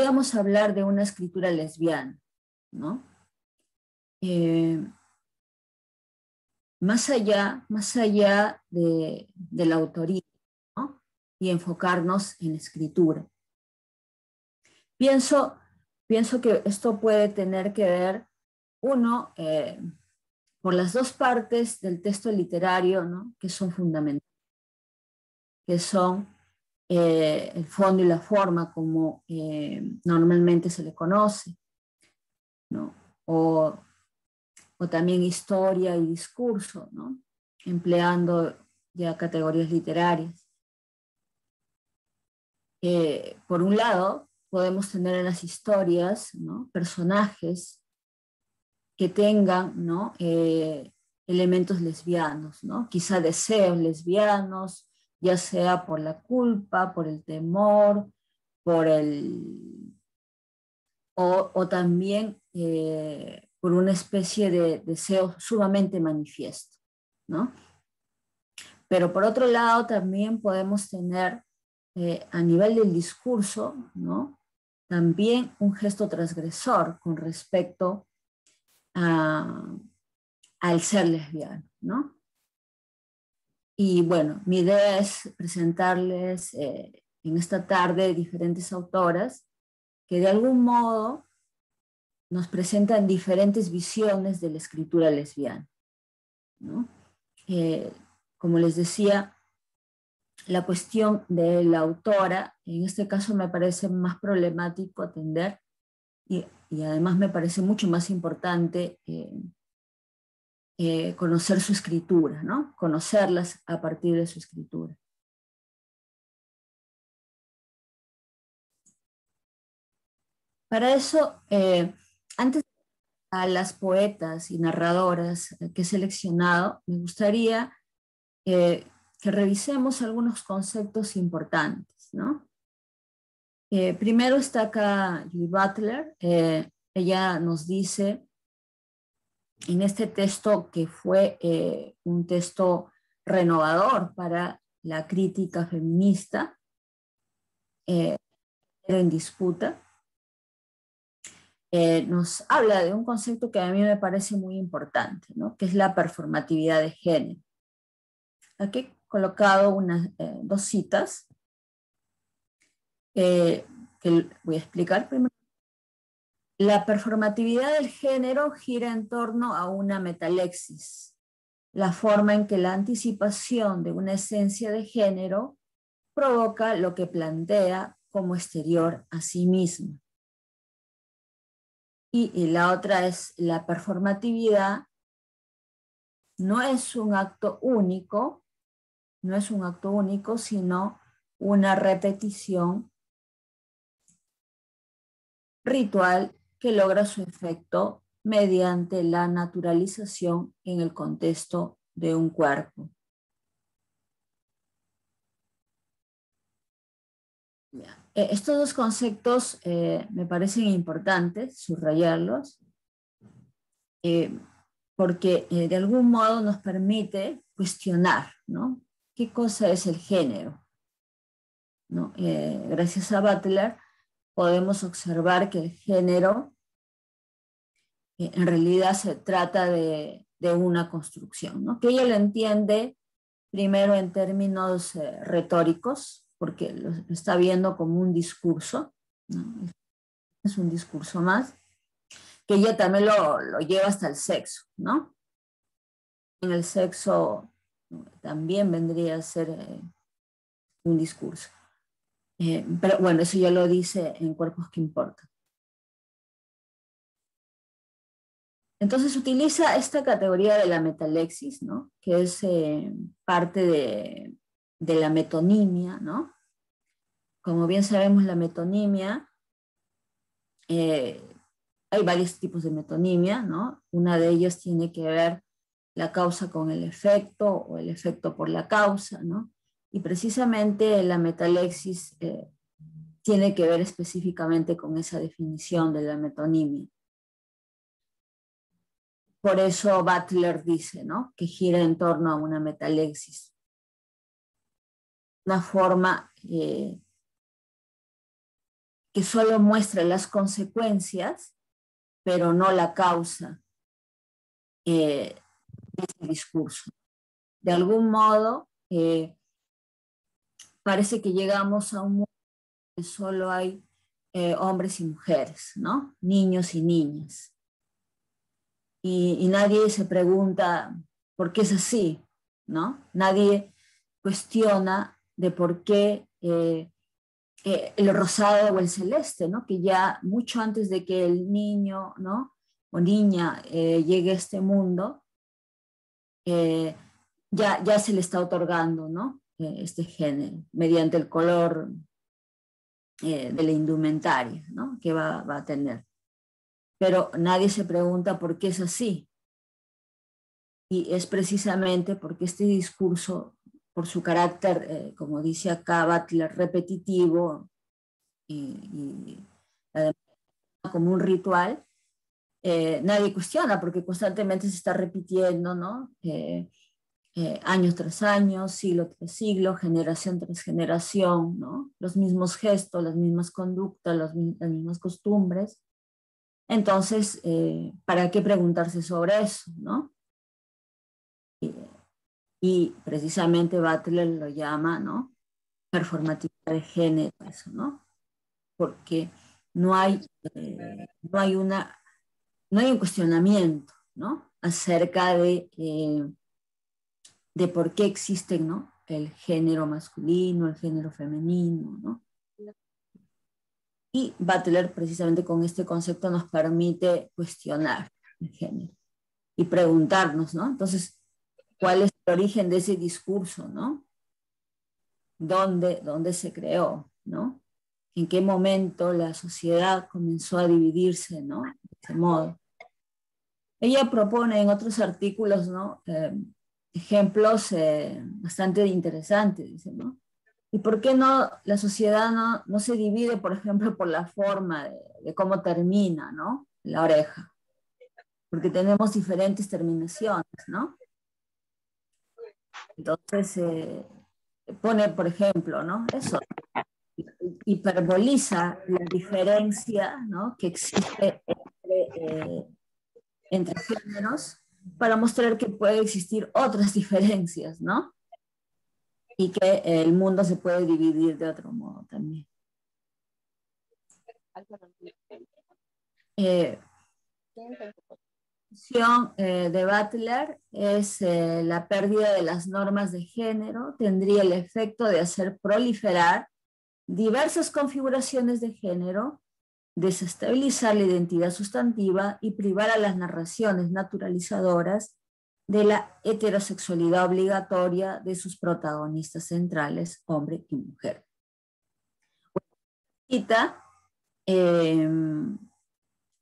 podríamos hablar de una escritura lesbiana, ¿no? Eh, más allá, más allá de, la autoría, ¿no? Y enfocarnos en escritura. Pienso, pienso que esto puede tener que ver, uno, eh, por las dos partes del texto literario, ¿no? Que son fundamentales, que son eh, el fondo y la forma, como eh, normalmente se le conoce, ¿no? o, también historia y discurso, ¿no? empleando ya categorías literarias. Eh, por un lado, podemos tener en las historias ¿no? personajes que tengan elementos lesbianos, ¿no? quizá deseos lesbianos, ya sea por la culpa, por el temor, por el... o, también eh, por una especie de deseo sumamente manifiesto, ¿no? Pero por otro lado también podemos tener eh, a nivel del discurso, ¿no? También un gesto transgresor con respecto al ser lesbiano, ¿no? Y bueno, mi idea es presentarles eh, en esta tarde diferentes autoras que de algún modo nos presentan diferentes visiones de la escritura lesbiana. Eh, como les decía, la cuestión de la autora, en este caso me parece más problemático atender y, además me parece mucho más importante eh, eh, conocer su escritura, ¿no? Conocerlas a partir de su escritura. Para eso, eh, antes a las poetas y narradoras que he seleccionado, me gustaría eh, que revisemos algunos conceptos importantes, ¿no? primero está acá Julie Butler. ella nos dice en este texto que fue eh, un texto renovador para la crítica feminista, eh, en disputa, eh, nos habla de un concepto que a mí me parece muy importante, ¿no? que es la performatividad de género. Aquí he colocado unas, dos citas que voy a explicar primero. La performatividad del género gira en torno a una metalexis, la forma en que la anticipación de una esencia de género provoca lo que plantea como exterior a sí mismo. Y, y la otra es la performatividad no es un acto único, no es un acto único, sino una repetición ritual que logra su efecto mediante la naturalización en el contexto de un cuerpo. Eh, estos dos conceptos eh, me parecen importantes subrayarlos eh, porque de algún modo nos permite cuestionar ¿no? qué cosa es el género. ¿no? gracias a Butler podemos observar que el género eh, en realidad se trata de, una construcción, ¿no? que ella lo entiende primero en términos eh, retóricos, porque lo está viendo como un discurso, es un discurso más, que ella también lo, lleva hasta el sexo, ¿no? En el sexo también vendría a ser eh, un discurso. Eh, pero bueno, eso ya lo dice en Cuerpos que Importan. Entonces utiliza esta categoría de la metalexis, ¿no? que es eh, parte de, la metonimia. ¿no? Como bien sabemos, la metonimia, eh, hay varios tipos de metonimia. ¿no? Una de ellas tiene que ver la causa con el efecto o el efecto por la causa. ¿no? Y precisamente la metalexis eh, tiene que ver específicamente con esa definición de la metonimia. Por eso Butler dice ¿no? que gira en torno a una metalexis. Una forma eh, que solo muestra las consecuencias, pero no la causa eh, de ese discurso. De algún modo, eh, parece que llegamos a un mundo que solo hay eh, hombres y mujeres, ¿no? Niños y niñas. Y, nadie se pregunta por qué es así, ¿no? Nadie cuestiona de por qué eh, eh, el rosado o el celeste, ¿no? Que ya mucho antes de que el niño, ¿no? O niña llegue a este mundo, ya, ya se le está otorgando, ¿no? Este género, mediante el color eh, de la indumentaria ¿no? que va, va, a tener. Pero nadie se pregunta por qué es así. Y es precisamente porque este discurso, por su carácter, eh, como dice acá Butler, repetitivo y, además como un ritual, eh, nadie cuestiona porque constantemente se está repitiendo, ¿no? Eh, años tras años, siglo tras siglo, generación tras generación, ¿no? Los mismos gestos, las mismas conductas, las, mismas costumbres. Entonces, eh, ¿para qué preguntarse sobre eso, no? Y, precisamente Butler lo llama, ¿no? Performativa de género, eso, ¿no? Porque no hay, eh, no hay una, no hay un cuestionamiento, ¿no? Acerca de de por qué existen, ¿no? El género masculino, el género femenino, ¿no? Y Butler, precisamente con este concepto, nos permite cuestionar el género y preguntarnos, ¿no? Entonces, ¿cuál es el origen de ese discurso, ¿no? ¿Dónde, dónde se creó, ¿no? ¿En qué momento la sociedad comenzó a dividirse, ¿no? De ese modo. Ella propone en otros artículos, ¿no? Eh, ejemplos eh, bastante interesantes, ¿no? ¿Y por qué no la sociedad no, no se divide, por ejemplo, por la forma de, cómo termina, ¿no? La oreja. Porque tenemos diferentes terminaciones, ¿no? Entonces, eh, pone, por ejemplo, ¿no? Eso, hiperboliza la diferencia, ¿no? Que existe entre, eh, entre géneros para mostrar que puede existir otras diferencias, ¿no? Y que el mundo se puede dividir de otro modo también. Eh, eh, de Butler es eh, la pérdida de las normas de género, tendría el efecto de hacer proliferar diversas configuraciones de género desestabilizar la identidad sustantiva y privar a las narraciones naturalizadoras de la heterosexualidad obligatoria de sus protagonistas centrales, hombre y mujer. Cita em,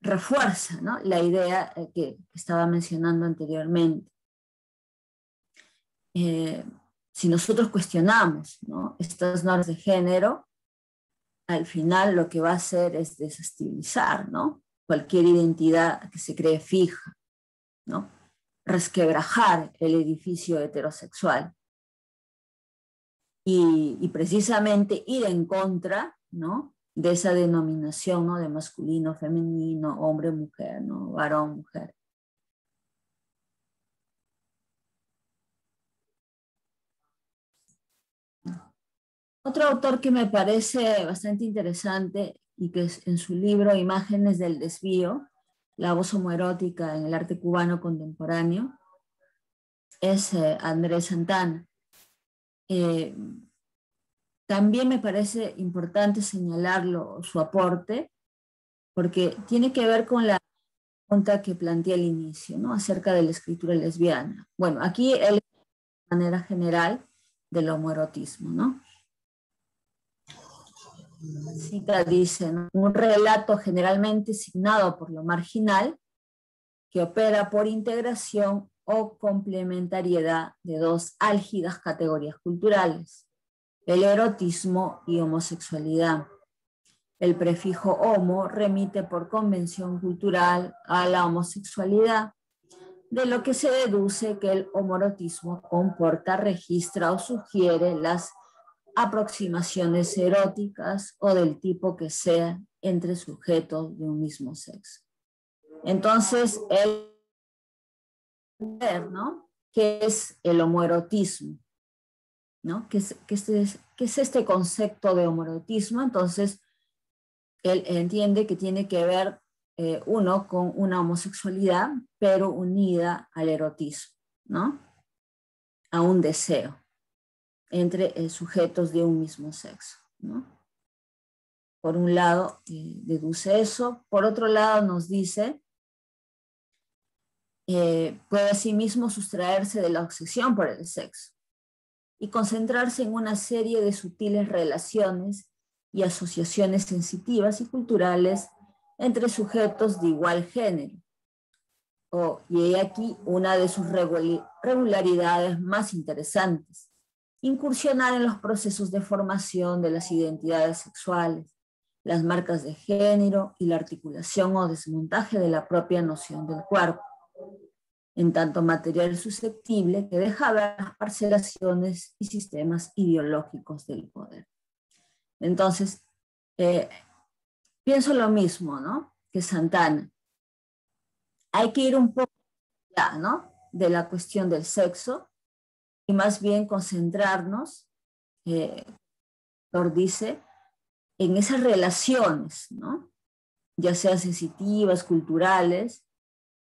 refuerza la idea eh, que estaba mencionando anteriormente. Eh, si nosotros cuestionamos estas normas de género, al final lo que va a hacer es desestabilizar, ¿no? Cualquier identidad que se cree fija, ¿no? Resquebrajar el edificio heterosexual. Y, precisamente ir en contra, ¿no? De esa denominación, ¿no? De masculino, femenino, hombre, mujer, ¿no? Varón, mujer. Otro autor que me parece bastante interesante y que es en su libro Imágenes del desvío, la voz homoerótica en el arte cubano contemporáneo, es eh, Andrés Santana. Eh, también me parece importante señalarlo, su aporte, porque tiene que ver con la pregunta que planteé al inicio, ¿no? acerca de la escritura lesbiana. Bueno, aquí él, de manera general, del homoerotismo, ¿no? Cita dice, un relato generalmente signado por lo marginal que opera por integración o complementariedad de dos álgidas categorías culturales, el erotismo y homosexualidad. El prefijo homo remite por convención cultural a la homosexualidad, de lo que se deduce que el homoerotismo comporta, registra o sugiere las aproximaciones eróticas o del tipo que sea entre sujetos de un mismo sexo. Entonces, el ¿no? ¿Qué es el homoerotismo? ¿No? ¿Qué es, es, este concepto de homoerotismo? Entonces, él entiende que tiene que ver eh, uno con una homosexualidad, pero unida al erotismo, ¿no? A un deseo entre eh, sujetos de un mismo sexo. Por un lado, eh, deduce eso. Por otro lado, nos dice, puede asimismo sustraerse de la obsesión por el sexo y concentrarse en una serie de sutiles relaciones y asociaciones sensitivas y culturales entre sujetos de igual género. Oh, y hay aquí una de sus regularidades más interesantes, incursionar en los procesos de formación de las identidades sexuales, las marcas de género y la articulación o desmontaje de la propia noción del cuerpo, en tanto material susceptible que deja ver las parcelaciones y sistemas ideológicos del poder. Entonces, eh, pienso lo mismo, ¿no? Que Santana. Hay que ir un poco ya, ¿no? De la cuestión del sexo y más bien concentrarnos, eh, dice, en esas relaciones, ¿no? Ya sean sensitivas, culturales,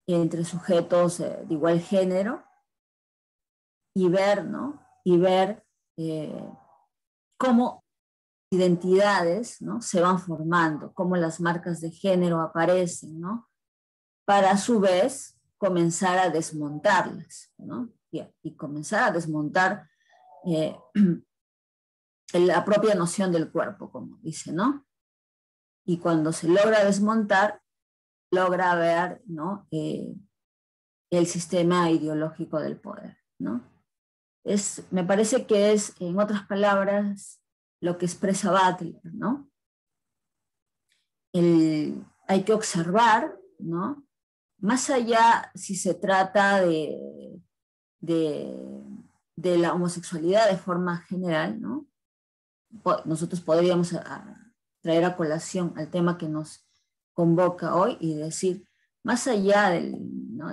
entre sujetos eh, de igual género, y ver, ¿no? Y ver eh, cómo identidades ¿no? se van formando, cómo las marcas de género aparecen, ¿no? para a su vez comenzar a desmontarlas ¿no? Y, comenzar a desmontar eh, la propia noción del cuerpo, como dice, ¿no? Y cuando se logra desmontar, logra ver ¿no? Eh, el sistema ideológico del poder, ¿no? Es, me parece que es, en otras palabras, lo que expresa Butler, ¿no? hay que observar, ¿no? Más allá si se trata de, de, la homosexualidad de forma general, ¿no? Nosotros podríamos traer a colación al tema que nos convoca hoy y decir, más allá del,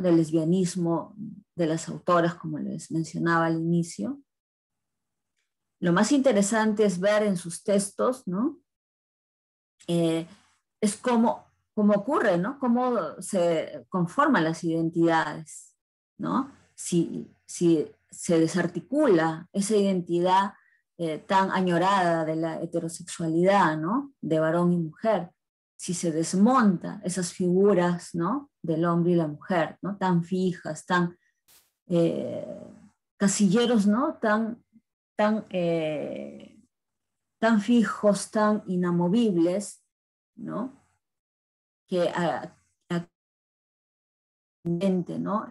del lesbianismo de las autoras, como les mencionaba al inicio, lo más interesante es ver en sus textos, ¿no? Eh, es cómo, cómo, ocurre, ¿no? Cómo se conforman las identidades, ¿no? Si, si se desarticula esa identidad eh, tan añorada de la heterosexualidad, ¿no? De varón y mujer, si se desmonta esas figuras, ¿no? Del hombre y la mujer, ¿no? Tan fijas, tan eh, casilleros, ¿no? Tan tan, eh, tan fijos, tan inamovibles, ¿no? Que a, ¿no?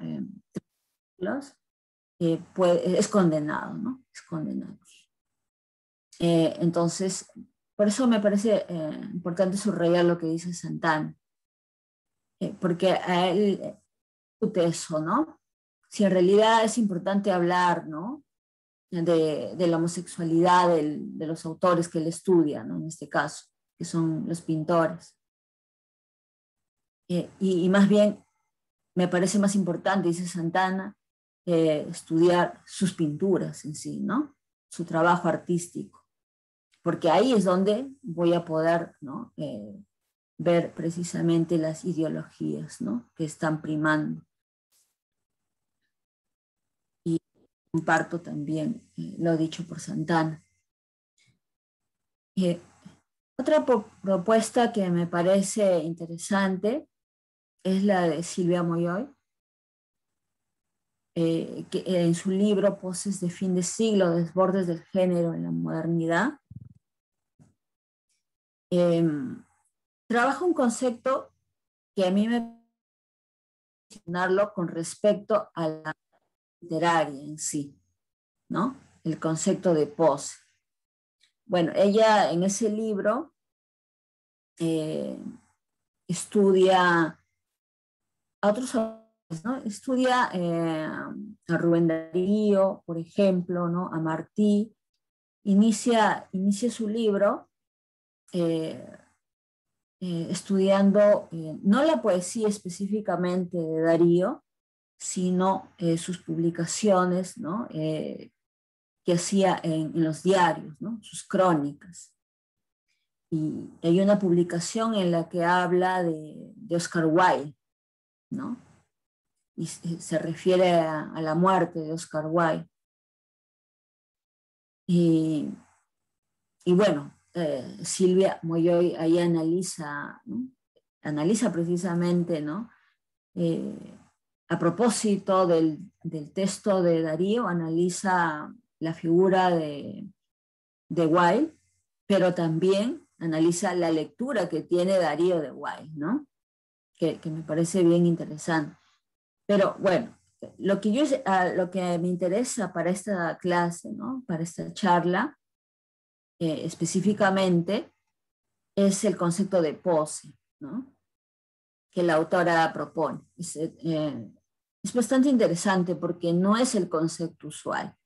Eh, eh, es condenado, ¿no? Es condenado. entonces, por eso me parece importante subrayar lo que dice Santana, porque a él eso, ¿no? Si en realidad es importante hablar, ¿no? de, la homosexualidad de los autores que él estudia, ¿no? en este caso, que son los pintores. Eh, y, más bien, me parece más importante, dice Santana, eh, estudiar sus pinturas en sí, ¿no? su trabajo artístico, porque ahí es donde voy a poder ¿no? Eh, ver precisamente las ideologías ¿no? que están primando. comparto también eh, lo dicho por Santana. Otra propuesta que me parece interesante es la de Silvia Moyoy, eh, que en su libro Poses de fin de siglo, Desbordes del género en la modernidad, em, trabaja un concepto que a mí me mencionarlo con respecto a la literaria en sí, ¿no? El concepto de pose. Bueno, ella en ese libro eh, estudia a otros ¿no? Estudia eh, a Rubén Darío, por ejemplo, ¿no? A Martí, inicia, inicia su libro eh, eh, estudiando no la poesía específicamente de Darío, sino sus publicaciones ¿no? que hacía en, los diarios, ¿no? sus crónicas. Y hay una publicación en la que habla de, de Oscar Wilde, ¿no? Y se refiere a, la muerte de Oscar Wilde. Y, bueno, eh, Silvia Moyoy ahí analiza, analiza precisamente, ¿no? Eh, a propósito del, del, texto de Darío, analiza la figura de, de Wilde, pero también analiza la lectura que tiene Darío de Wilde, ¿no? Que, me parece bien interesante. Pero bueno, lo que, yo, ah, lo que me interesa para esta clase, ¿no? Para esta charla, eh, específicamente, es el concepto de pose, ¿no? Que la autora propone. Es, eh, es bastante interesante porque no es el concepto usual,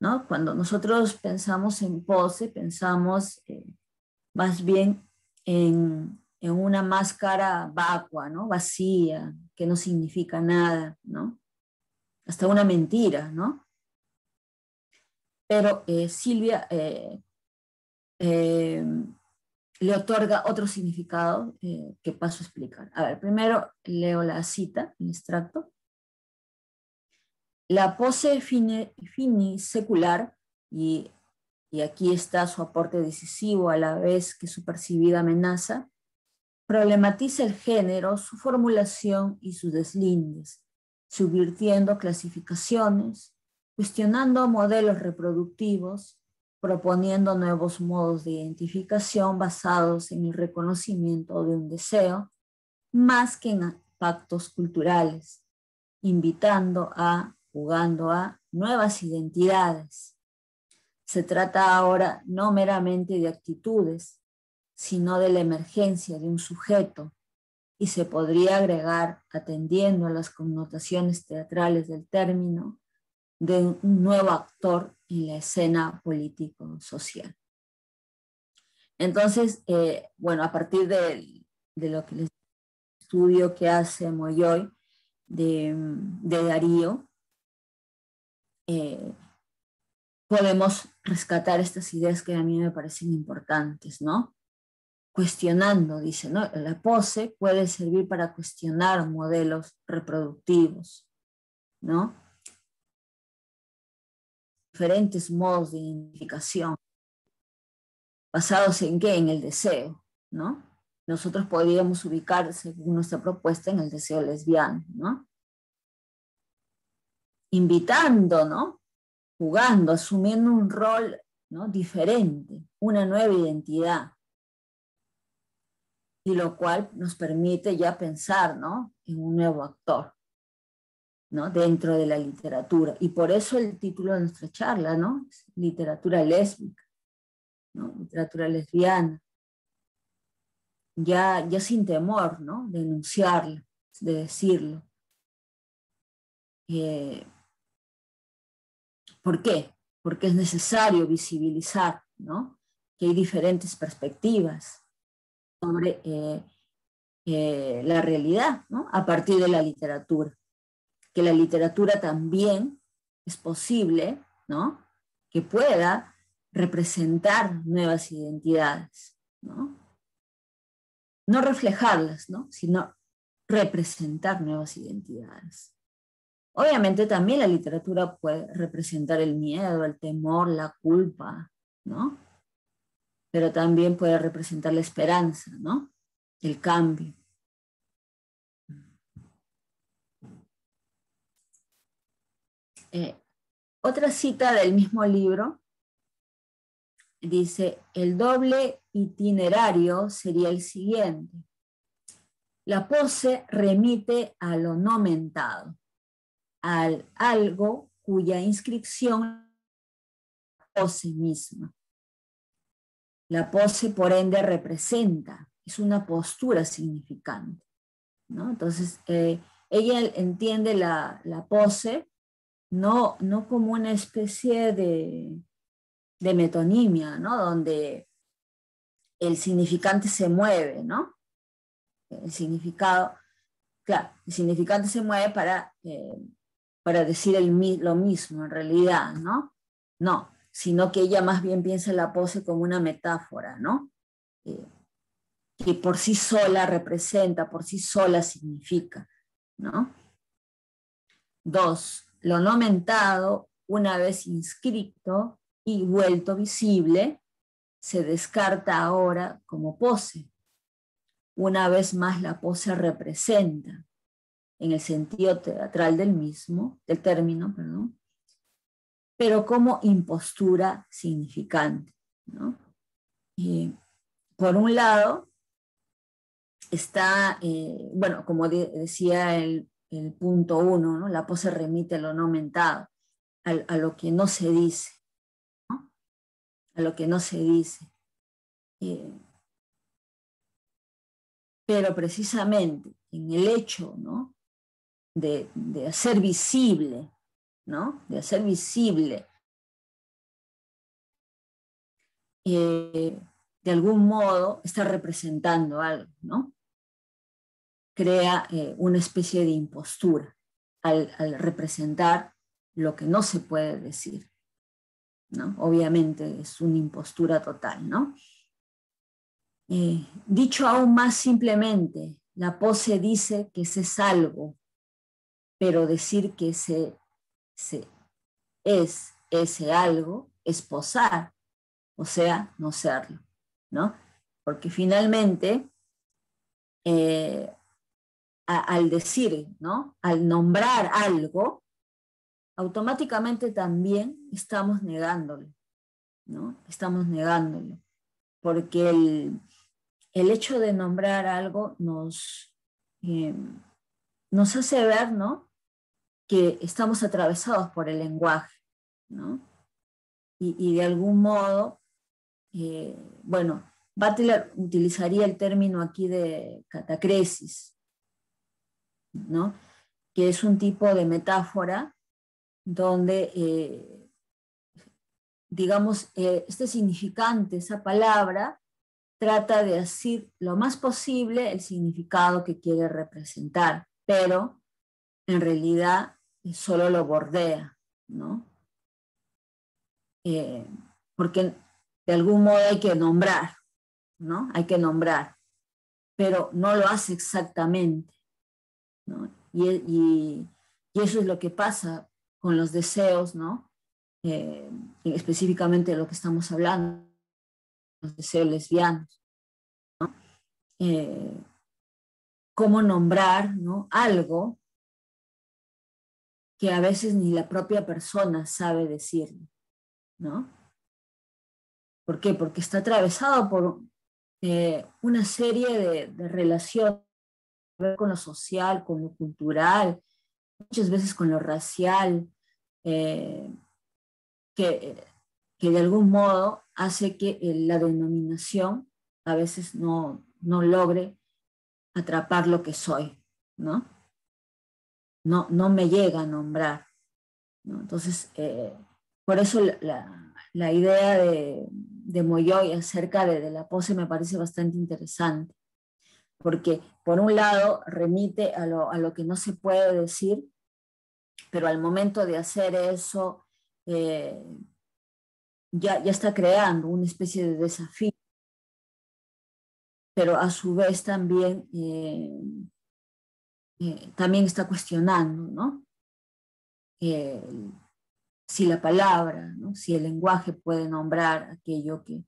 ¿no? Cuando nosotros pensamos en pose, pensamos eh, más bien en, una máscara vacua, ¿no? Vacía, que no significa nada, ¿no? Hasta una mentira, ¿no? Pero eh, Silvia eh, eh, le otorga otro significado que paso a explicar. A ver, primero leo la cita, el extracto. La pose fini secular y y aquí está su aporte decisivo a la vez que su percibida amenaza, problematiza el género, su formulación y sus deslindes, subvirtiendo clasificaciones, cuestionando modelos reproductivos, proponiendo nuevos modos de identificación basados en el reconocimiento de un deseo, más que en pactos culturales, invitando a, jugando a nuevas identidades, se trata ahora no meramente de actitudes, sino de la emergencia de un sujeto, y se podría agregar, atendiendo a las connotaciones teatrales del término, de un nuevo actor en la escena político-social. Entonces, eh, bueno, a partir de, lo que les estudio que hace Moyoy de, de Darío, eh, podemos rescatar estas ideas que a mí me parecen importantes, ¿no? Cuestionando, dice, ¿no? La pose puede servir para cuestionar modelos reproductivos, ¿no? Diferentes modos de identificación. ¿Basados en qué? En el deseo, ¿no? Nosotros podríamos ubicar, según nuestra propuesta, en el deseo lesbiano, ¿no? Invitando, ¿no? jugando, asumiendo un rol ¿no? diferente, una nueva identidad. Y lo cual nos permite ya pensar ¿no? en un nuevo actor ¿no? dentro de la literatura. Y por eso el título de nuestra charla, ¿no? literatura lésbica, ¿no? literatura lesbiana. Ya, ya sin temor ¿no? de enunciarlo, de decirlo. Eh, ¿Por qué? Porque es necesario visibilizar ¿no? que hay diferentes perspectivas sobre eh, eh, la realidad ¿no? a partir de la literatura. Que la literatura también es posible ¿no? que pueda representar nuevas identidades. ¿no? no reflejarlas, ¿no? sino representar nuevas identidades. Obviamente también la literatura puede representar el miedo, el temor, la culpa, ¿no? Pero también puede representar la esperanza, ¿no? El cambio. Eh, otra cita del mismo libro dice, el doble itinerario sería el siguiente. La pose remite a lo no mentado al algo cuya inscripción pose misma. La pose, por ende, representa, es una postura significante. ¿no? Entonces, eh, ella entiende la, pose no, no como una especie de, de metonimia, ¿no? Donde el significante se mueve, ¿no? El significado, claro, el significante se mueve para, eh, para decir lo mismo en realidad, ¿no? No, sino que ella más bien piensa la pose como una metáfora, ¿no? Eh, que por sí sola representa, por sí sola significa, ¿no? Dos, lo no mentado, una vez inscrito y vuelto visible, se descarta ahora como pose. Una vez más la pose representa, en el sentido teatral del mismo, del término, perdón, pero como impostura significante. ¿no? Y por un lado, está, eh, bueno, como decía el, punto uno, ¿no? la pose remite a lo no mentado, a, lo que no se dice, a lo que no se dice. Pero precisamente en el hecho ¿no? de, de hacer visible ¿no? De hacer visible. Eh, de algún modo está representando algo, ¿no? Crea eh, una especie de impostura al, representar lo que no se puede decir, ¿no? Obviamente es una impostura total, ¿no? Eh, dicho aún más simplemente, la pose dice que se es algo, pero decir que se es ese algo, es posar, o sea, no serlo, ¿no? Porque finalmente, eh, al decir, ¿no? Al nombrar algo, automáticamente también estamos negándolo, ¿no? Estamos negándolo, porque el, hecho de nombrar algo nos, eh, nos hace ver, ¿no? Que estamos atravesados por el lenguaje, ¿no? Y, de algún modo, eh, bueno, Butler utilizaría el término aquí de catacresis, ¿no? Que es un tipo de metáfora donde, eh, digamos, eh, este significante, esa palabra, trata de decir lo más posible el significado que quiere representar, pero en realidad solo lo bordea, ¿no? Eh, porque de algún modo hay que nombrar, ¿no? Hay que nombrar, pero no lo hace exactamente, ¿no? Y, eso es lo que pasa con los deseos, ¿no? Eh, específicamente lo que estamos hablando, los deseos lesbianos, ¿no? Eh, cómo nombrar ¿no? algo que a veces ni la propia persona sabe decirlo, ¿no? ¿Por qué? Porque está atravesado por eh, una serie de, relaciones con lo social, con lo cultural, muchas veces con lo racial, eh, que, que, de algún modo hace que eh, la denominación a veces no, no logre atrapar lo que soy, ¿no? No, no me llega a nombrar. Entonces, eh, por eso la, idea de, de Moyoy acerca de, la pose me parece bastante interesante, porque por un lado remite a lo, que no se puede decir, pero al momento de hacer eso eh, ya, ya está creando una especie de desafío, pero a su vez también eh, eh, también está cuestionando, ¿no? si la palabra, ¿no? si el lenguaje puede nombrar aquello que,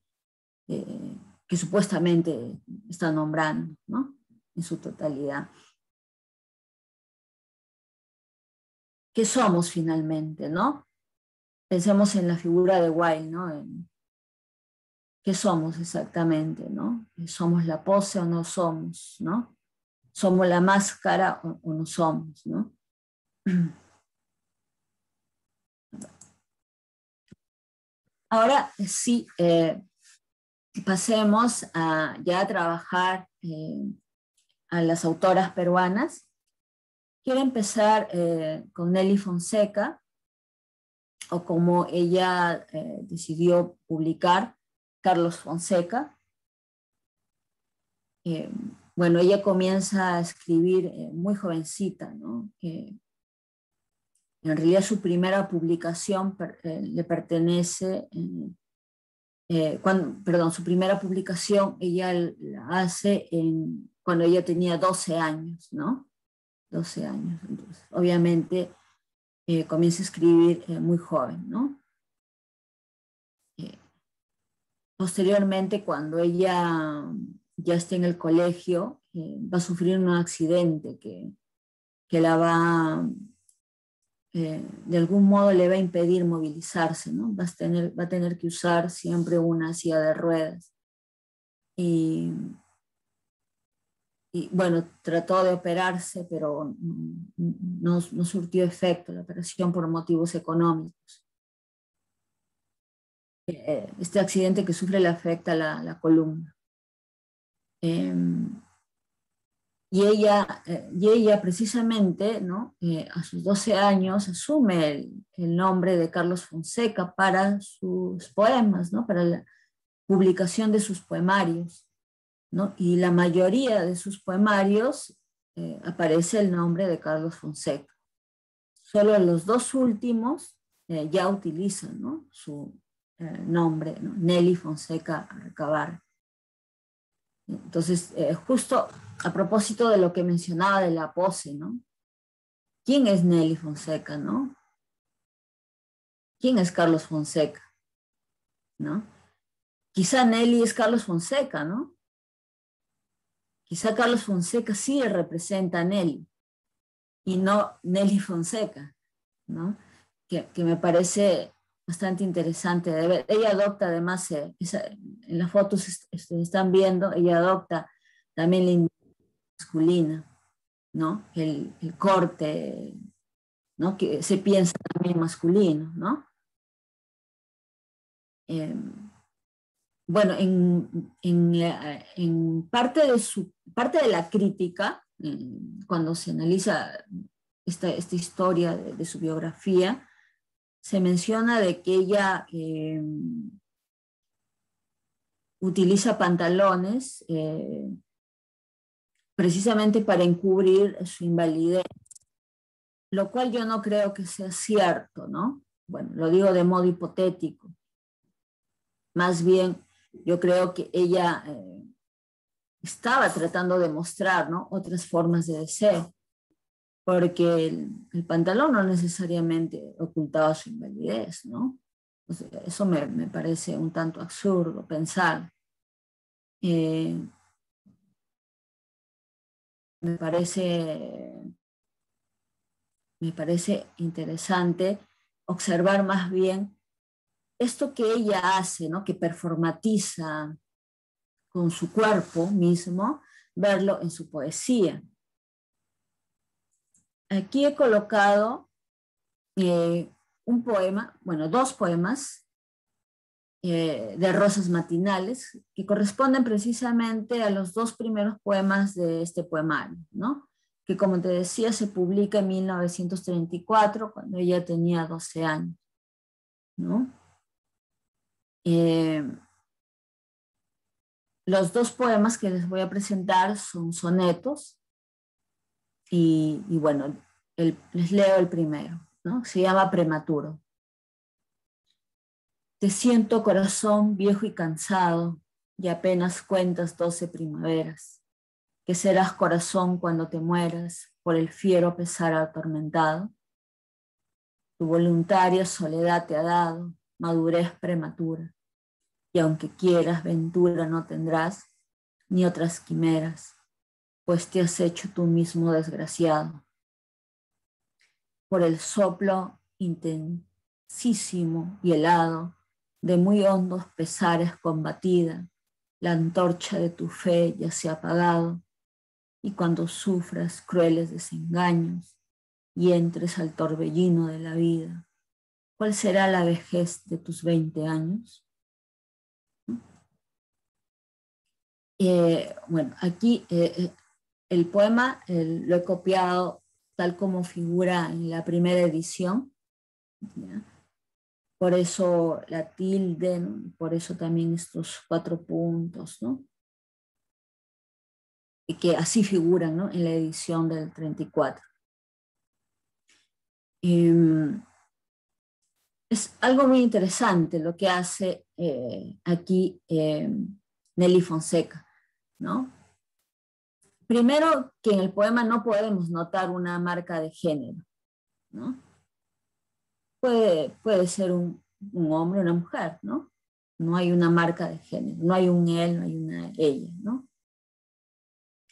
eh, que supuestamente está nombrando, ¿no? En su totalidad. ¿Qué somos finalmente, no? Pensemos en la figura de Wilde, ¿no? ¿Qué somos exactamente, no? ¿Somos la pose o no somos, no? Somos la máscara o, no somos, ¿no? Ahora sí, eh, pasemos a, ya a trabajar eh, a las autoras peruanas. Quiero empezar eh, con Nelly Fonseca, o como ella eh, decidió publicar, Carlos Fonseca. Eh, bueno, ella comienza a escribir eh, muy jovencita, ¿no? en realidad su primera publicación le pertenece, cuando, perdón, su primera publicación ella la hace en, cuando ella tenía 12 años, ¿no? 12 años. Entonces, obviamente eh, comienza a escribir eh, muy joven, ¿no? Eh, posteriormente, cuando ella ya está en el colegio, va a sufrir un accidente que, que la va, de algún modo le va a impedir movilizarse, ¿no? Va a, tener, va a tener que usar siempre una silla de ruedas. Y y bueno, trató de operarse, pero no, no, surtió efecto la operación por motivos económicos. Eh, este accidente que sufre le afecta la, la columna. Em, y, ella, eh, y ella precisamente, ¿no? Eh, a sus 12 años, asume el, nombre de Carlos Fonseca para sus poemas, ¿no? para la publicación de sus poemarios. Y la mayoría de sus poemarios eh, aparece el nombre de Carlos Fonseca. Solo los dos últimos ya utilizan su eh, nombre, Nelly Fonseca Recabar. Entonces, justo a propósito de lo que mencionaba de la pose, ¿no? ¿Quién es Nelly Fonseca, no? ¿Quién es Carlos Fonseca? ¿No? Quizá Nelly es Carlos Fonseca, ¿no? Quizá Carlos Fonseca sí representa a Nelly y no Nelly Fonseca, ¿no? que, me parece bastante interesante de ver. Ella adopta además, eh, en las fotos se están viendo, ella adopta también la masculina, ¿no? El, corte, ¿no? Que se piensa también masculino, ¿no? Em, bueno, en, parte, de su, parte de la crítica, cuando se analiza esta, esta historia de, su biografía, se menciona de que ella eh, utiliza pantalones eh, precisamente para encubrir su invalidez, lo cual yo no creo que sea cierto, ¿no? Bueno, lo digo de modo hipotético. Más bien, yo creo que ella eh, estaba tratando de mostrar ¿no? otras formas de deseo, porque el, pantalón no necesariamente ocultaba su invalidez, ¿no? eso me, parece un tanto absurdo pensar. Eh, me parece, me parece interesante observar más bien esto que ella hace, ¿no? que performatiza con su cuerpo mismo, verlo en su poesía. Aquí he colocado eh, un poema, bueno, dos poemas eh, de Rosas Matinales, que corresponden precisamente a los dos primeros poemas de este poemario, ¿no? que como te decía se publica en 1934, cuando ella tenía 12 años. ¿no? Eh, los dos poemas que les voy a presentar son sonetos y, bueno, les leo el primero, ¿no? Se llama Prematuro. Te siento corazón viejo y cansado y apenas cuentas doce primaveras. que serás corazón cuando te mueras por el fiero pesar atormentado? Tu voluntaria soledad te ha dado madurez prematura. Y aunque quieras, ventura no tendrás, ni otras quimeras, pues te has hecho tú mismo desgraciado. Por el soplo intensísimo y helado de muy hondos pesares combatida, la antorcha de tu fe ya se ha apagado, y cuando sufras crueles desengaños y entres al torbellino de la vida, ¿Cuál será la vejez de tus 20 años? Eh, bueno, aquí eh, eh, el poema lo he copiado tal como figura en la primera edición. por eso la tilde, por eso también estos cuatro puntos, ¿no? Y que así figuran ¿no? en la edición del 34. Em, es algo muy interesante lo que hace eh, aquí em, Nelly Fonseca, ¿no? Primero, que en el poema no podemos notar una marca de género, ¿no? puede, puede ser un, un hombre o una mujer, ¿no? No hay una marca de género, no hay un él, no hay una ella, ¿no?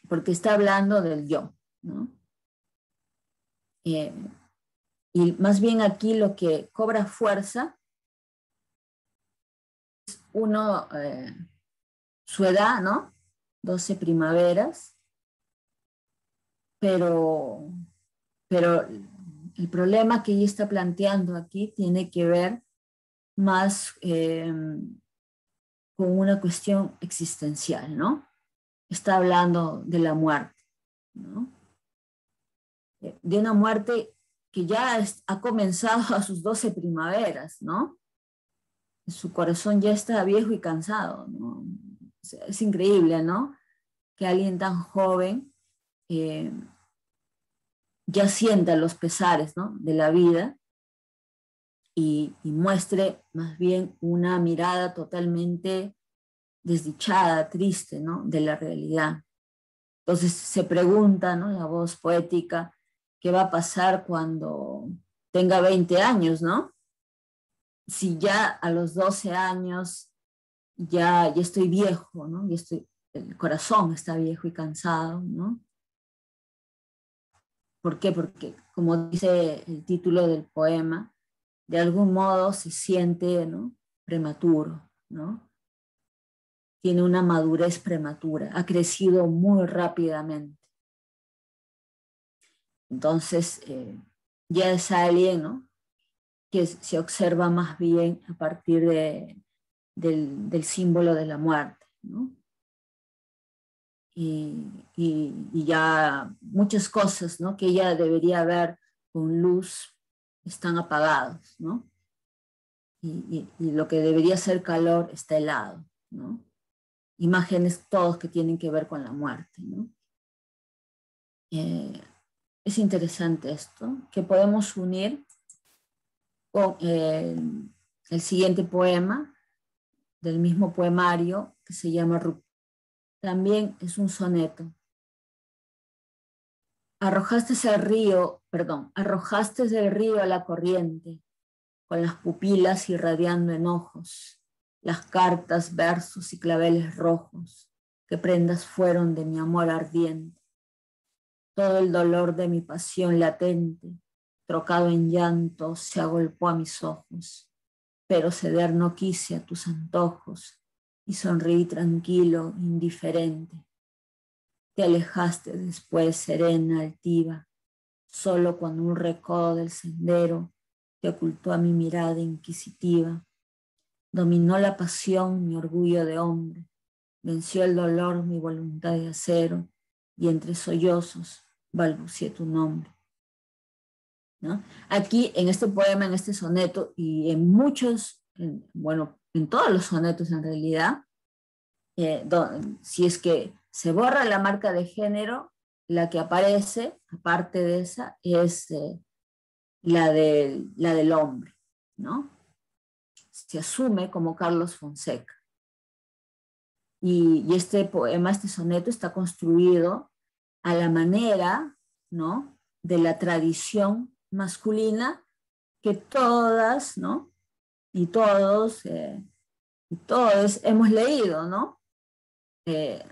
Porque está hablando del yo, ¿no? Eh, y más bien aquí lo que cobra fuerza es uno, eh, su edad, ¿no? 12 primaveras, pero, pero el problema que ella está planteando aquí tiene que ver más eh, con una cuestión existencial, ¿no? Está hablando de la muerte, ¿no? De una muerte que ya ha comenzado a sus 12 primaveras, ¿no? Su corazón ya está viejo y cansado, ¿no? Es increíble, ¿no? Que alguien tan joven eh, ya sienta los pesares ¿no? de la vida y, muestre más bien una mirada totalmente desdichada, triste ¿no? de la realidad. Entonces se pregunta, ¿no? la voz poética, ¿qué va a pasar cuando tenga 20 años, ¿no? Si ya a los 12 años ya, ya estoy viejo, ¿no? Y estoy, el corazón está viejo y cansado, ¿no? ¿Por qué? Porque, como dice el título del poema, de algún modo se siente ¿no? prematuro, ¿no? Tiene una madurez prematura, ha crecido muy rápidamente. Entonces, eh, ya es alguien ¿no? que se observa más bien a partir de, del, del símbolo de la muerte, ¿no? Y, ya muchas cosas ¿no? que ella debería ver con luz están apagados, ¿no? Y, lo que debería ser calor está helado, ¿no? Imágenes todos que tienen que ver con la muerte, ¿no? Eh, es interesante esto, que podemos unir con eh, el siguiente poema del mismo poemario que se llama también es un soneto. Arrojaste el río, perdón, arrojaste del río a la corriente, con las pupilas irradiando enojos, las cartas, versos y claveles rojos, que prendas fueron de mi amor ardiente. Todo el dolor de mi pasión latente, trocado en llanto, se agolpó a mis ojos, pero ceder no quise a tus antojos, y sonreí tranquilo, indiferente. Te alejaste después, serena, altiva, solo cuando un recodo del sendero te ocultó a mi mirada inquisitiva. Dominó la pasión mi orgullo de hombre, venció el dolor mi voluntad de acero, y entre sollozos balbucié tu nombre. ¿No? Aquí en este poema, en este soneto y en muchos, bueno, en todos los sonetos en realidad, eh, si es que se borra la marca de género, la que aparece, aparte de esa, es eh, la, del, la del hombre, ¿no? Se asume como Carlos Fonseca. Y, y, este poema, este soneto está construido a la manera, ¿no? De la tradición masculina que todas, ¿no? Y todos, eh, todos hemos leído, ¿no? Eh,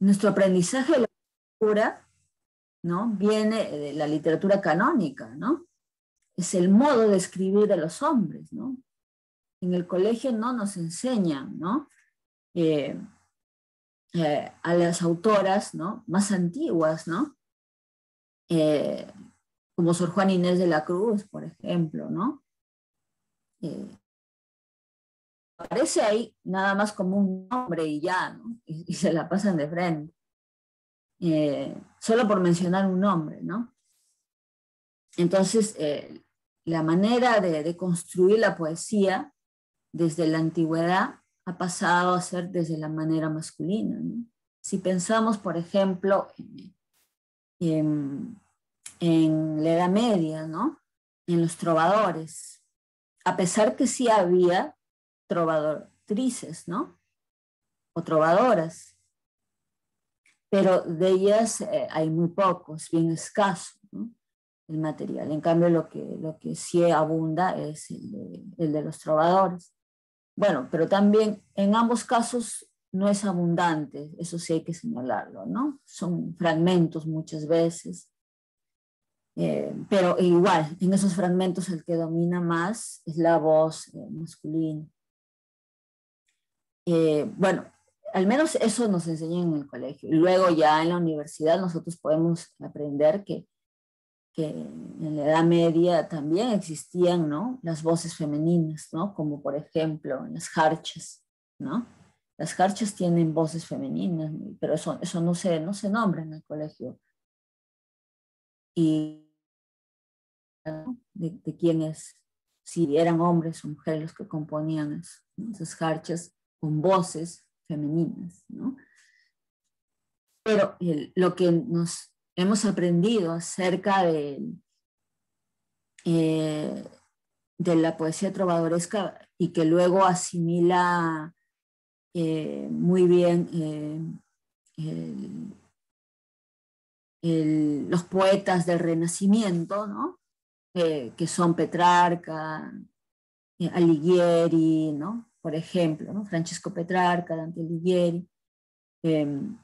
nuestro aprendizaje de la literatura, ¿no? Viene de la literatura canónica, ¿no? Es el modo de escribir de los hombres, ¿no? En el colegio no nos enseñan, ¿no? Eh, a las autoras, ¿no? Más antiguas, ¿no? como Sor Juan Inés de la Cruz, por ejemplo, ¿no? Aparece ahí nada más como un nombre y ya, ¿no? y, se la pasan de frente. Eh, solo por mencionar un nombre, ¿no? Entonces, eh, la manera de, construir la poesía desde la antigüedad ha pasado a ser desde la manera masculina. Si pensamos, por ejemplo, en, en la Edad Media, ¿no? en los trovadores, a pesar que sí había trovadorices, ¿no? O trovadoras, pero de ellas eh, hay muy pocos, bien escaso el material. En cambio, lo que, lo que sí abunda es el de, el de los trovadores. Bueno, pero también en ambos casos no es abundante, eso sí hay que señalarlo, ¿no? Son fragmentos muchas veces, eh, pero igual, en esos fragmentos el que domina más es la voz eh, masculina. Eh, bueno, al menos eso nos enseñan en el colegio. Luego ya en la universidad nosotros podemos aprender que, que en la Edad Media también existían ¿no? las voces femeninas, ¿no? como por ejemplo las jarchas. ¿no? Las jarchas tienen voces femeninas, pero eso, eso no, se, no se nombra en el colegio y de, de quiénes, si eran hombres o mujeres los que componían esas jarchas con voces femeninas. ¿no? Pero lo que nos hemos aprendido acerca de, eh, de la poesía trovadoresca y que luego asimila eh, muy bien eh, los poetas del Renacimiento, ¿no? Que son Petrarca, Alighieri, ¿no? Por ejemplo, ¿no? Francesco Petrarca, Dante Alighieri, em,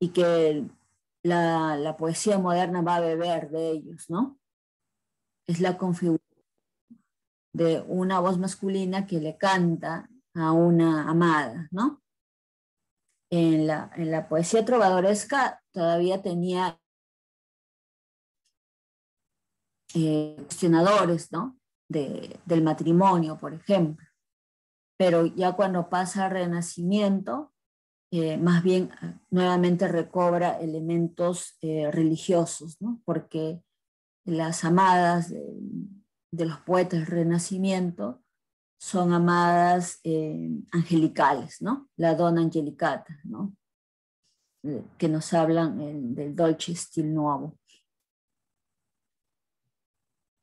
y que la, la, poesía moderna va a beber de ellos, ¿no? Es la configuración de una voz masculina que le canta a una amada, ¿no? En la, en la poesía trovadoresca todavía tenía eh, cuestionadores ¿no? del matrimonio, por ejemplo. Pero ya cuando pasa Renacimiento, eh, más bien ah, nuevamente recobra elementos eh, religiosos, porque las amadas de, los poetas Renacimiento son amadas angelicales, ¿no? la donna angelicata, ¿no? que nos hablan del dolce stil nuovo.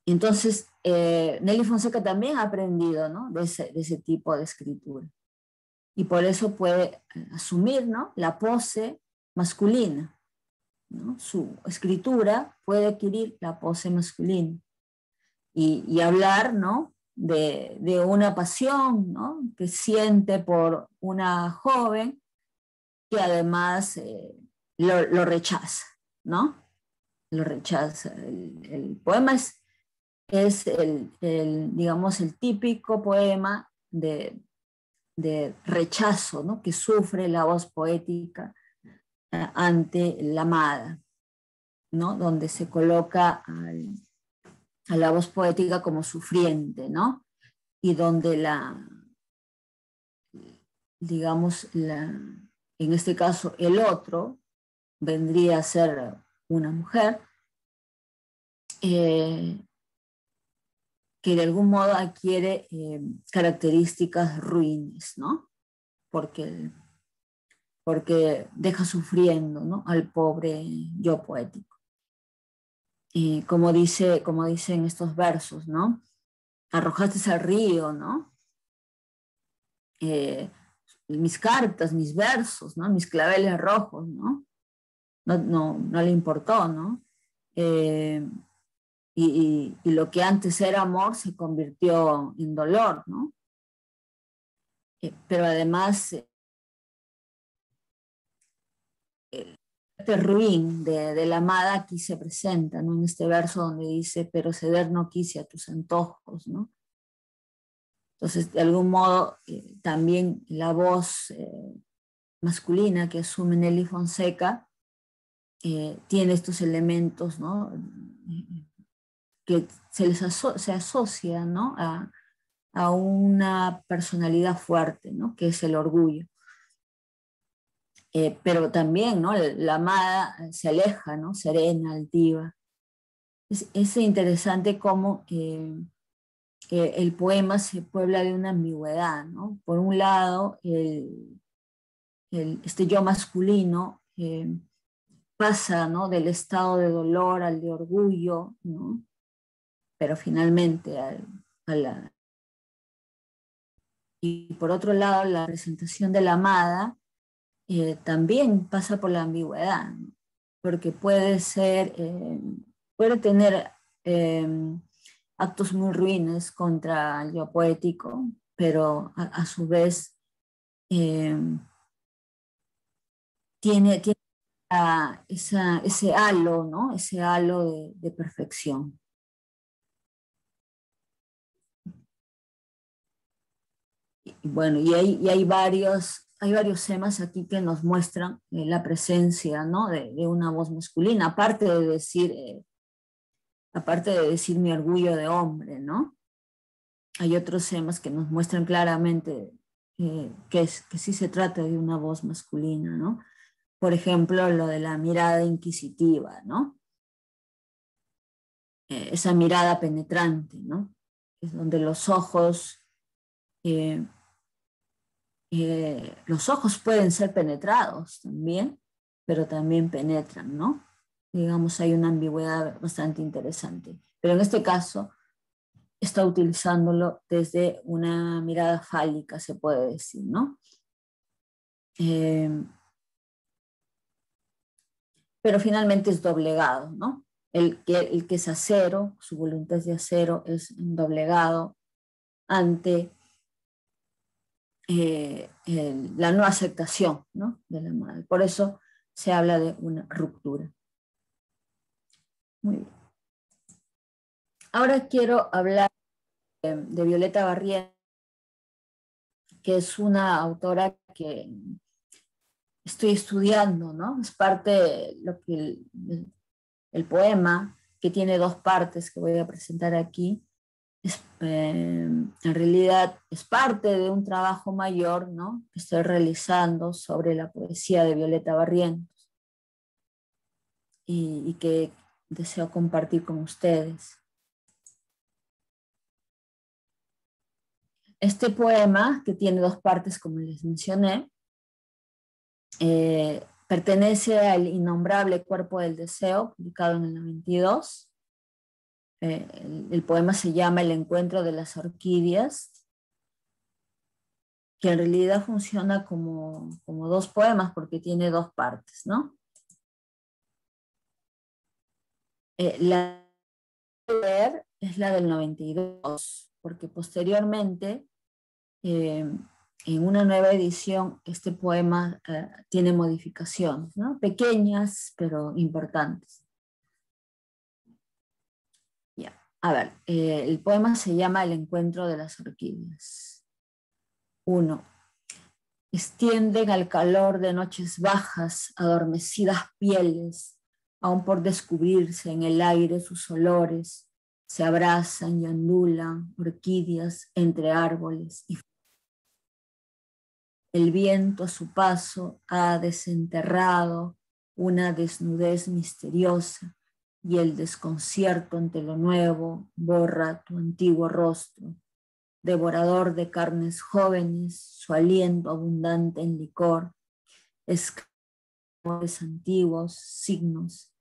Entonces, eh, Nelly Fonseca también ha aprendido ¿no? de, ese, tipo de escritura. Y por eso puede eh, asumir ¿no? la pose masculina. ¿no? Su escritura puede adquirir la pose masculina. Y, hablar ¿no? de, de, una pasión que siente por una joven que además eh, lo, rechaza, ¿no? Lo rechaza. El, el poema es es el, digamos, el típico poema de, rechazo ¿no? que sufre la voz poética eh, ante la amada, ¿no? donde se coloca a la voz poética como sufriente, ¿no? y donde la, digamos, la, en este caso el otro vendría a ser una mujer, eh, que de algún modo adquiere eh, características ruines, ¿no? Porque, porque deja sufriendo ¿no? al pobre yo poético. Y como, dice, como dicen estos versos, ¿no? Arrojaste al río, ¿no? Eh, mis cartas, mis versos, ¿no? Mis claveles rojos, ¿no? No, no, no le importó, ¿no? Eh, y, lo que antes era amor se convirtió en dolor, ¿no? Eh, pero además, eh, este ruin de, la amada aquí se presenta, ¿no? En este verso donde dice, pero ceder no quise a tus antojos, ¿no? Entonces, de algún modo, eh, también la voz masculina que asume Nelly Fonseca tiene estos elementos, ¿no? Que se les se asocia ¿no? a, a, una personalidad fuerte, ¿no? que es el orgullo. Eh, pero también ¿no? la amada se aleja, ¿no? serena, altiva, es, interesante cómo eh, el poema se puebla de una ambigüedad, ¿no? Por un lado, el, este yo masculino eh, pasa ¿no? del estado de dolor al de orgullo, ¿no? Pero finalmente a la... Y por otro lado, la presentación de la amada eh, también pasa por la ambigüedad, porque puede ser, eh, puede tener actos muy ruines contra el yo poético, pero a, su vez tiene, tiene ese halo, ¿no? Ese halo de, perfección. Bueno, y hay, y hay, varios, hay varios temas aquí que nos muestran eh, la presencia ¿no? de, una voz masculina, aparte de decir, eh, aparte de decir mi orgullo de hombre, ¿no? Hay otros temas que nos muestran claramente eh, que, es, que sí se trata de una voz masculina, ¿no? por ejemplo, lo de la mirada inquisitiva, ¿no? Esa mirada penetrante, ¿no? Es donde los ojos, eh, los ojos pueden ser penetrados también, pero también penetran, ¿no? Digamos, hay una ambigüedad bastante interesante. Pero en este caso, está utilizándolo desde una mirada fálica, se puede decir, ¿no? pero finalmente es doblegado, ¿no? El que, el que es acero, su voluntad de acero, es doblegado ante eh, la no aceptación ¿no? de la madre. Por eso se habla de una ruptura. Muy bien. Ahora quiero hablar de, de Violeta Barrientos, que es una autora que estoy estudiando, ¿no? Es parte lo que el, poema, que tiene dos partes que voy a presentar aquí, eh, en realidad es parte de un trabajo mayor, ¿no? Que estoy realizando sobre la poesía de Violeta Barrientos y, y que deseo compartir con ustedes. Este poema, que tiene dos partes, como les mencioné, eh, pertenece al innombrable Cuerpo del Deseo, publicado en el 92. Eh, el, poema se llama El encuentro de las orquídeas, que en realidad funciona como, como dos poemas porque tiene dos partes, ¿no? Eh, la es la del 92, porque posteriormente en una nueva edición este poema eh, tiene modificaciones, pequeñas pero importantes. Ya, A ver, eh, el poema se llama El encuentro de las orquídeas. Uno, extienden al calor de noches bajas, adormecidas pieles, aún por descubrirse en el aire sus olores, se abrazan y andulan orquídeas entre árboles y el viento a su paso ha desenterrado una desnudez misteriosa y el desconcierto ante lo nuevo borra tu antiguo rostro. Devorador de carnes jóvenes, su aliento abundante en licor, esclavos antiguos, signos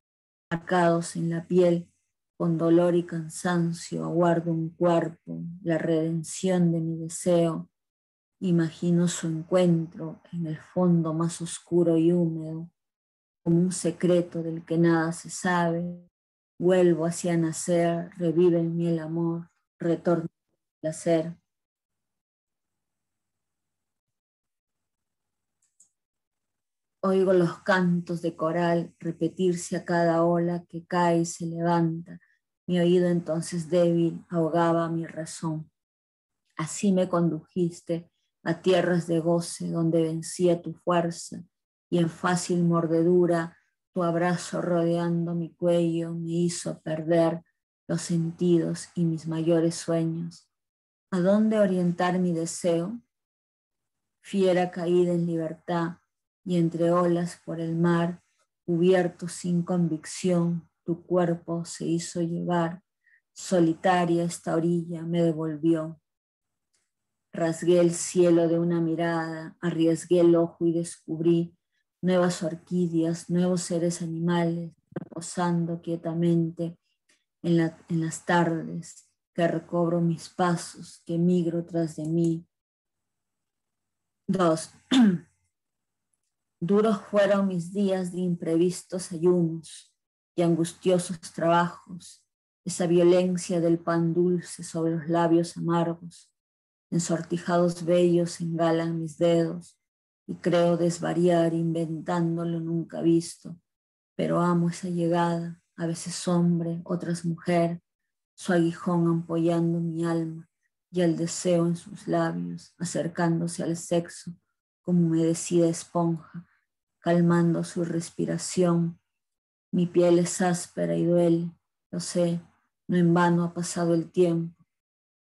marcados en la piel, con dolor y cansancio aguardo un cuerpo, la redención de mi deseo, Imagino su encuentro en el fondo más oscuro y húmedo, como un secreto del que nada se sabe. Vuelvo hacia nacer, revive en mí el amor, retorno el placer. Oigo los cantos de coral repetirse a cada ola que cae y se levanta. Mi oído entonces débil ahogaba mi razón. Así me condujiste a tierras de goce donde vencía tu fuerza y en fácil mordedura tu abrazo rodeando mi cuello me hizo perder los sentidos y mis mayores sueños. ¿A dónde orientar mi deseo? Fiera caída en libertad y entre olas por el mar, cubierto sin convicción, tu cuerpo se hizo llevar, solitaria esta orilla me devolvió. Rasgué el cielo de una mirada, arriesgué el ojo y descubrí nuevas orquídeas, nuevos seres animales, reposando quietamente en, en las tardes, que recobro mis pasos, que migro tras de mí. Dos. Duros fueron mis días de imprevistos ayunos y angustiosos trabajos, esa violencia del pan dulce sobre los labios amargos, ensortijados bellos engalan mis dedos y creo desvariar inventándolo nunca visto, pero amo esa llegada, a veces hombre, otras mujer, su aguijón ampollando mi alma y el deseo en sus labios, acercándose al sexo como humedecida esponja, calmando su respiración. Mi piel es áspera y duele, lo sé, no en vano ha pasado el tiempo,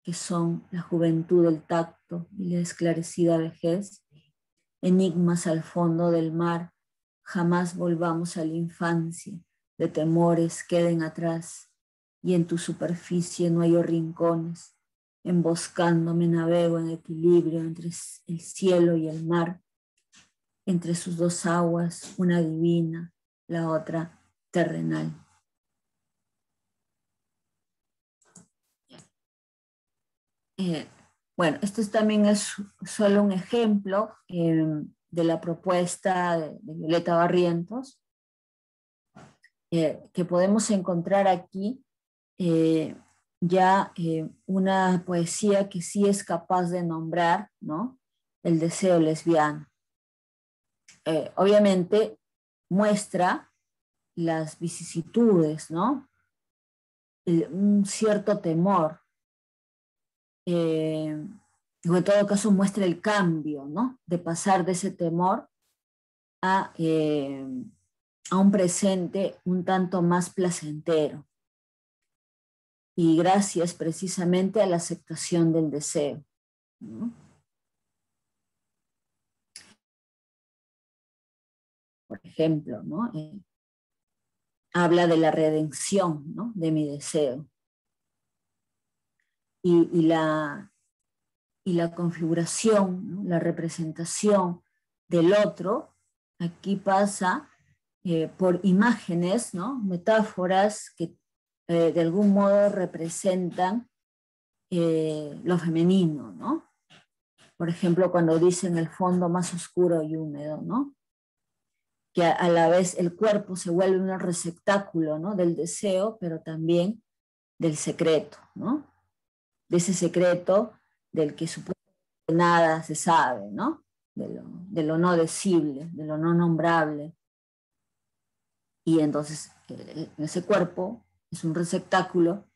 que son la juventud del tacto y la esclarecida vejez, enigmas al fondo del mar, jamás volvamos a la infancia, de temores queden atrás, y en tu superficie no hay rincones, emboscándome navego en equilibrio entre el cielo y el mar, entre sus dos aguas, una divina, la otra terrenal. Eh, bueno, esto también es solo un ejemplo eh, de la propuesta de, Violeta Barrientos, eh, que podemos encontrar aquí ya una poesía que sí es capaz de nombrar ¿no? el deseo lesbiano. obviamente muestra las vicisitudes, ¿no? un cierto temor eh, en todo caso muestra el cambio, ¿no? De pasar de ese temor a, eh, a un presente un tanto más placentero. Y gracias precisamente a la aceptación del deseo. Por ejemplo, ¿no? Eh, habla de la redención ¿no? de mi deseo y, la, y la configuración, la representación del otro, aquí pasa eh, por imágenes, ¿no? metáforas que eh, de algún modo representan eh, lo femenino, ¿no? Por ejemplo, cuando dicen el fondo más oscuro y húmedo, ¿no? Que a, a la vez el cuerpo se vuelve un receptáculo, ¿no? Del deseo, pero también del secreto, ¿no? De ese secreto del que supuestamente nada se sabe, ¿no? De lo, no decible, de lo no nombrable. Y entonces eh, ese cuerpo es un receptáculo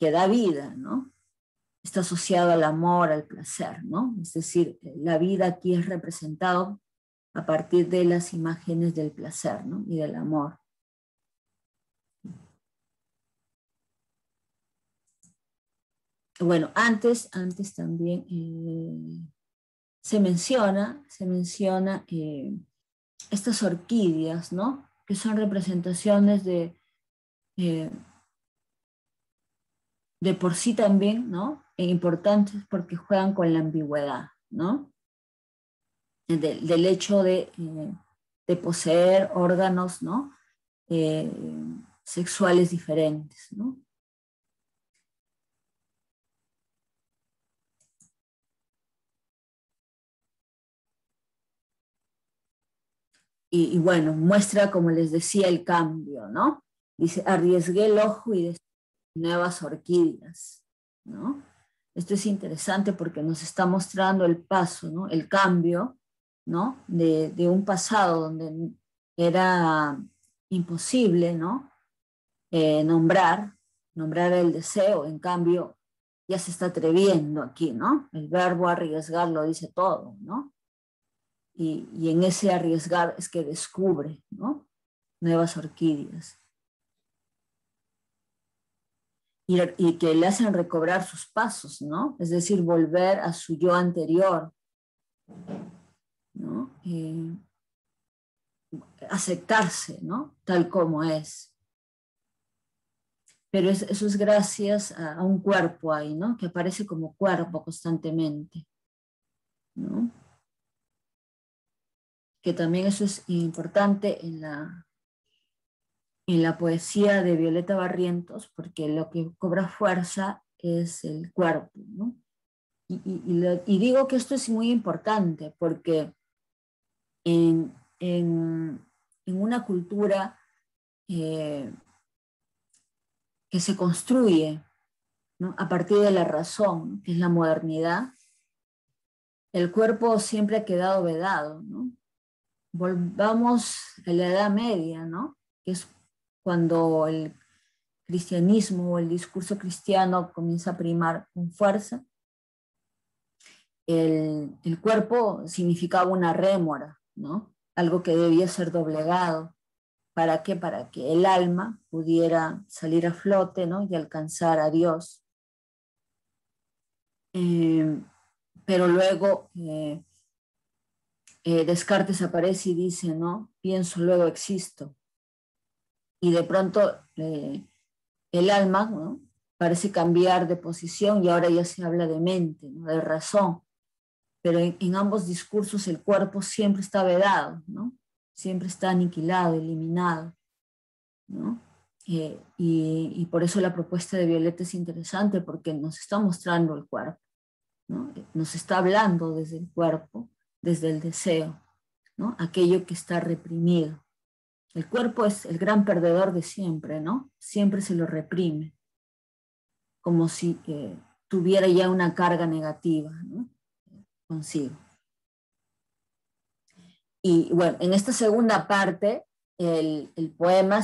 que da vida, ¿no? Está asociado al amor, al placer, ¿no? Es decir, la vida aquí es representado a partir de las imágenes del placer, ¿no? Y del amor. Bueno, antes, antes también eh, se menciona, se menciona eh, estas orquídeas, ¿no? Que son representaciones de, eh, de por sí también, ¿no? E importantes porque juegan con la ambigüedad, ¿no? del hecho de, de, poseer órganos, ¿no? sexuales diferentes, ¿no? Y, bueno, muestra, como les decía, el cambio, ¿no? Dice, arriesgué el ojo y nuevas orquídeas, ¿no? Esto es interesante porque nos está mostrando el paso, ¿no? El cambio, ¿no? De, un pasado donde era imposible, ¿no? Eh, nombrar, nombrar el deseo, en cambio, ya se está atreviendo aquí, ¿no? El verbo arriesgar lo dice todo, ¿no? Y, en ese arriesgar es que descubre nuevas orquídeas. Y, que le hacen recobrar sus pasos, ¿no? Es decir, volver a su yo anterior, ¿no? Eh, aceptarse, ¿no? Tal como es. pero eso es gracias a, un cuerpo ahí, ¿no? Que aparece como cuerpo constantemente, ¿no? Que también eso es importante en la, en la poesía de Violeta Barrientos, porque lo que cobra fuerza es el cuerpo, ¿no? Y, digo que esto es muy importante porque en, una cultura eh, que se construye a partir de la razón, que es la modernidad, el cuerpo siempre ha quedado vedado. ¿no? Volvamos a la Edad Media, ¿no? que es cuando el cristianismo o el discurso cristiano comienza a primar con fuerza el, cuerpo significaba una rémora, ¿no? Algo que debía ser doblegado. ¿Para qué? Para que el alma pudiera salir a flote, ¿no? Y alcanzar a Dios. Eh, pero luego eh, eh, Descartes aparece y dice, ¿no? Pienso, luego existo. Y de pronto el alma ¿no? parece cambiar de posición y ahora ya se habla de mente, de razón pero en, ambos discursos el cuerpo siempre está vedado, ¿no? Siempre está aniquilado, eliminado, ¿no? Eh, y, por eso la propuesta de Violeta es interesante porque nos está mostrando el cuerpo, ¿no? Nos está hablando desde el cuerpo, desde el deseo, ¿no? Aquello que está reprimido. El cuerpo es el gran perdedor de siempre, ¿no? Siempre se lo reprime, como si eh, tuviera ya una carga negativa, ¿no? consigo. Y bueno, en esta segunda parte, el, poema,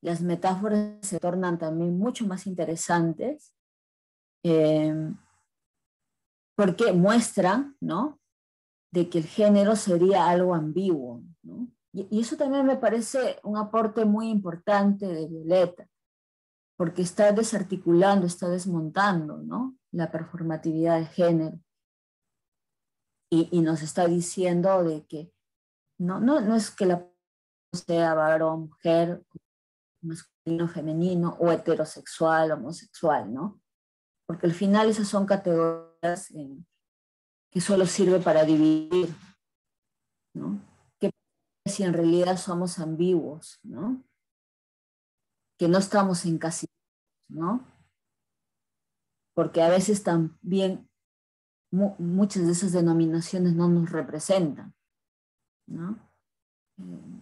las metáforas se tornan también mucho más interesantes em, porque muestran, ¿no? De que el género sería algo ambiguo, ¿no? Y, y eso también me parece un aporte muy importante de Violeta, porque está desarticulando, está desmontando, ¿no? la performatividad de género. Y, nos está diciendo de que no, no, no es que la sea varón, mujer, masculino, femenino, o heterosexual, homosexual, ¿no? Porque al final esas son categorías que solo sirve para dividir, ¿no? Que si en realidad somos ambiguos, ¿no? Que no estamos en casi, ¿no? porque a veces también muchas de esas denominaciones no nos representan. ¿no? Eh,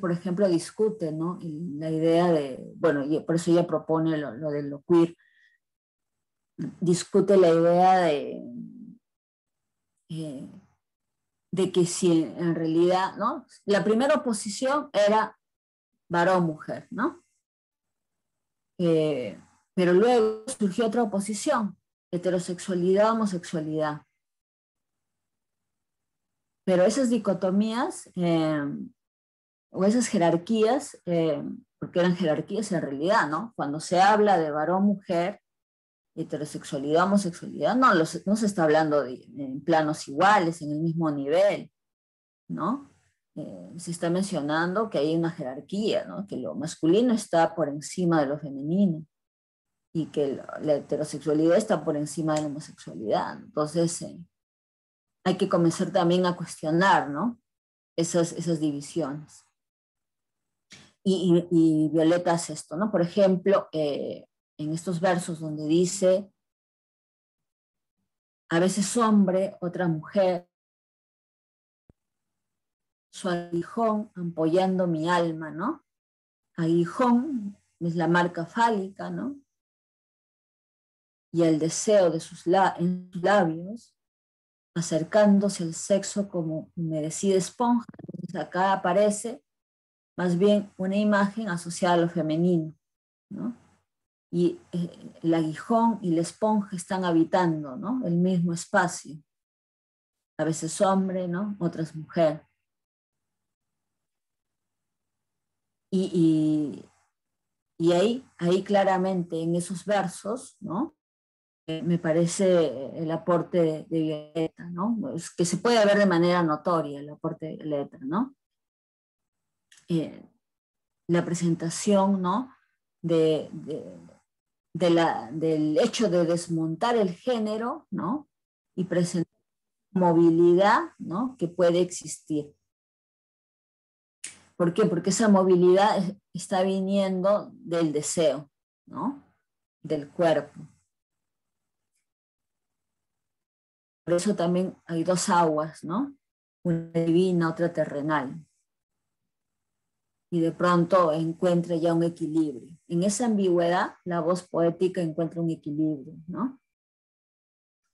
por ejemplo, discute ¿no? la idea de, bueno, por eso ella propone lo, de lo queer, discute la idea de, eh, de que si en realidad, ¿no? La primera oposición era varón-mujer, ¿no? Eh, pero luego surgió otra oposición, heterosexualidad, homosexualidad. Pero esas dicotomías em, o esas jerarquías, em, porque eran jerarquías en realidad, ¿no? Cuando se habla de varón-mujer, heterosexualidad, homosexualidad, no, no se está hablando de, en planos iguales, en el mismo nivel, ¿no? Eh, se está mencionando que hay una jerarquía, ¿no? Que lo masculino está por encima de lo femenino y que la heterosexualidad está por encima de la homosexualidad. Entonces, eh, hay que comenzar también a cuestionar ¿no? esas, esas divisiones. Y, y, Violeta hace esto, ¿no? Por ejemplo, eh, en estos versos donde dice, a veces hombre, otra mujer, su aguijón ampollando mi alma, ¿no? Aguijón es la marca fálica, ¿no? y el deseo de sus, labios, acercándose al sexo como humedecida esponja. Entonces acá aparece más bien una imagen asociada a lo femenino, ¿no? Y eh, el aguijón y la esponja están habitando, ¿no? El mismo espacio. A veces hombre, ¿no? Otras mujer. Y, y, ahí, ahí claramente en esos versos, ¿no? Eh, me parece el aporte de, Violeta, ¿no? Que se puede ver de manera notoria el aporte de Violeta, ¿no? Eh, la presentación, ¿no? De, la, del hecho de desmontar el género, ¿no? Y presentar movilidad, ¿no? Que puede existir. ¿Por qué? Porque esa movilidad está viniendo del deseo, ¿no? Del cuerpo. Por eso también hay dos aguas, ¿no? Una divina, otra terrenal. Y de pronto encuentra ya un equilibrio. En esa ambigüedad, la voz poética encuentra un equilibrio, ¿no?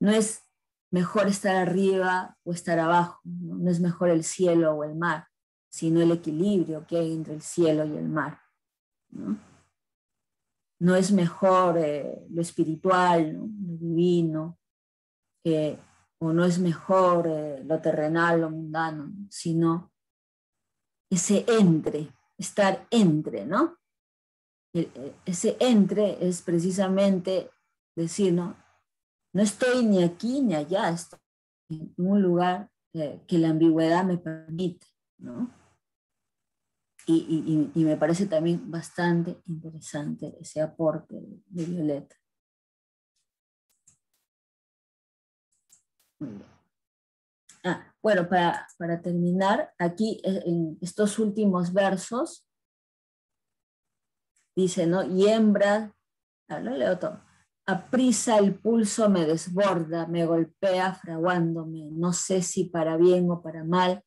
No es mejor estar arriba o estar abajo, no, no es mejor el cielo o el mar sino el equilibrio que hay entre el cielo y el mar. No, es mejor eh, lo espiritual, lo divino, o no es mejor eh, lo terrenal, lo mundano, sino ese entre, estar entre, ¿no? E, ese entre es precisamente decir, ¿no? No estoy ni aquí ni allá, estoy en un lugar eh, que la ambigüedad me permite, ¿no? y, me parece también bastante interesante ese aporte de Violeta. Ah, bueno, para, para, terminar, aquí eh, en estos últimos versos, dice, ¿no? Y hembra, leo todo. Aprisa el pulso me desborda, me golpea fraguándome, no sé si para bien o para mal,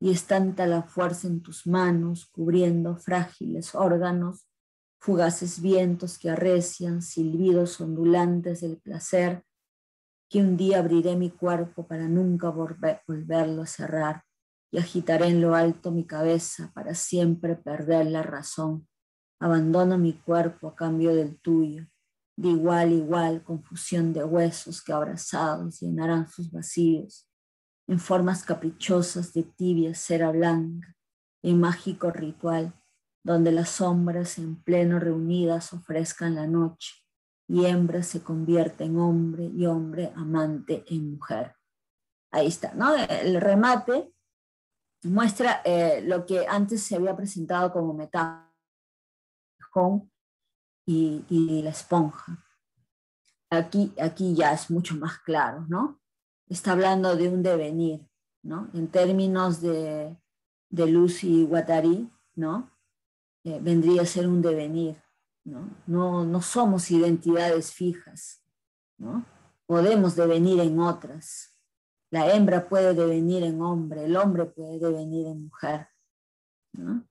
y es tanta la fuerza en tus manos, cubriendo frágiles órganos, fugaces vientos que arrecian, silbidos ondulantes del placer, que un día abriré mi cuerpo para nunca volverlo a cerrar y agitaré en lo alto mi cabeza para siempre perder la razón. Abandono mi cuerpo a cambio del tuyo, de igual igual confusión de huesos que abrazados llenarán sus vacíos en formas caprichosas de tibia cera blanca, en mágico ritual, donde las sombras en pleno reunidas ofrezcan la noche, y hembra se convierte en hombre y hombre amante en mujer. Ahí está, ¿no? El remate muestra eh, lo que antes se había presentado como metáfora y, y la esponja. Aquí, aquí ya es mucho más claro, ¿no? está hablando de un devenir, ¿no? En términos de, de Lucy Guattari, ¿no? Eh, vendría a ser un devenir, ¿no? ¿no? No somos identidades fijas, ¿no? Podemos devenir en otras. La hembra puede devenir en hombre, el hombre puede devenir en mujer, ¿no?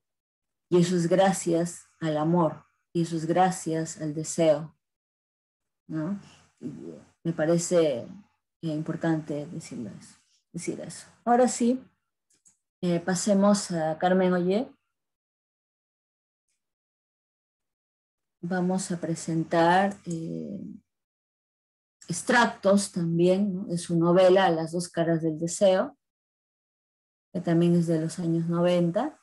Y eso es gracias al amor, y eso es gracias al deseo, ¿no? me parece es importante decirlo eso, decir eso. Ahora sí, eh, pasemos a Carmen Oye. Vamos a presentar eh, extractos también de su novela Las dos caras del deseo, que también es de los años 90.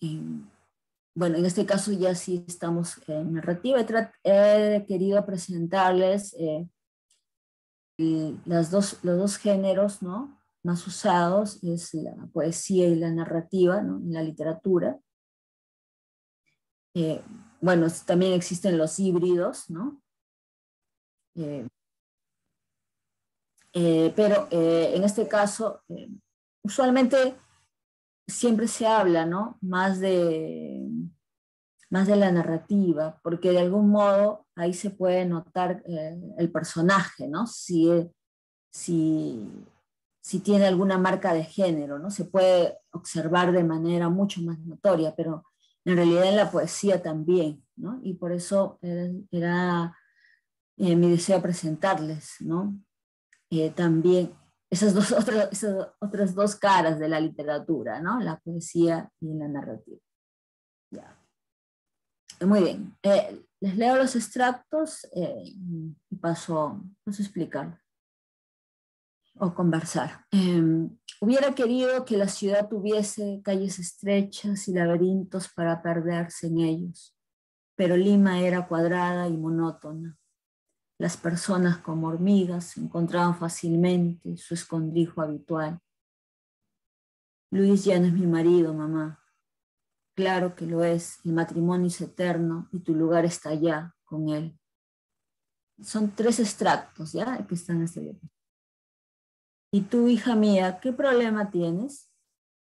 Y, bueno, en este caso ya sí estamos en narrativa. He, querido presentarles eh, las dos, los dos géneros ¿no? más usados es la poesía y la narrativa ¿no? en la literatura. Eh, bueno, también existen los híbridos, ¿no? Eh, eh, pero en este caso, usualmente siempre se habla, ¿no? Más de más de la narrativa, porque de algún modo ahí se puede notar el personaje, ¿no? Si, si, si, tiene alguna marca de género, ¿no? Se puede observar de manera mucho más notoria, pero en realidad en la poesía también, ¿no? Y por eso era, eh, mi deseo presentarles, ¿no? Eh, también esas, dos, otras, esas otras dos caras de la literatura, ¿no? La poesía y la narrativa. Ya. Muy bien. Eh, les leo los extractos y paso, a explicar o conversar. Em, hubiera querido que la ciudad tuviese calles estrechas y laberintos para perderse en ellos, pero Lima era cuadrada y monótona. Las personas como hormigas encontraban fácilmente su escondrijo habitual. Luis ya no es mi marido, mamá. claro que lo es, el matrimonio es eterno y tu lugar está allá con él. Son tres extractos, ¿ya? Que están en este Y tú, hija mía, ¿qué problema tienes?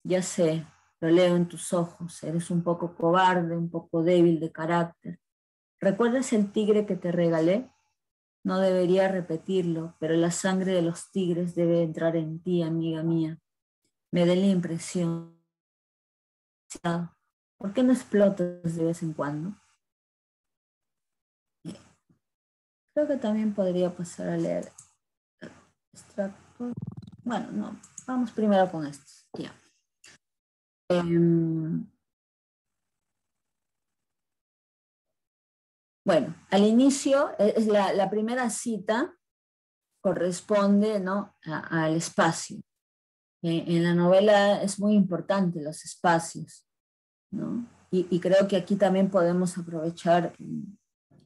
Ya sé, lo leo en tus ojos, eres un poco cobarde, un poco débil de carácter. ¿Recuerdas el tigre que te regalé? No debería repetirlo, pero la sangre de los tigres debe entrar en ti, amiga mía. Me da la impresión. ¿Por qué no explotas de vez en cuando? Creo que también podría pasar a leer extracto. Bueno, no, vamos primero con esto. Ya. Em, bueno, al inicio, e, la, primera cita corresponde ¿no? al espacio. E, en la novela es muy importante los espacios, ¿no? y, creo que aquí también podemos aprovechar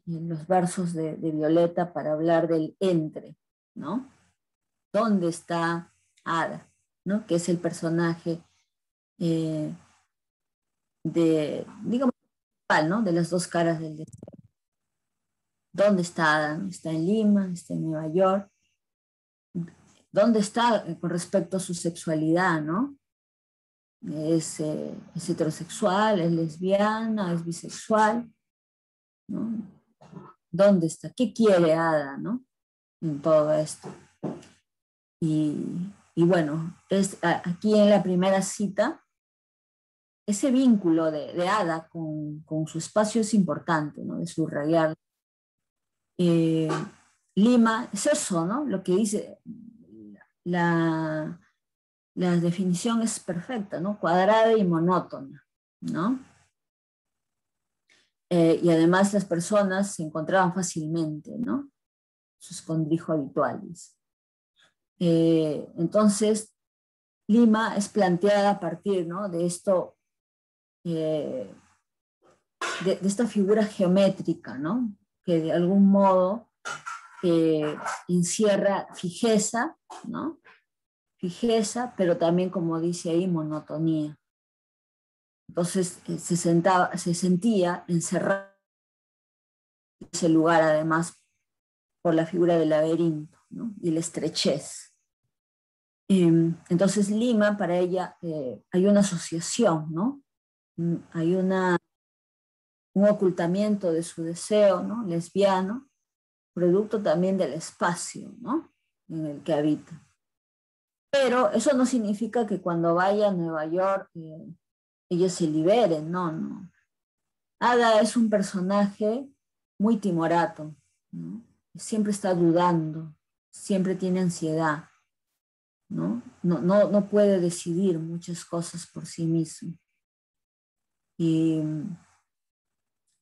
los versos de, Violeta para hablar del entre, ¿no? ¿Dónde está Ada, ¿no? Que es el personaje eh, de, digamos. De las dos caras del deseo. ¿Dónde está Ada? ¿Está en Lima? ¿Está en Nueva York? ¿Dónde está con respecto a su sexualidad, no? Es, eh, es heterosexual, es lesbiana, es bisexual, ¿no? ¿Dónde está? ¿Qué quiere Ada, no? En todo esto. Y, bueno, es, aquí en la primera cita, ese vínculo de, Ada con, su espacio es importante, ¿no? De subrayar. Eh, Lima, es eso, ¿no? Lo que dice, la, la definición es perfecta, ¿no? Cuadrada y monótona, ¿no? Eh, y además las personas se encontraban fácilmente, ¿no? Sus escondrijos habituales. Eh, entonces, Lima es planteada a partir ¿no? de esto, eh, de, esta figura geométrica, ¿no? que de algún modo encierra fijeza, ¿no? fijeza, pero también, como dice ahí, monotonía. Entonces eh, se, sentaba, se sentía encerrado en ese lugar, además, por la figura del laberinto y la estrechez. Em, entonces Lima, para ella, eh, hay una asociación, ¿no? Mm, hay una, un ocultamiento de su deseo ¿no? lesbiano, producto también del espacio ¿no? en el que habita. Pero eso no significa que cuando vaya a Nueva York eh, ellos se liberen, no, no. Ada es un personaje muy timorato, siempre está dudando, siempre tiene ansiedad, ¿no? No, no, puede decidir muchas cosas por sí mismo. Y,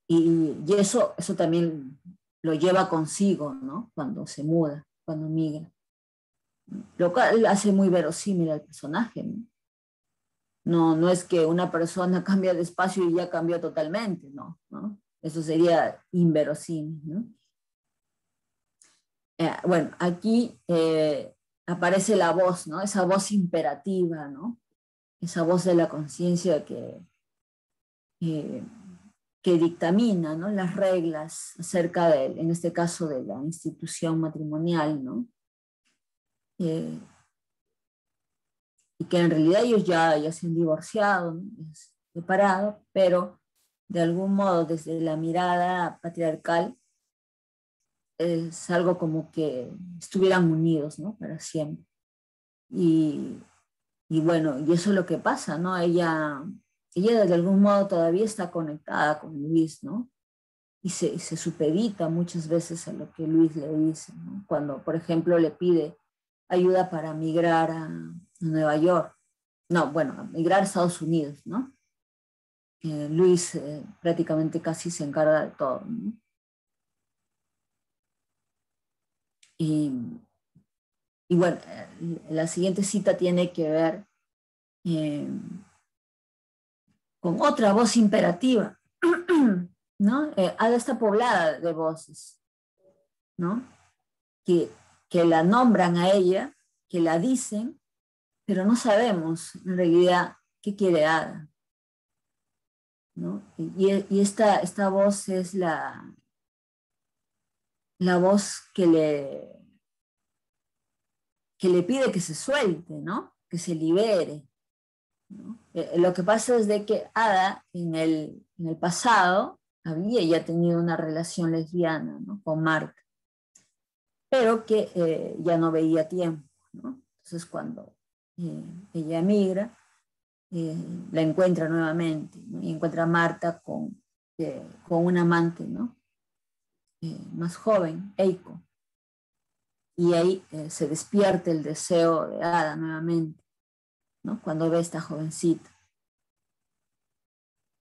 y, eso, eso también lo lleva consigo, ¿no? Cuando se muda, cuando migra. Lo cual hace muy verosímil al personaje, ¿no? No, no es que una persona cambia de espacio y ya cambió totalmente, no, Eso sería inverosímil, eh, bueno, aquí eh, aparece la voz, ¿no? Esa voz imperativa, ¿no? Esa voz de la conciencia que, eh, que dictamina, ¿no? Las reglas acerca de, en este caso, de la institución matrimonial, ¿no? y que en realidad ellos ya, ya se han divorciado, separado, pero de algún modo desde la mirada patriarcal es algo como que estuvieran unidos, ¿no? Para siempre. Y, bueno, y eso es lo que pasa, ¿no? Ella, ella de algún modo todavía está conectada con Luis, ¿no? Y se, se supedita muchas veces a lo que Luis le dice. Cuando, por ejemplo, le pide ayuda para migrar a, Nueva York. No, bueno, migrar a Estados Unidos, ¿no? Luis eh, prácticamente casi se encarga de todo. Y, y, bueno, eh, la siguiente cita tiene que ver con otra voz imperativa, ¿no? Ada está poblada de voces, ¿no? Que que la nombran a ella, que la dicen, pero no sabemos en realidad qué quiere Ada. ¿no? Y, esta, esta voz es la, la voz que le, que le pide que se suelte, ¿no? que se libere. Eh, lo que pasa es de que Ada en el, en el pasado había ya tenido una relación lesbiana con Marta, pero que eh, ya no veía tiempo. Entonces cuando eh, ella emigra, la encuentra nuevamente y encuentra a Marta con, con un amante ¿no? Más joven, Eiko. Y ahí se despierta el deseo de Ada nuevamente, ¿no? cuando ve a esta jovencita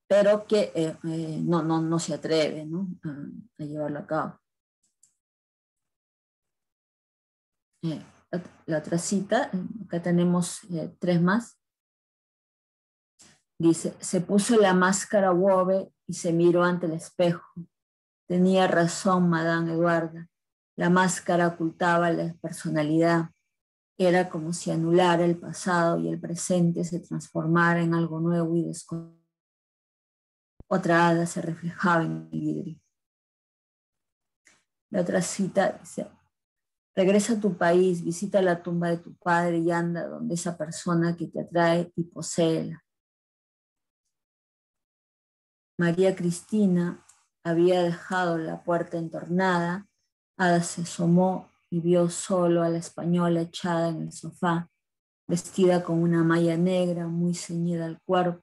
pero que eh, eh, no, no, no, se atreve ¿no? A, llevarlo a cabo. Eh, la, otra cita, acá tenemos tres más. Dice, se puso la máscara Wobe y se miró ante el espejo. Tenía razón, Madame Eduarda. La máscara ocultaba la personalidad. Era como si anulara el pasado y el presente se transformara en algo nuevo y desconocido otra hada se reflejaba en el vidrio. La otra cita dice, regresa a tu país, visita la tumba de tu padre y anda donde esa persona que te atrae y poseela. María Cristina había dejado la puerta entornada, Ada se asomó y vio solo a la española echada en el sofá, vestida con una malla negra muy ceñida al cuerpo,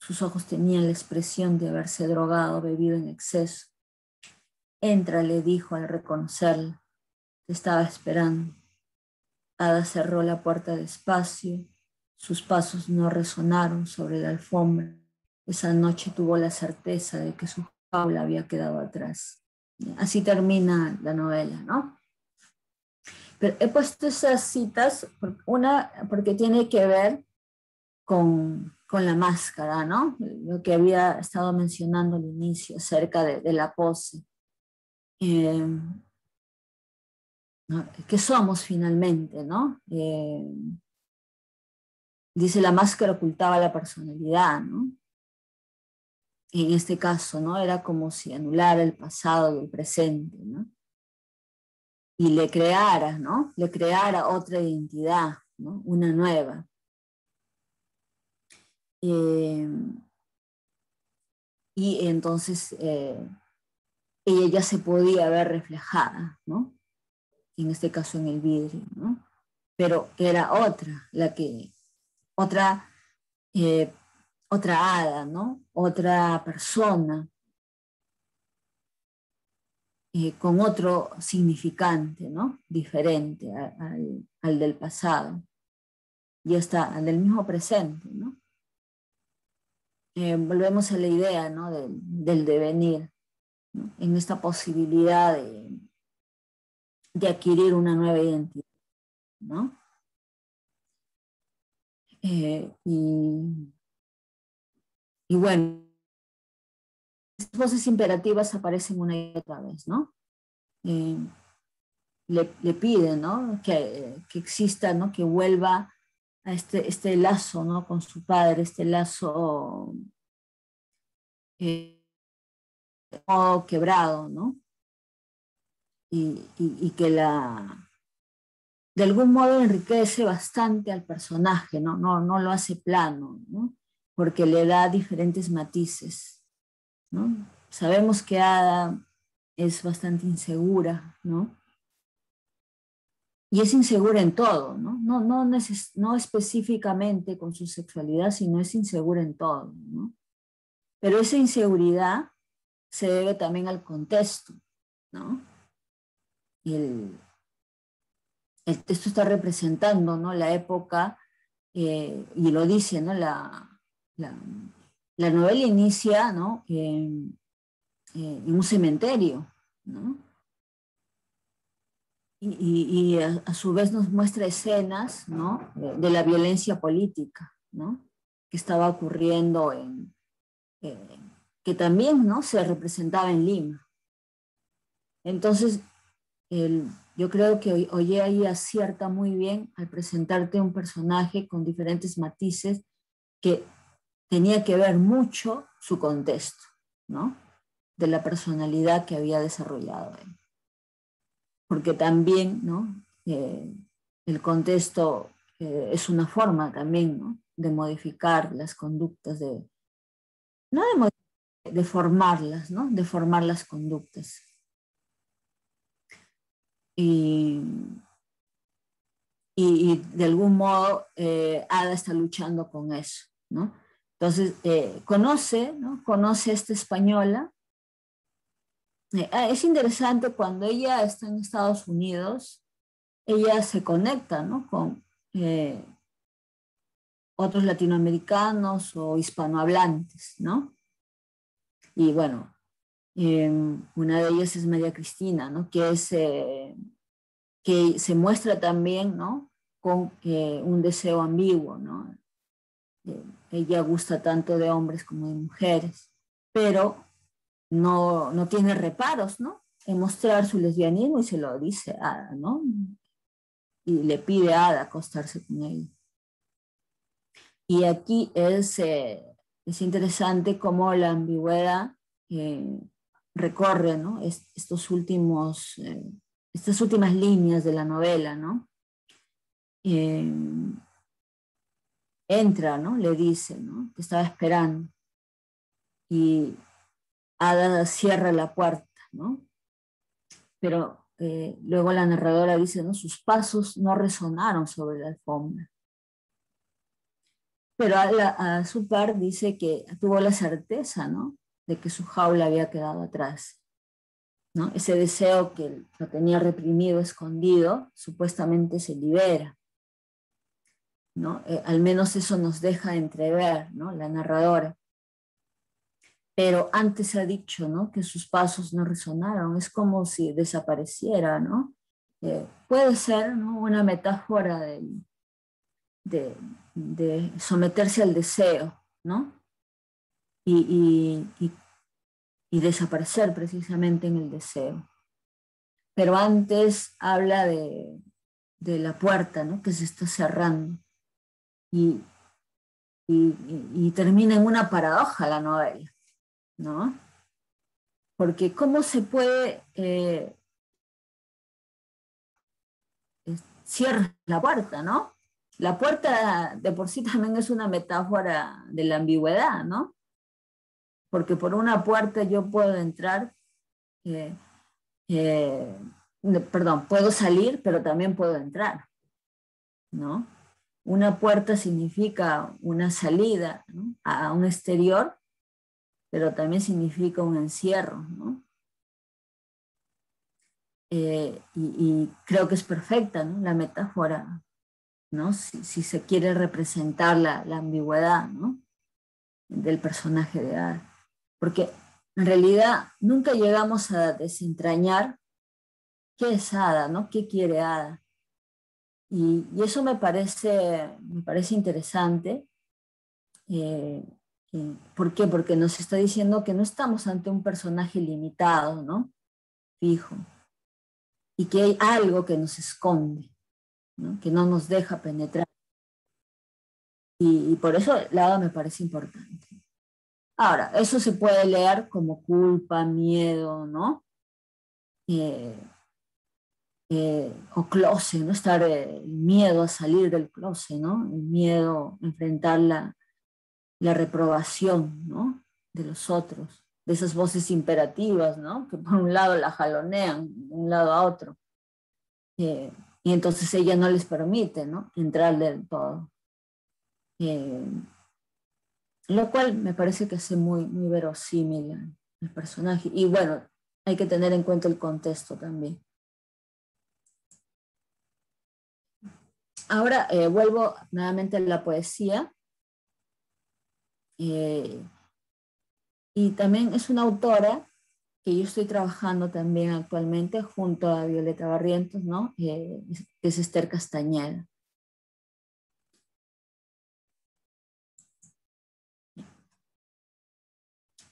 sus ojos tenían la expresión de haberse drogado, bebido en exceso. Entra, le dijo al reconocerla. Te estaba esperando. Ada cerró la puerta despacio. Sus pasos no resonaron sobre la alfombra. Esa noche tuvo la certeza de que su jaula había quedado atrás. Así termina la novela, ¿no? Pero he puesto esas citas, una porque tiene que ver con, con la máscara, ¿no? Lo que había estado mencionando al inicio acerca de, la pose. Eh, ¿Qué somos finalmente, no? Eh, dice la máscara ocultaba la personalidad, ¿no? En este caso, ¿no? Era como si anulara el pasado y el presente, ¿no? Y le creara, ¿no? Le creara otra identidad, ¿no? Una nueva. Eh, y entonces eh, ella ya se podía ver reflejada, ¿no? En este caso en el vidrio, ¿no? Pero era otra, la que, otra, eh, otra hada, ¿no? Otra persona con otro significante, ¿no? Diferente al, al del pasado y hasta al del mismo presente, ¿no? Eh, volvemos a la idea ¿no? del, devenir, en esta posibilidad de, de, adquirir una nueva identidad. ¿no? Eh, y, y, bueno, estas voces imperativas aparecen una y otra vez, ¿no? Eh, le, le, piden ¿no? que, que exista, ¿no? que vuelva a este, este lazo ¿no? con su padre, este lazo eh, quebrado, ¿no? Y, y, que la, de algún modo enriquece bastante al personaje, ¿no? No, no lo hace plano, ¿no? Porque le da diferentes matices, ¿no? Sabemos que Ada es bastante insegura, ¿no? y es insegura en todo, ¿no? No, no, no específicamente con su sexualidad, sino es insegura en todo, ¿no? Pero esa inseguridad se debe también al contexto, ¿no? El, texto está representando, ¿no? La época, eh, y lo dice, ¿no? La, la, novela inicia, ¿no? en un cementerio, ¿no? y, a, su vez nos muestra escenas ¿no? de, la violencia política ¿no? que estaba ocurriendo en, que también ¿no? se representaba en Lima. Entonces, el, yo creo que Oye ahí acierta muy bien al presentarte un personaje con diferentes matices que tenía que ver mucho su contexto, ¿no? De la personalidad que había desarrollado él. Porque también, ¿no? Eh, el contexto eh, es una forma también, ¿no? De modificar las conductas de, no de, de formarlas, ¿no? De formar las conductas. Y, y, de algún modo eh, Ada está luchando con eso, ¿no? Entonces, eh, conoce, ¿no? Conoce a esta española. Eh, ah, es interesante cuando ella está en Estados Unidos, ella se conecta, ¿no? Con otros latinoamericanos o hispanohablantes, ¿no? Y bueno, em, una de ellas es María Cristina, ¿no? Que es que se muestra también, ¿no? Con eh, un deseo ambiguo, ¿no? Eh, ella gusta tanto de hombres como de mujeres, pero no, no tiene reparos, ¿no? En mostrar su lesbianismo y se lo dice a Ada, ¿no? Y le pide a Ada acostarse con ella. Y aquí es, eh, es interesante cómo la ambigüedad recorre, ¿no? estos últimos estas últimas líneas de la novela, ¿no? Entra, ¿no? Le dice, ¿no? Que estaba esperando. Y Ada cierra la puerta, ¿no? Pero eh, luego la narradora dice, ¿no? Sus pasos no resonaron sobre la alfombra. Pero a, su par dice que tuvo la certeza, ¿no? De que su jaula había quedado atrás. Ese deseo que lo tenía reprimido, escondido, supuestamente se libera. ¿No? Eh, al menos eso nos deja entrever ¿no? la narradora. Pero antes ha dicho ¿no? que sus pasos no resonaron, es como si desapareciera. ¿no? Eh, puede ser una metáfora de, de, someterse al deseo ¿no? y, desaparecer precisamente en el deseo. Pero antes habla de, la puerta ¿no? que se está cerrando y, y, termina en una paradoja la novela, ¿no? Porque ¿cómo se puede eh, cierra la puerta, ¿no? La puerta de por sí también es una metáfora de la ambigüedad, ¿no? porque por una puerta yo puedo entrar, eh, eh, perdón, puedo salir, pero también puedo entrar, ¿no? Una puerta significa una salida a un exterior, pero también significa un encierro, ¿no? Eh, y, creo que es perfecta la metáfora, ¿no? Si, se quiere representar la, la ambigüedad ¿no? del personaje de Ada porque en realidad nunca llegamos a desentrañar qué es Ada, ¿no? ¿Qué quiere Ada? Y, eso me parece, me parece interesante. Eh, ¿Por qué? Porque nos está diciendo que no estamos ante un personaje limitado, ¿no? Fijo. Y que hay algo que nos esconde, ¿no? que no nos deja penetrar. Y, y por eso Ada me parece importante. Ahora, eso se puede leer como culpa, miedo, ¿no? Eh, eh, o closet, ¿no? Estar eh, el miedo a salir del closet, ¿no? El miedo a enfrentar la, reprobación, ¿no? De los otros, de esas voces imperativas, ¿no? Que por un lado la jalonean, de un lado a otro. y entonces ella no les permite, ¿no? Entrar del todo lo cual me parece que hace muy, muy verosímil el personaje. Y bueno, hay que tener en cuenta el contexto también. Ahora eh, vuelvo nuevamente a la poesía. Eh, y también es una autora que yo estoy trabajando también actualmente junto a Violeta Barrientos, ¿no? Eh, es Esther Castañeda.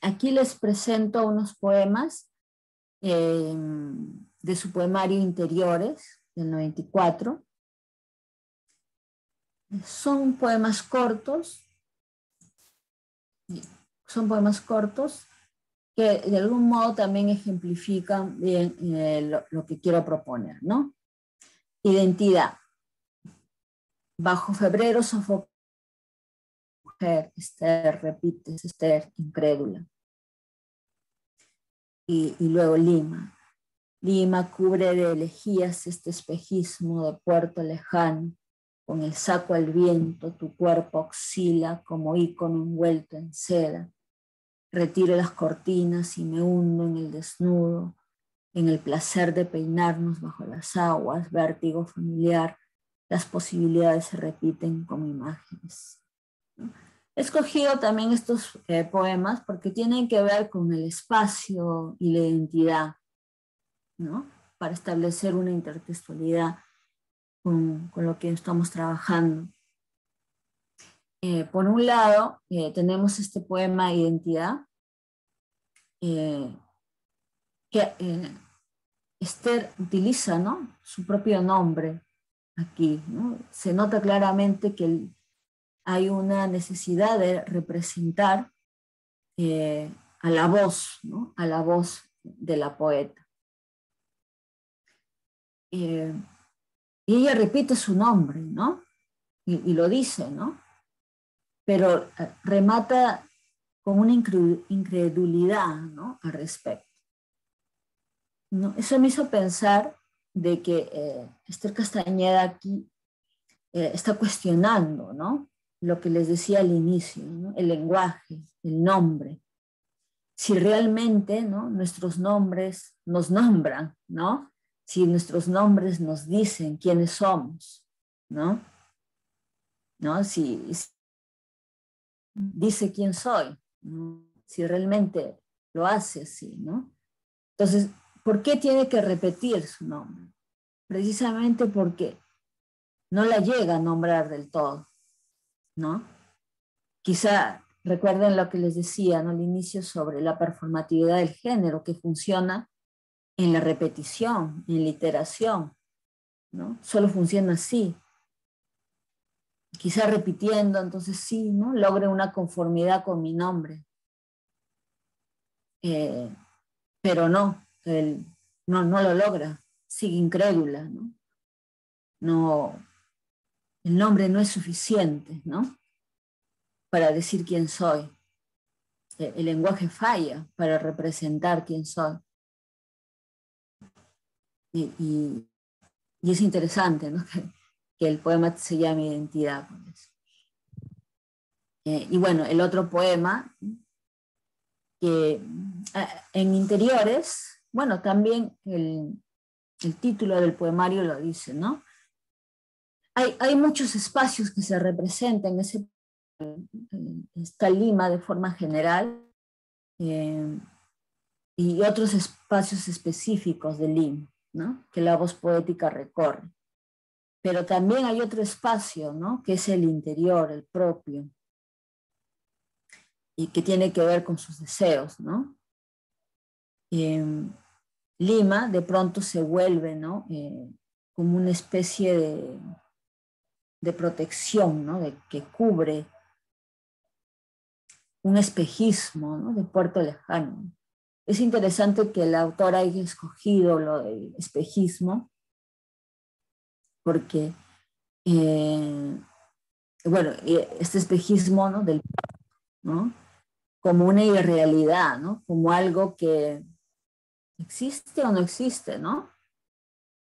Aquí les presento unos poemas em, de su poemario Interiores, del 94. Son poemas cortos, son poemas cortos que de algún modo también ejemplifican bien eh, lo, que quiero proponer, ¿no? Identidad. Bajo febrero sofoca mujer, Esther, repites, Esther, incrédula. Y luego Lima. Lima cubre de elegías este espejismo de puerto lejano, con el saco al viento, tu cuerpo oscila como ícono envuelto en seda. Retiro las cortinas y me hundo en el desnudo, en el placer de peinarnos bajo las aguas, vértigo familiar, las posibilidades se repiten como imágenes. He escogido también estos eh, poemas porque tienen que ver con el espacio y la identidad, ¿no? para establecer una intertextualidad con, lo que estamos trabajando. Eh, por un lado, eh, tenemos este poema Identidad, eh, que Esther utiliza ¿no? su propio nombre aquí. Se nota claramente que hay una necesidad de representar a la voz, ¿no? a la voz de la poeta. Y ella repite su nombre, ¿no? Y, lo dice, ¿no? Pero remata con una incredulidad ¿no? al respecto. ¿no? Eso me hizo pensar de que eh, Esther Castañeda aquí eh, está cuestionando ¿no? lo que les decía al inicio, ¿no? el lenguaje, el nombre. Si realmente ¿no? nuestros nombres nos nombran, ¿no? Si nuestros nombres nos dicen quiénes somos, ¿no? ¿No? Si, dice quién soy, si realmente lo hace así, ¿no? Entonces, ¿por qué tiene que repetir su nombre? Precisamente porque no la llega a nombrar del todo, ¿no? Quizá recuerden lo que les decía al inicio sobre la performatividad del género que funciona en la repetición, en la iteración, ¿no? Solo funciona así. Quizá repitiendo, entonces sí, ¿no? Logre una conformidad con mi nombre. Eh, pero no, él no, no lo logra, sigue incrédula, ¿no? No, el nombre no es suficiente, ¿no? Para decir quién soy. El, el lenguaje falla para representar quién soy. Y, y, es interesante. Que, el poema se llame Identidad. Eh, y bueno, el otro poema, que en interiores, bueno, también el, el título del poemario lo dice, ¿no? Hay, hay, muchos espacios que se representan en ese, esta Lima de forma general eh, y otros espacios específicos de Lima, ¿no? Que la voz poética recorre. Pero también hay otro espacio, ¿no? Que es el interior, el propio, y que tiene que ver con sus deseos, ¿no? Eh, Lima de pronto se vuelve, ¿no? Eh, como una especie de, de protección, ¿no? De, que cubre un espejismo, ¿no? De puerto lejano. Es interesante que el autor haya escogido lo del espejismo, porque, eh, bueno, este espejismo, ¿no? Del, ¿no? como una irrealidad, ¿no? Como algo que existe o no existe, ¿no?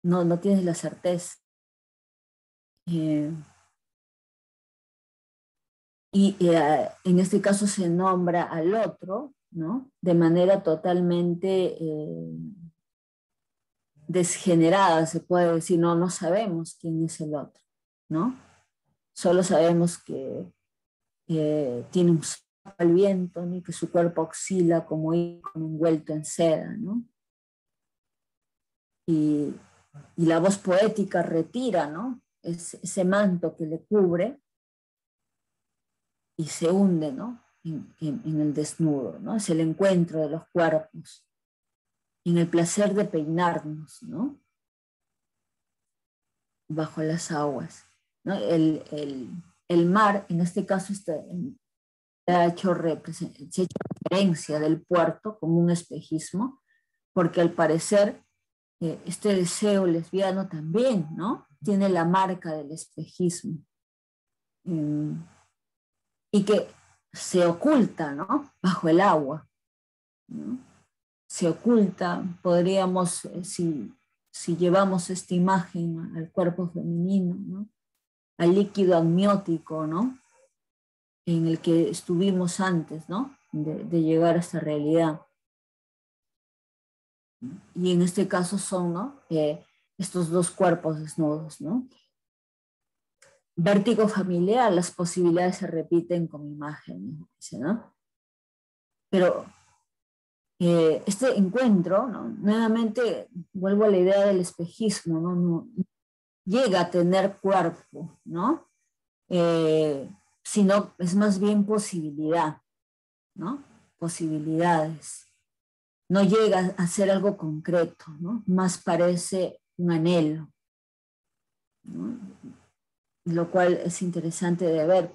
No, no tienes la certeza. Eh, y eh, en este caso se nombra al otro, ¿no? De manera totalmente eh, desgenerada, se puede decir, no, no sabemos quién es el otro, ¿no? Solo sabemos que tiene un al viento, ni que su cuerpo oscila como envuelto en seda, ¿no? Y, y, la voz poética retira, ¿no? Es, ese manto que le cubre y se hunde, ¿no? En, en, en, el desnudo, ¿no? Es el encuentro de los cuerpos, en el placer de peinarnos, ¿no? Bajo las aguas, ¿no? El, el, el mar, en este caso, está, ha hecho, se ha hecho referencia del puerto como un espejismo, porque al parecer eh, este deseo lesbiano también, ¿no? Tiene la marca del espejismo. Mm, y que se oculta, ¿no? Bajo el agua. Se oculta, podríamos, eh, si, si llevamos esta imagen al cuerpo femenino, ¿no? al líquido amniótico, ¿no? En el que estuvimos antes, ¿no? De, de llegar a esta realidad y en este caso son ¿no? Eh, estos dos cuerpos desnudos. ¿no? Vértigo familiar, las posibilidades se repiten con imagen. ¿no? Pero eh, este encuentro, ¿no? nuevamente vuelvo a la idea del espejismo, ¿no? no llega a tener cuerpo, ¿no? Eh, sino es más bien posibilidad, ¿no? Posibilidades no llega a ser algo concreto, ¿no? más parece un anhelo, lo cual es interesante de ver.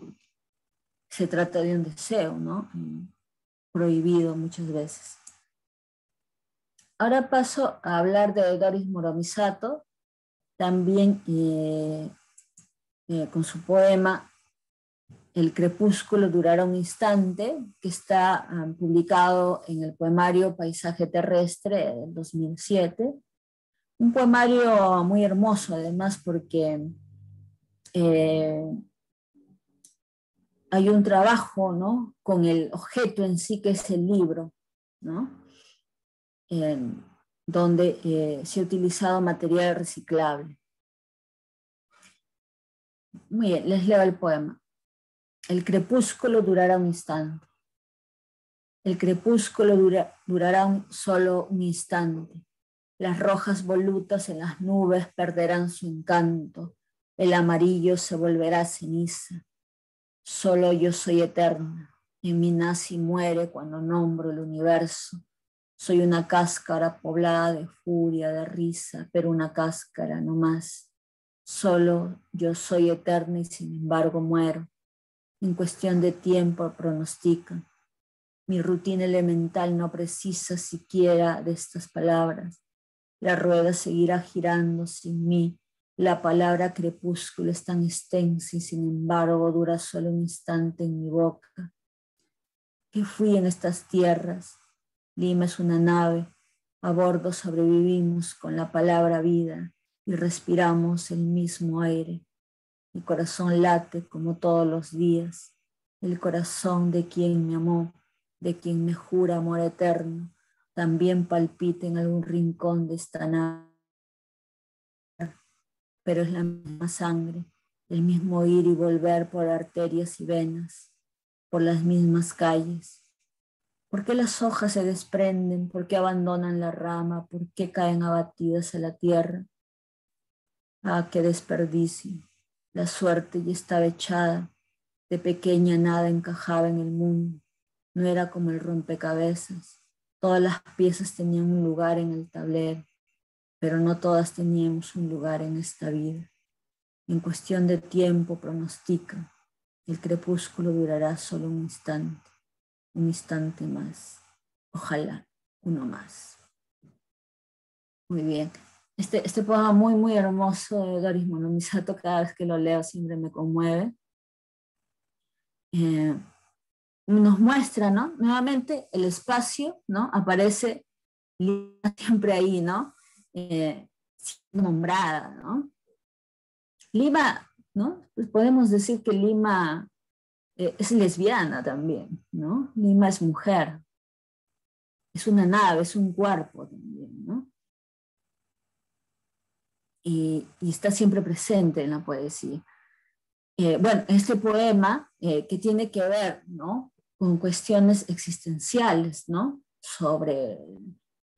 Se trata de un deseo, ¿no? prohibido muchas veces. Ahora paso a hablar de Doris Moromisato, también eh, eh, con su poema el crepúsculo durará un instante, que está ah, publicado en el poemario Paisaje Terrestre del 2007. Un poemario muy hermoso, además, porque eh, hay un trabajo ¿no? con el objeto en sí, que es el libro, ¿no? donde eh, se ha utilizado material reciclable. Muy bien, les leo el poema. El crepúsculo durará un instante. El crepúsculo durará un, solo un instante. Las rojas volutas en las nubes perderán su encanto. El amarillo se volverá ceniza. Solo yo soy eterna. En nace y muere cuando nombro el universo. Soy una cáscara poblada de furia, de risa, pero una cáscara no más. Solo yo soy eterna y sin embargo muero en cuestión de tiempo pronostican. Mi rutina elemental no precisa siquiera de estas palabras. La rueda seguirá girando sin mí. La palabra crepúsculo es tan extensa y sin embargo dura solo un instante en mi boca. ¿Qué fui en estas tierras? Lima es una nave. A bordo sobrevivimos con la palabra vida y respiramos el mismo aire. Mi corazón late como todos los días, el corazón de quien me amó, de quien me jura amor eterno, también palpita en algún rincón de esta nave. Pero es la misma sangre, el mismo ir y volver por arterias y venas, por las mismas calles. ¿Por qué las hojas se desprenden? ¿Por qué abandonan la rama? ¿Por qué caen abatidas a la tierra? Ah, qué desperdicio. La suerte ya estaba echada. De pequeña nada encajaba en el mundo. No era como el rompecabezas. Todas las piezas tenían un lugar en el tablero, pero no todas teníamos un lugar en esta vida. En cuestión de tiempo pronostica, el crepúsculo durará solo un instante, un instante más. Ojalá uno más. Muy bien. Este, este, poema muy, muy hermoso de Doris Monomisato, cada vez que lo leo siempre me conmueve. Eh, nos muestra, ¿no? Nuevamente el espacio, ¿no? Aparece siempre ahí, ¿no? Eh, nombrada, ¿no? Lima, ¿no? Pues podemos decir que Lima eh, es lesbiana también, ¿no? Lima es mujer, es una nave, es un cuerpo también, ¿no? y, está siempre presente en la poesía. Eh, bueno, este poema eh, que tiene que ver ¿no? con cuestiones existenciales, ¿no? sobre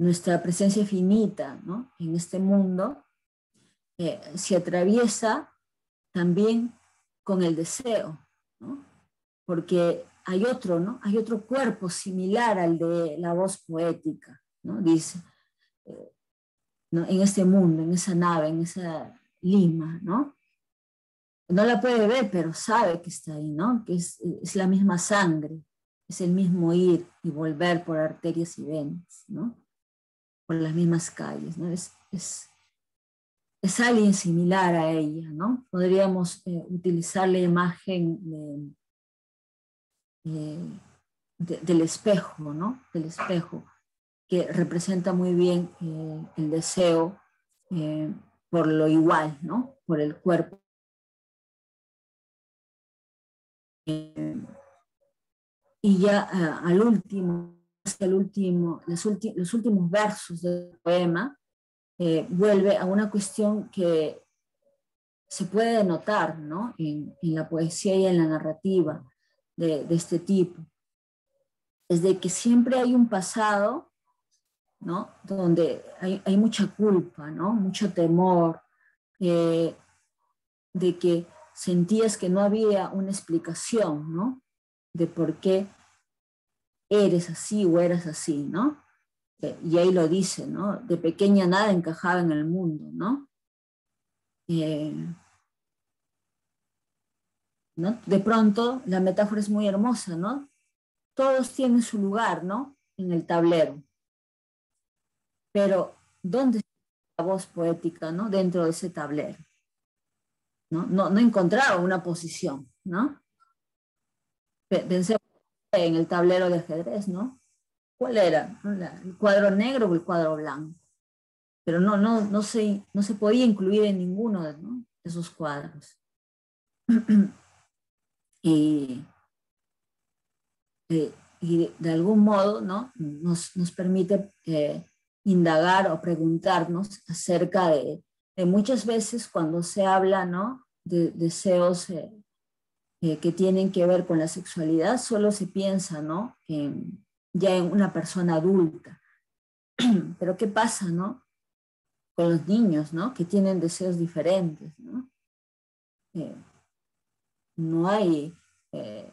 nuestra presencia finita ¿no? en este mundo, eh, se atraviesa también con el deseo, ¿no? porque hay otro, ¿no? Hay otro cuerpo similar al de la voz poética, ¿no? Dice, en este mundo, en esa nave, en esa Lima, ¿no? no la puede ver, pero sabe que está ahí, ¿no? Que es, es la misma sangre, es el mismo ir y volver por arterias y venas, ¿no? Por las mismas calles, ¿no? Es, es, alguien similar a ella, ¿no? Podríamos eh, utilizar la imagen eh, del espejo, ¿no? Del espejo, que representa muy bien eh, el deseo por lo igual, ¿no? Por el cuerpo. y ya al último, hasta el último, los, los últimos versos del poema, eh, vuelve a una cuestión que se puede notar ¿no? en, la poesía y en la narrativa de, este tipo. Es de que siempre hay un pasado ¿no? donde hay, mucha culpa, ¿no? mucho temor, eh, de que sentías que no había una explicación ¿no? de por qué eres así o eras así, ¿no? y ahí lo dice, ¿no? De pequeña nada encajaba en el mundo, ¿no? Eh, ¿no? De pronto la metáfora es muy hermosa, ¿no? Todos tienen su lugar, ¿no? En el tablero. Pero, ¿dónde está la voz poética, ¿no? Dentro de ese tablero. No, no, no encontraba una posición, ¿no? Pensé en el tablero de ajedrez, ¿no? ¿Cuál era? ¿El cuadro negro o el cuadro blanco? Pero no, no, no, se, no se podía incluir en ninguno de esos cuadros. y, eh, y, de algún modo ¿no? nos, nos permite eh, indagar o preguntarnos acerca de, de, muchas veces cuando se habla ¿no? de deseos eh, que tienen que ver con la sexualidad, solo se piensa ¿no? en, ya en una persona adulta. Pero ¿qué pasa, no? Con los niños, ¿no? Que tienen deseos diferentes, ¿no? Eh, no hay, eh,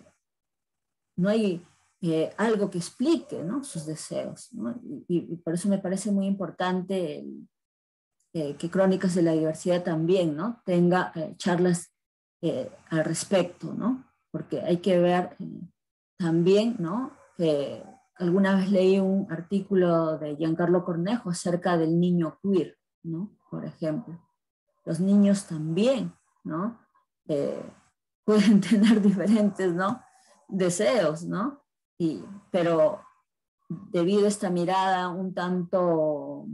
no hay eh, algo que explique ¿no? sus deseos. Y, por eso me parece muy importante que Crónicas de la Diversidad también ¿no? tenga charlas al respecto, ¿no? porque hay que ver también ¿no? alguna vez leí un artículo de Giancarlo Cornejo acerca del niño queer, ¿no? Por ejemplo. Los niños también, ¿no? Eh, pueden tener diferentes, ¿no? Deseos, ¿no? Y, pero debido a esta mirada un tanto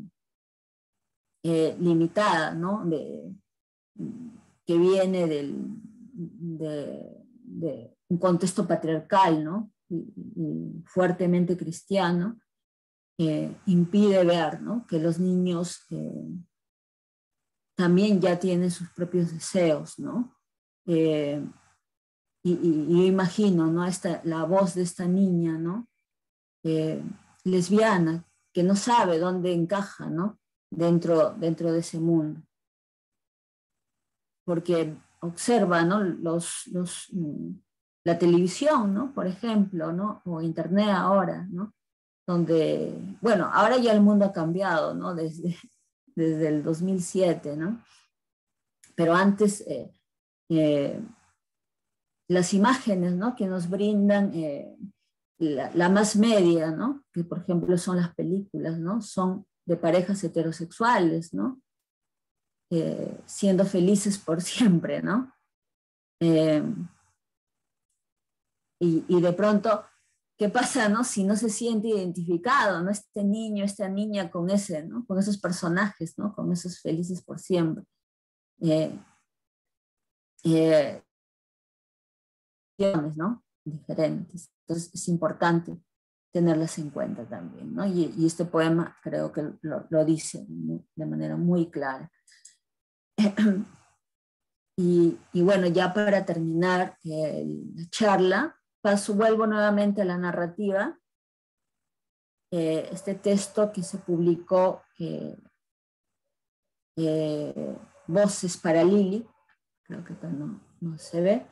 eh, limitada, ¿no? Que viene del, de, un contexto patriarcal, ¿no? y, fuertemente cristiano, eh, impide ver que los niños eh, también ya tienen sus propios deseos, ¿no? Eh, y, yo imagino, ¿no? Esta, la voz de esta niña, ¿no? lesbiana, que no sabe dónde encaja, ¿no? Dentro, dentro de ese mundo. Porque observa. Los, los, mm, la televisión, ¿no? Por ejemplo, ¿no? O Internet ahora, ¿no? Donde, bueno, ahora ya el mundo ha cambiado, ¿no? Desde, desde el 2007, ¿no? Pero antes, eh, eh, las imágenes, ¿no? Que nos brindan eh, la, más media, ¿no? Que por ejemplo son las películas, ¿no? Son de parejas heterosexuales, ¿no? Siendo felices por siempre, ¿no? Y, de pronto, ¿qué pasa no? si no se siente identificado, ¿no? este niño, esta niña con, ese, ¿no? con esos personajes, ¿no? con esos felices por siempre? Eh, eh, ¿no? diferentes. Entonces es importante tenerlas en cuenta también. ¿no? Y, este poema creo que lo, dice de manera muy clara. Y, bueno, ya para terminar eh, la charla, vuelvo nuevamente a la narrativa. Eh, este texto que se publicó, eh, eh, Voces para Lili, creo que no, no se ve.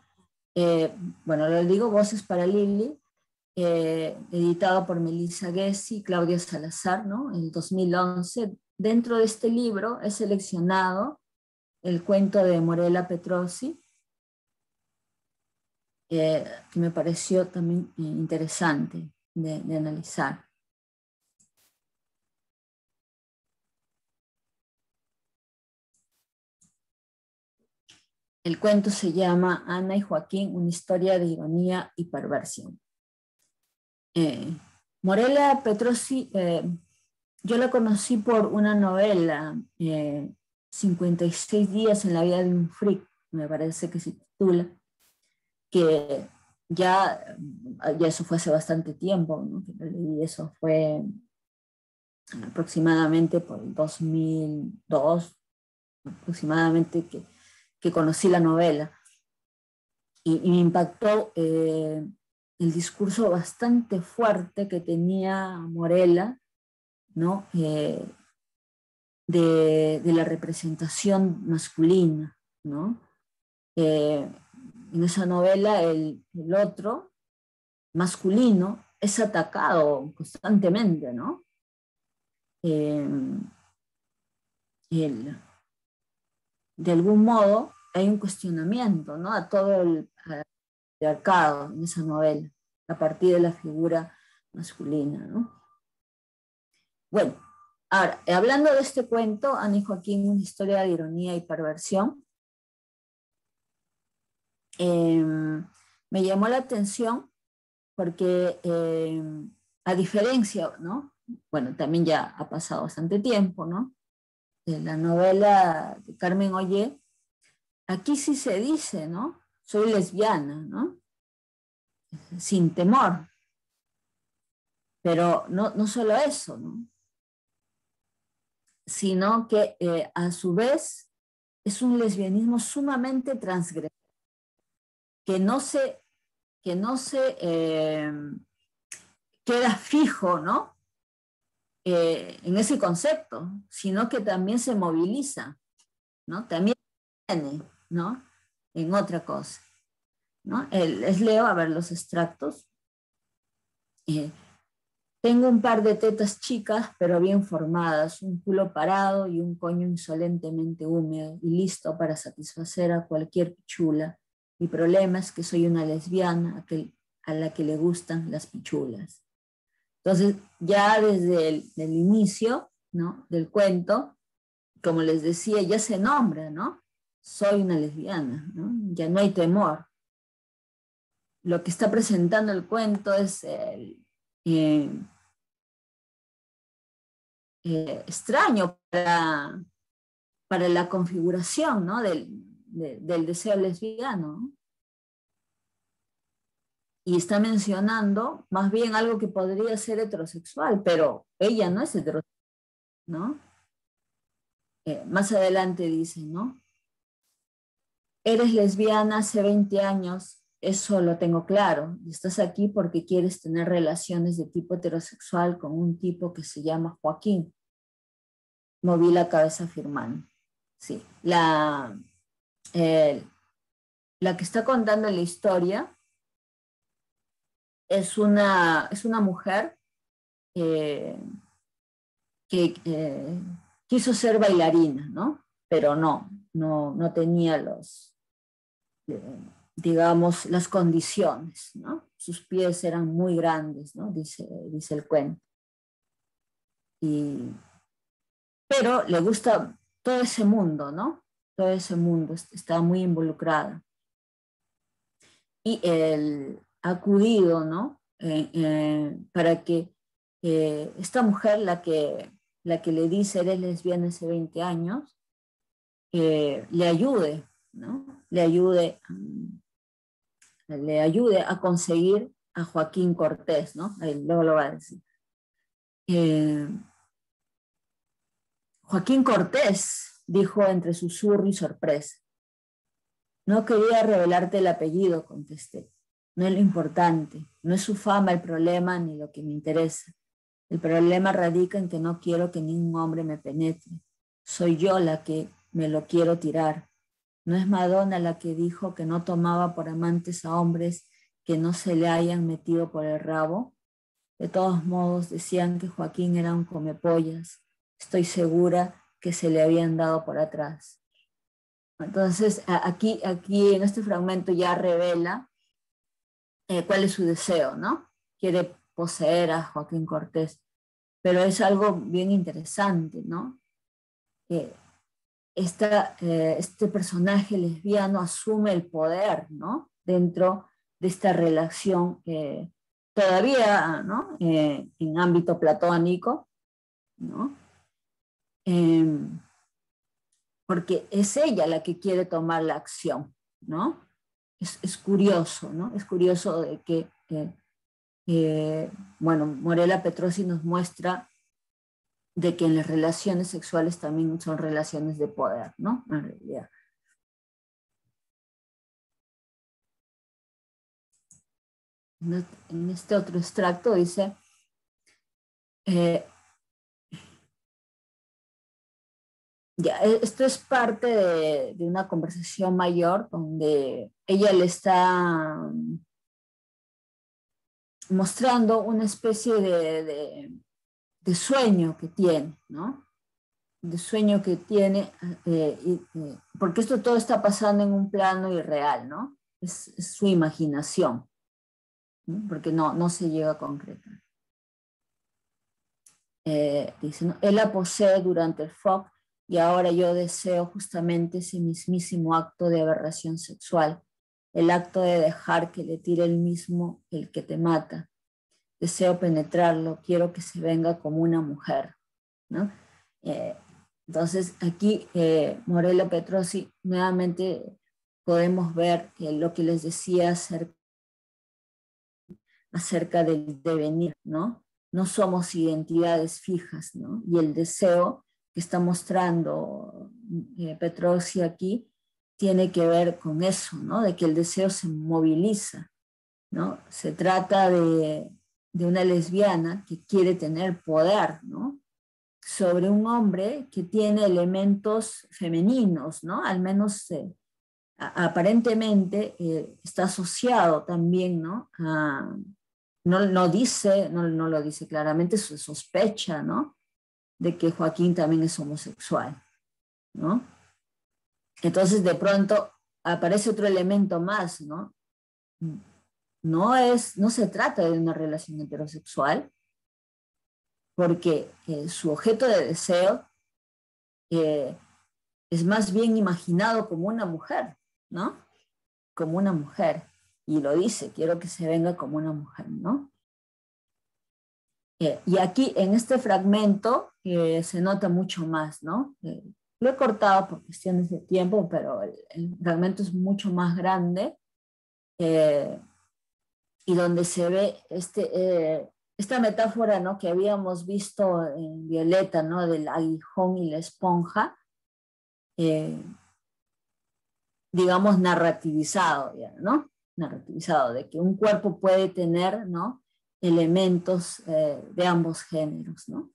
bueno, lo digo, Voces para Lili, editado por Melissa Gessi y Claudia Salazar, ¿no? En 2011. Dentro de este libro he seleccionado el cuento de Morela Petrosi, que me pareció también interesante de, analizar. El cuento se llama Ana y Joaquín, una historia de ironía y perversión. Eh, Morela Petrosi, eh, yo la conocí por una novela, 56 eh, días en la vida de un freak, me parece que se titula, que ya, ya eso fue hace bastante tiempo, y eso fue aproximadamente por el 2002, aproximadamente que que conocí la novela. Y, me impactó eh, el discurso bastante fuerte que tenía Morela, ¿no? Eh, de, la representación masculina, ¿no? Eh, en esa novela el, otro, masculino, es atacado constantemente, ¿no? de algún modo hay un cuestionamiento ¿no? a todo el patriarcado en esa novela, a partir de la figura masculina. ¿no? Bueno, ahora, hablando de este cuento, Ana y Joaquín, una historia de ironía y perversión, em, me llamó la atención porque, em, a diferencia, ¿no? Bueno, también ya ha pasado bastante tiempo, ¿no? De la novela de Carmen Ollé, aquí sí se dice, ¿no? Soy lesbiana, ¿no? Sin temor. Pero no, no solo eso, ¿no? Sino que eh, a su vez es un lesbianismo sumamente transgresor, que no se, que no se eh, queda fijo, ¿no? Eh, en ese concepto, sino que también se moviliza, ¿no? También tiene ¿no? En otra cosa, ¿no? Les leo, a ver, los extractos. Tengo un par de tetas chicas, pero bien formadas, un culo parado y un coño insolentemente húmedo y listo para satisfacer a cualquier pichula. Mi problema es que soy una lesbiana a, la que le gustan las pichulas. Entonces, ya desde el, inicio ¿no? del cuento, como les decía, ya se nombra, ¿no? soy una lesbiana, ¿no? ya no hay temor. Lo que está presentando el cuento es eh, eh, extraño para, para, la configuración ¿no? del, del, deseo lesbiano. Y está mencionando más bien algo que podría ser heterosexual, pero ella no es heterosexual, ¿no? Eh, más adelante dice, ¿no? eres lesbiana hace 20 años, eso lo tengo claro. Estás aquí porque quieres tener relaciones de tipo heterosexual con un tipo que se llama Joaquín. Moví la cabeza afirmando. Sí, la, la que está contando la historia es una, es una mujer eh, que eh, quiso ser bailarina, ¿no? Pero no, no, no tenía los, digamos, las condiciones, ¿no? Sus pies eran muy grandes, ¿no? Dice, dice el cuento. Y, pero le gusta todo ese mundo, ¿no? Todo ese mundo, está muy involucrada. Y él ha acudido, ¿no? Eh, eh, para que eh, esta mujer, la que, la que le dice eres lesbiana hace 20 años, le ayude, ¿no? Le ayude, le ayude a conseguir a Joaquín Cortés, ¿no? luego lo va a decir. Eh, Joaquín Cortés dijo entre susurro y sorpresa. No quería revelarte el apellido, contesté. No es lo importante, no es su fama el problema ni lo que me interesa. El problema radica en que no quiero que ningún hombre me penetre. Soy yo la que me lo quiero tirar. ¿No es Madonna la que dijo que no tomaba por amantes a hombres que no se le hayan metido por el rabo? De todos modos, decían que Joaquín era un comepollas. Estoy segura que se le habían dado por atrás. Entonces, aquí, aquí en este fragmento ya revela eh, cuál es su deseo, ¿no? Quiere poseer a Joaquín Cortés, pero es algo bien interesante, ¿no? Esta, eh, este personaje lesbiano asume el poder, ¿no? Dentro de esta relación todavía, ¿no? Eh, en ámbito platónico, ¿no? Em, porque es ella la que quiere tomar la acción, ¿no? Es, curioso, ¿no? Es curioso de que, eh, bueno, Morela Petrosi nos muestra de que en las relaciones sexuales también son relaciones de poder, ¿no? En realidad. En este otro extracto dice, eh, ya, e, esto es parte de, una conversación mayor donde ella le está mm, mostrando una especie de de sueño que tiene, ¿no? De sueño que tiene, eh, eh, porque esto todo está pasando en un plano irreal, ¿no? Es, su imaginación, porque no, no se llega a concretar. Eh, dice, ¿no? él la posee durante el FOC y ahora yo deseo justamente ese mismísimo acto de aberración sexual, el acto de dejar que le tire el mismo el que te mata, deseo penetrarlo, quiero que se venga como una mujer. ¿no? Eh, entonces, aquí eh, Morelo Petrosi, nuevamente podemos ver lo que les decía acerca, acerca del devenir, ¿no? No somos identidades fijas, ¿no? Y el deseo que está mostrando eh, Petrosi aquí tiene que ver con eso, ¿no? De que el deseo se moviliza, ¿no? Se trata de, de una lesbiana que quiere tener poder, ¿no? Sobre un hombre que tiene elementos femeninos, ¿no? Al menos eh, aparentemente eh, está asociado también, ¿no? no, dice, no, no, lo dice claramente, se sospecha, ¿no? De que Joaquín también es homosexual, ¿no? Entonces de pronto aparece otro elemento más, ¿no? No, es, no se trata de una relación heterosexual, porque eh, su objeto de deseo eh, es más bien imaginado como una mujer, ¿no? Como una mujer. Y lo dice, quiero que se venga como una mujer, ¿no? Eh, y aquí en este fragmento se nota mucho más, ¿no? lo he cortado por cuestiones de tiempo, pero el, el fragmento es mucho más grande y donde se ve este, eh, esta metáfora ¿no? que habíamos visto en Violeta, ¿no? del aguijón y la esponja, eh, digamos, narrativizado, ¿no? Narrativizado, de que un cuerpo puede tener ¿no? elementos eh, de ambos géneros, ¿no?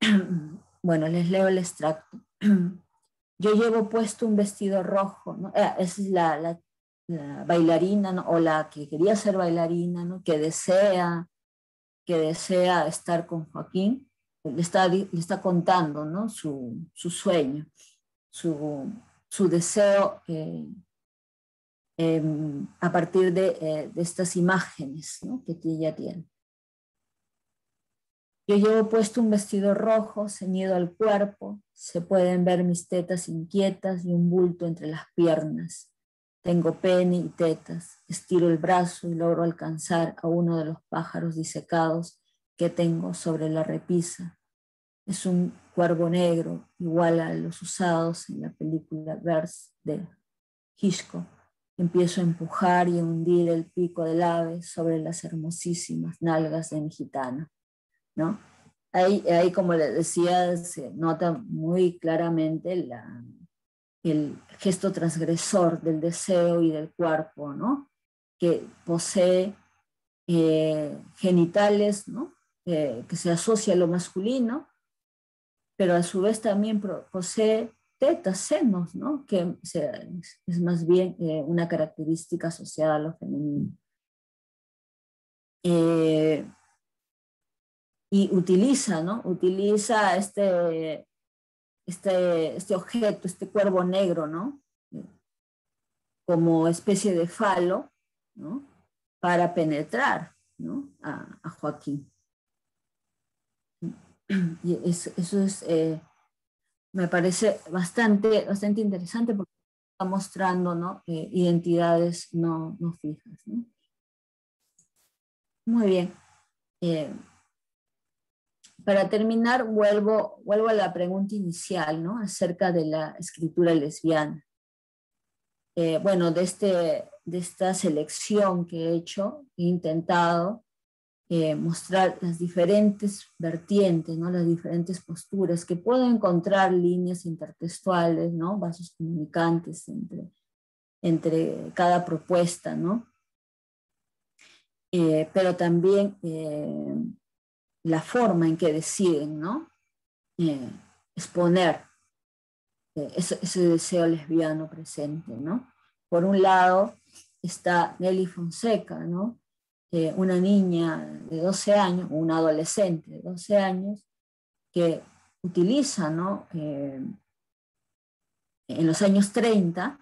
Bueno, les leo el extracto. Yo llevo puesto un vestido rojo, ¿no? esa es la, la bailarina o la que quería ser bailarina, ¿no? que desea que desea estar con Joaquín, le está, le está contando ¿no? su, su sueño, su, su deseo eh, em, a partir de, eh, de, estas imágenes ¿no? que ella tiene. Yo llevo puesto un vestido rojo ceñido al cuerpo, se pueden ver mis tetas inquietas y un bulto entre las piernas. Tengo pene y tetas, estiro el brazo y logro alcanzar a uno de los pájaros disecados que tengo sobre la repisa. Es un cuervo negro, igual a los usados en la película Verse de Hitchcock. Empiezo a empujar y a hundir el pico del ave sobre las hermosísimas nalgas de mi gitana. ¿no? Ahí, ahí, como les decía, se nota muy claramente la, el gesto transgresor del deseo y del cuerpo, ¿no? que posee eh, genitales, ¿no? Eh, que se asocia a lo masculino, pero a su vez también posee tetas, senos, ¿no? que es más bien eh, una característica asociada a lo femenino. y utiliza, ¿no? Utiliza este este, este objeto, este cuervo negro, ¿no? Como especie de falo ¿no? para penetrar ¿no? a, Joaquín. Y eso, es, eh, me parece bastante, bastante interesante porque está mostrando ¿no? Eh, identidades no, no fijas. ¿no? Muy bien. Eh, para terminar, vuelvo, vuelvo a la pregunta inicial, ¿no? Acerca de la escritura lesbiana. Eh, bueno, de, este, de esta selección que he hecho, he intentado eh, mostrar las diferentes vertientes, ¿no? las diferentes posturas, que puedo encontrar líneas intertextuales, ¿no? vasos comunicantes entre, entre cada propuesta, ¿no? Eh, pero también la forma en que deciden, ¿no? Eh, exponer ese, ese, deseo lesbiano presente, ¿no? Por un lado está Nelly Fonseca, ¿no? una niña de 12 años, una adolescente de 12 años, que utiliza, ¿no? en los años 30,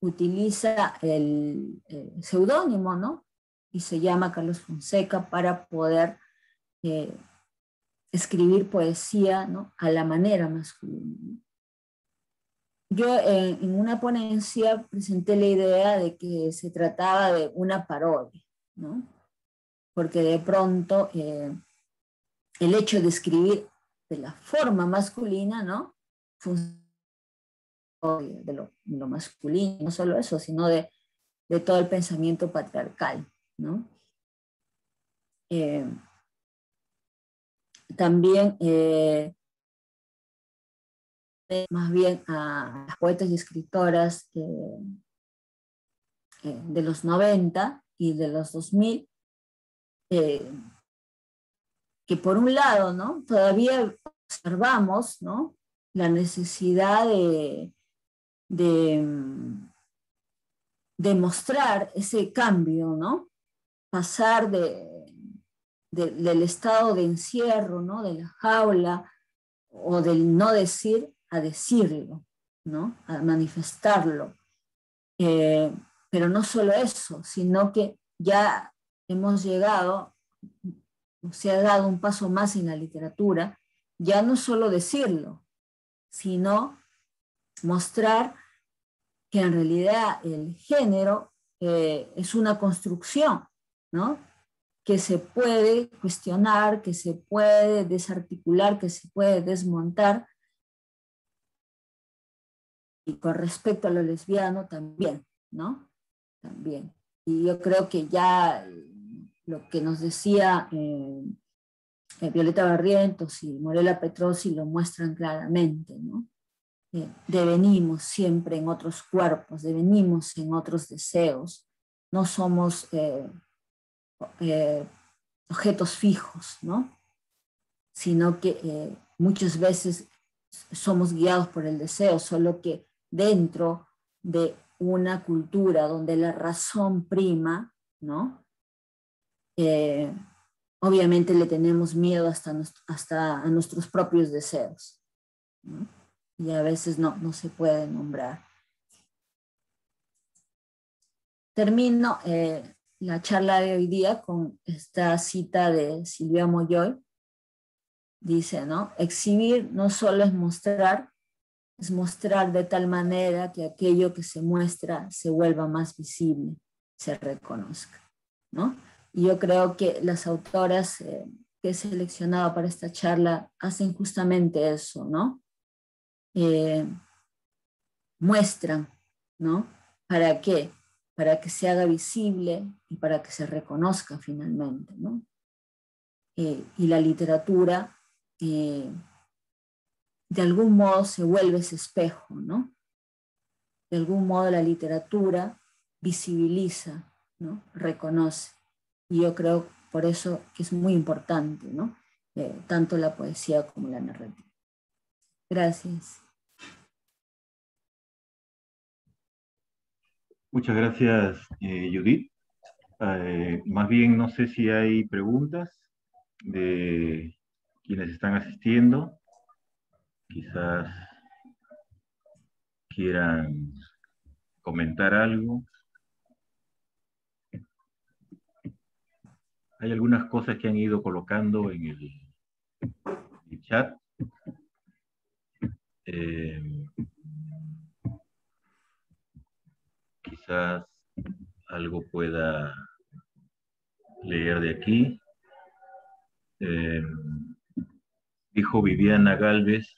utiliza el, el seudónimo, ¿no? y se llama Carlos Fonseca para poder escribir poesía ¿no? a la manera masculina. Yo eh, en una ponencia presenté la idea de que se trataba de una parodia, ¿no? porque de pronto eh, el hecho de escribir de la forma masculina, ¿no? De lo, lo masculino, no solo eso, sino de, de todo el pensamiento patriarcal. ¿no? Eh, también eh, más bien a las poetas y escritoras eh, de los 90 y de los 2000, que por un lado, ¿no? Todavía observamos, ¿no? La necesidad de, de, de mostrar ese cambio, ¿no? pasar de, del estado de encierro, ¿no? de la jaula, o del no decir a decirlo, ¿no? a manifestarlo. Eh, pero no solo eso, sino que ya hemos llegado, se ha dado un paso más en la literatura, ya no solo decirlo, sino mostrar que en realidad el género eh, es una construcción que se puede cuestionar, que se puede desarticular, que se puede desmontar. Y con respecto a lo lesbiano también, ¿no? También. Y yo creo que ya lo que nos decía eh, eh, Violeta Barrientos y Morela Petrosi lo muestran claramente, ¿no? devenimos siempre en otros cuerpos, devenimos en otros deseos, no somos eh, eh, objetos fijos, ¿no? Sino que eh, muchas veces somos guiados por el deseo, solo que dentro de una cultura donde la razón prima, ¿no? Eh, obviamente le tenemos miedo hasta, hasta a nuestros propios deseos, y a veces no, no se puede nombrar. Termino la charla de hoy día con esta cita de Silvia Moyoy. Dice, ¿no? Exhibir no solo es mostrar, es mostrar de tal manera que aquello que se muestra se vuelva más visible, se reconozca, ¿no? Y yo creo que las autoras eh, que he seleccionado para esta charla hacen justamente eso, ¿no? Eh, muestran, ¿no? ¿Para qué? Para que se haga visible y para que se reconozca finalmente. ¿no? Eh, y la literatura eh, de algún modo se vuelve ese espejo, ¿no? De algún modo la literatura visibiliza, ¿no? Reconoce. Y yo creo por eso que es muy importante, ¿no? Eh, tanto la poesía como la narrativa. Gracias. Muchas gracias, eh, Judith. Eh, más bien, no sé si hay preguntas de quienes están asistiendo. Quizás quieran comentar algo. hay algunas cosas que han ido colocando en el, chat. Eh, quizás algo pueda leer de aquí. Eh, dijo Viviana Galvez,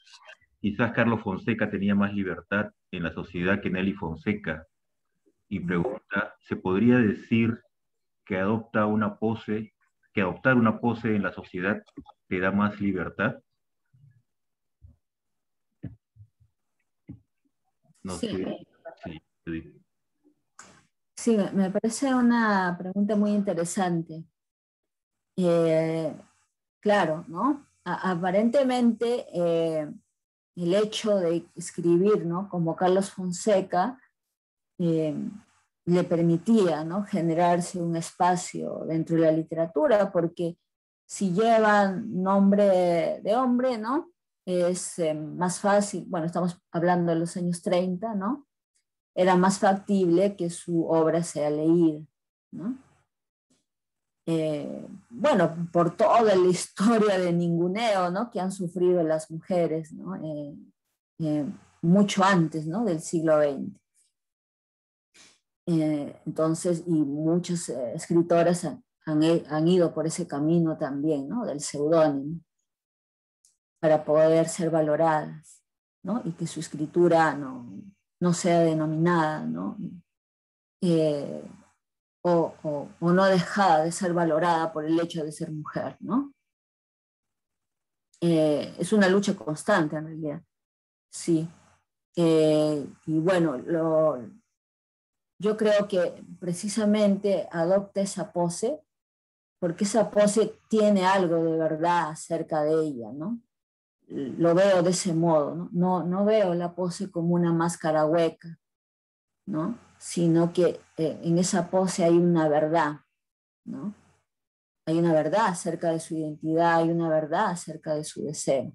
quizás Carlos Fonseca tenía más libertad en la sociedad que Nelly Fonseca. Y pregunta, ¿se podría decir que adopta una pose, que adoptar una pose en la sociedad te da más libertad? No sí. sí. Me parece una pregunta muy interesante. Eh, claro, ¿no? aparentemente eh, el hecho de escribir, ¿no? Como Carlos Fonseca, eh, le permitía, ¿no? Generarse un espacio dentro de la literatura, porque si llevan nombre de hombre, ¿no? Es más fácil, bueno, estamos hablando de los años 30, ¿no? Era más factible que su obra sea leída, ¿no? Eh, bueno, por toda la historia de ninguneo ¿no? que han sufrido las mujeres ¿no? Eh, eh, mucho antes ¿no? del siglo XX. entonces, y muchas escritoras han, ido por ese camino también, ¿no? del seudónimo, para poder ser valoradas ¿no? y que su escritura no, no sea denominada. ¿no? o, no dejada de ser valorada por el hecho de ser mujer, ¿no? Eh, es una lucha constante en realidad, sí. Eh, y bueno, yo creo que precisamente adopta esa pose porque esa pose tiene algo de verdad acerca de ella, ¿no? Lo veo de ese modo, ¿no? No, veo la pose como una máscara hueca, ¿no? sino que eh, en esa pose hay una verdad, ¿no? Hay una verdad acerca de su identidad, hay una verdad acerca de su deseo,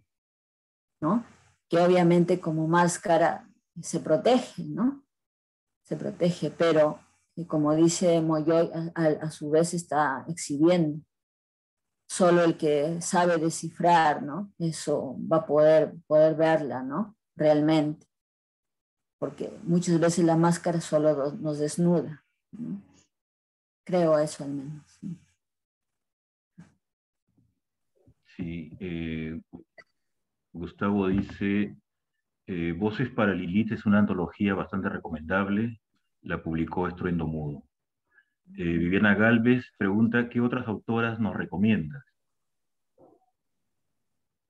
¿no? Que obviamente como máscara se protege, ¿no? Se protege, pero eh, como dice Moyoy, a, su vez está exhibiendo. Solo el que sabe descifrar, ¿no? Eso va a poder, poder verla, ¿no? Realmente porque muchas veces la máscara solo nos desnuda. Creo eso al menos. Sí, eh, Gustavo dice, eh, Voces para Lilith es una antología bastante recomendable, la publicó Estruendo Mudo. Eh, Viviana Galvez pregunta, ¿qué otras autoras nos recomiendas?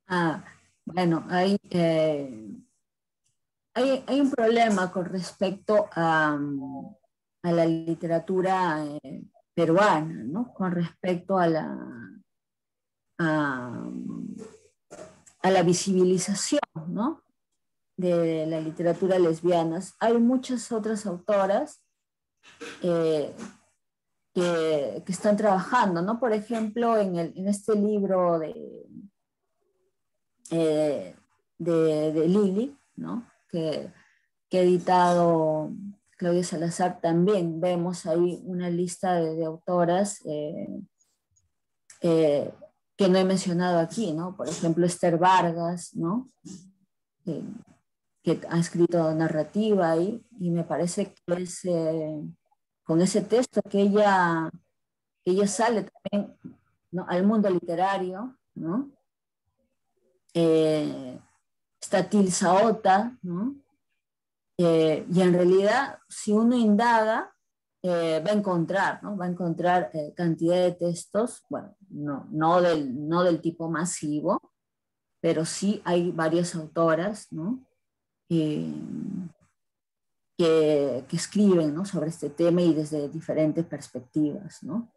Ah, bueno, hay hay, hay, un problema con respecto a, a la literatura eh, peruana, ¿no? Con respecto a la, a, la visibilización, ¿no? De la literatura lesbiana. Hay muchas otras autoras eh, que, que, están trabajando, ¿no? Por ejemplo, en, el, en este libro de, eh, de, de Lili, ¿no? que, ha editado Claudia Salazar, también vemos ahí una lista de, autoras eh, eh, que no he mencionado aquí, ¿no? Por ejemplo, Esther Vargas, ¿no? Que ha escrito narrativa ahí, y me parece que es con ese texto que ella, ella sale también al mundo literario, ¿no? está Tilsa ¿no? Eh, y en realidad, si uno indaga, eh, va a encontrar, ¿no? Va a encontrar eh, cantidad de textos, bueno, no, no, del, no del tipo masivo, pero sí hay varias autoras, ¿no? Que, que, escriben ¿no? sobre este tema y desde diferentes perspectivas, ¿no?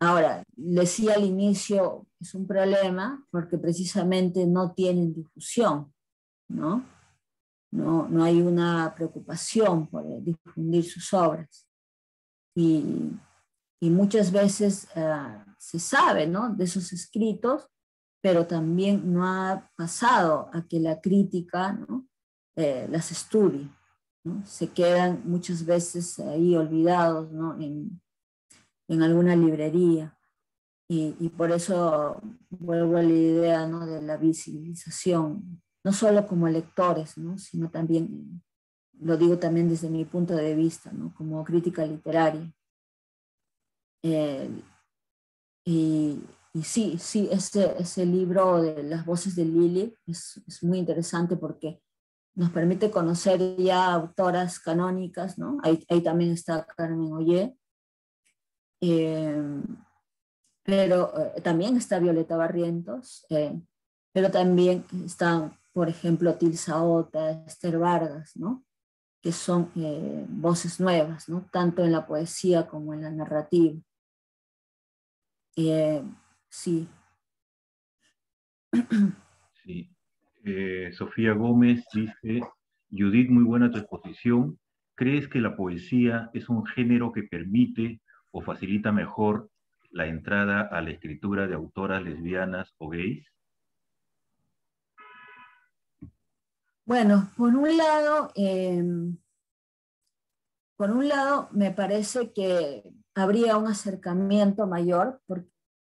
Ahora, decía al inicio, es un problema porque precisamente no tienen difusión, ¿no? No, no hay una preocupación por difundir sus obras. Y, y muchas veces uh, se sabe, ¿no? De esos escritos, pero también no ha pasado a que la crítica, ¿no? Eh, las estudie, Se quedan muchas veces ahí olvidados. En, en alguna librería. Y, por eso vuelvo a la idea ¿no? de la visibilización, no solo como lectores, ¿no? sino también, lo digo también desde mi punto de vista, como crítica literaria. Y, y, sí, sí, ese, ese libro de las voces de Lili es, es, muy interesante porque nos permite conocer ya autoras canónicas, ¿no? Ahí, también está Carmen Ollé, eh, pero eh, también está Violeta Barrientos, eh, pero también están, por ejemplo, Tilsa Ota, Esther Vargas, ¿no? que son eh, voces nuevas, ¿no? tanto en la poesía como en la narrativa. sí. Sí. Sofía Gómez dice, Judith, muy buena tu exposición. ¿Crees que la poesía es un género que permite o facilita mejor la entrada a la escritura de autoras lesbianas o gays? Bueno, por un lado, em, por un lado, me parece que habría un acercamiento mayor porque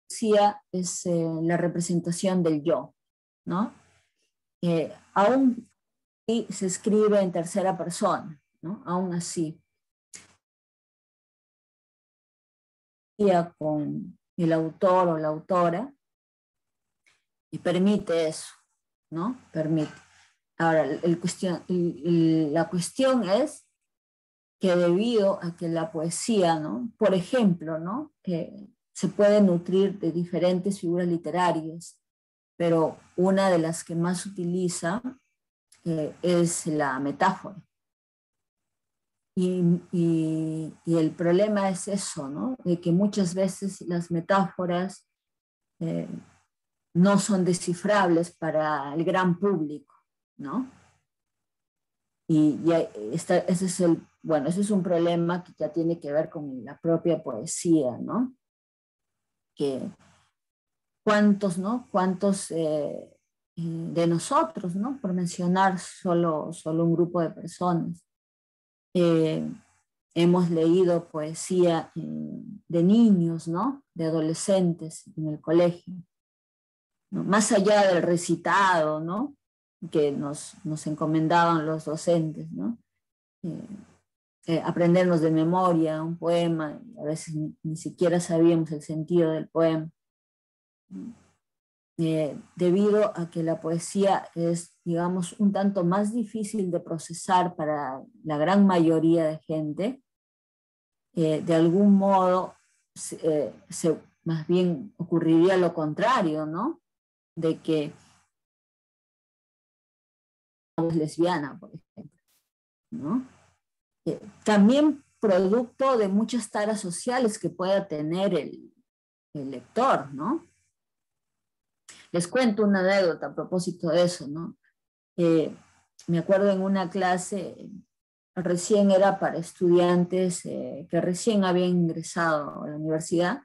decía es eh, la representación del yo, ¿no? Eh, aún se escribe en tercera persona, ¿no? Aún así. con el autor o la autora y permite eso, ¿no? Permite. Ahora, la cuestión es que debido a que la poesía, ¿no? Por ejemplo, ¿no? Que se puede nutrir de diferentes figuras literarias, pero una de las que más utiliza eh, es la metáfora. Y, el problema es eso, ¿no? De que muchas veces las metáforas eh, no son descifrables para el gran público, ¿no? Y, ese es el, bueno, ese es un problema que ya tiene que ver con la propia poesía, ¿no? Que cuántos, ¿no? Cuántos eh, de nosotros, ¿no? Por mencionar solo, solo un grupo de personas, eh, hemos leído poesía eh, de niños, ¿no? De adolescentes en el colegio. Más allá del recitado, ¿no? Que nos, nos encomendaban los docentes, ¿no? Aprendernos de memoria un poema, a veces ni, siquiera sabíamos el sentido del poema. Debido a que la poesía es digamos, un tanto más difícil de procesar para la gran mayoría de gente, eh, de algún modo, eh, se, más bien ocurriría lo contrario, ¿no? De que es lesbiana, por ejemplo, ¿no? Eh, también producto de muchas taras sociales que pueda tener el, el lector, ¿no? Les cuento una anécdota a propósito de eso, ¿no? Eh, me acuerdo en una clase, recién era para estudiantes eh, que recién habían ingresado a la universidad,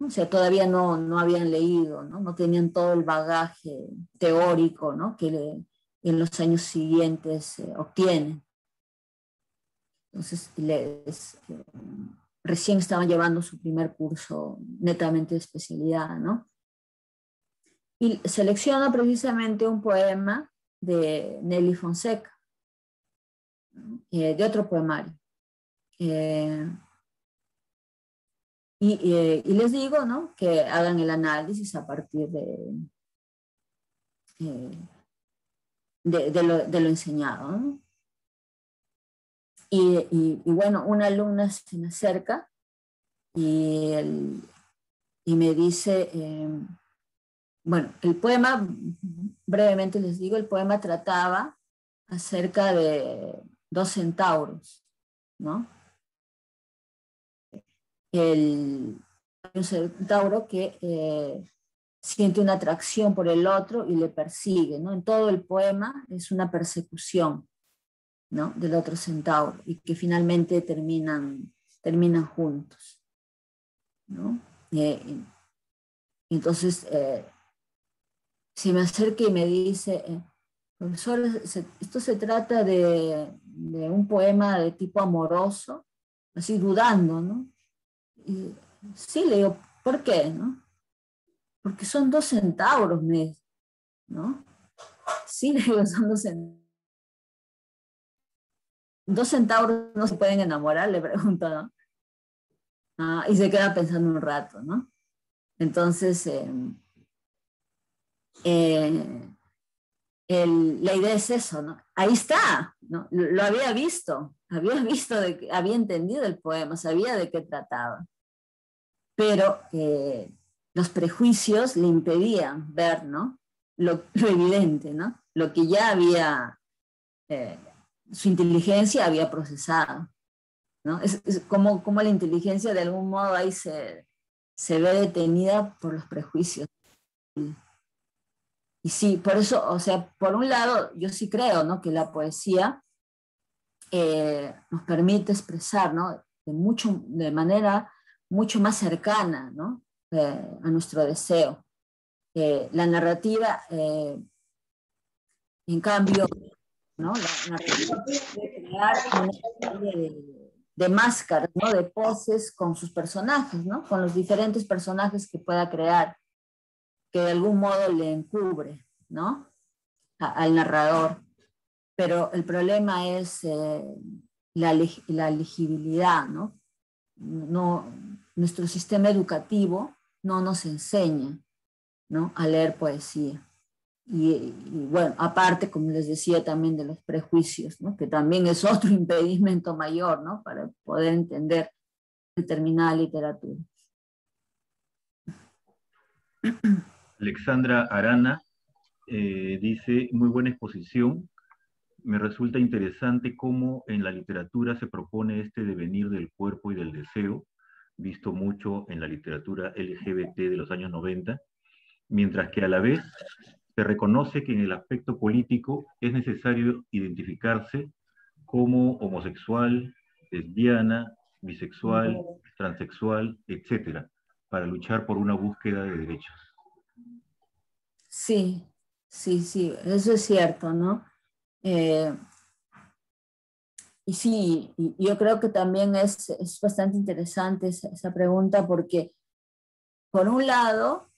o sea, todavía no, no habían leído, ¿no? no tenían todo el bagaje teórico ¿no? que en los años siguientes eh, obtienen. Entonces, les, recién estaban llevando su primer curso netamente de especialidad, ¿no? Y selecciona precisamente un poema de Nelly Fonseca, eh, de otro poemario. Eh, eh, y, les digo ¿no? que hagan el análisis a partir de, de, lo, enseñado. Y, bueno, una alumna se me acerca y, y me dice, bueno, el poema, brevemente les digo, el poema trataba acerca de dos centauros, ¿no? El, un centauro que eh, siente una atracción por el otro y le persigue, ¿no? En todo el poema es una persecución, ¿no? Del otro centauro y que finalmente terminan, terminan juntos, ¿no? Eh, entonces, eh, se me acerca y me dice, eh, profesor, esto se trata de, un poema de tipo amoroso, así dudando, ¿no? Sí, le digo, ¿por qué? ¿no? Porque son dos centauros, ¿no? Sí, le digo, son dos centauros. Dos centauros no se pueden enamorar, le pregunto, ¿no? Ah, y se queda pensando un rato, ¿no? Entonces, em, eh, la idea es eso. Ahí está. Lo había visto, había visto, de, había entendido el poema, sabía de qué trataba, pero eh, los prejuicios le impedían ver. Lo, evidente. Lo que ya había, eh, su inteligencia había procesado. Es, como, la inteligencia de algún modo ahí se ve detenida por los prejuicios. Y sí, por eso, o sea, por un lado, yo sí creo, ¿no? Que la poesía eh, nos permite expresar, ¿no? De, mucho, de manera mucho más cercana, ¿no? Eh, a nuestro deseo. Eh, la narrativa, en cambio, ¿no? La narrativa puede crear una de, de máscaras, ¿no? De poses con sus personajes, ¿no? Con los diferentes personajes que pueda crear que de algún modo le encubre, ¿no? al narrador. Pero el problema es eh, la, la, legibilidad, ¿no? ¿no? Nuestro sistema educativo no nos enseña, ¿no? A leer poesía. Y, bueno, aparte, como les decía, también de los prejuicios, ¿no? que también es otro impedimento mayor ¿no? para poder entender determinada literatura. Alexandra Arana eh, dice, muy buena exposición. Me resulta interesante cómo en la literatura se propone este devenir del cuerpo y del deseo, visto mucho en la literatura LGBT de los años 90, mientras que a la vez se reconoce que en el aspecto político es necesario identificarse como homosexual, lesbiana, bisexual, transexual, etc., para luchar por una búsqueda de derechos. Sí, sí, sí, eso es cierto, ¿no? Eh, y sí, yo creo que también es, bastante interesante esa, pregunta porque, por un lado,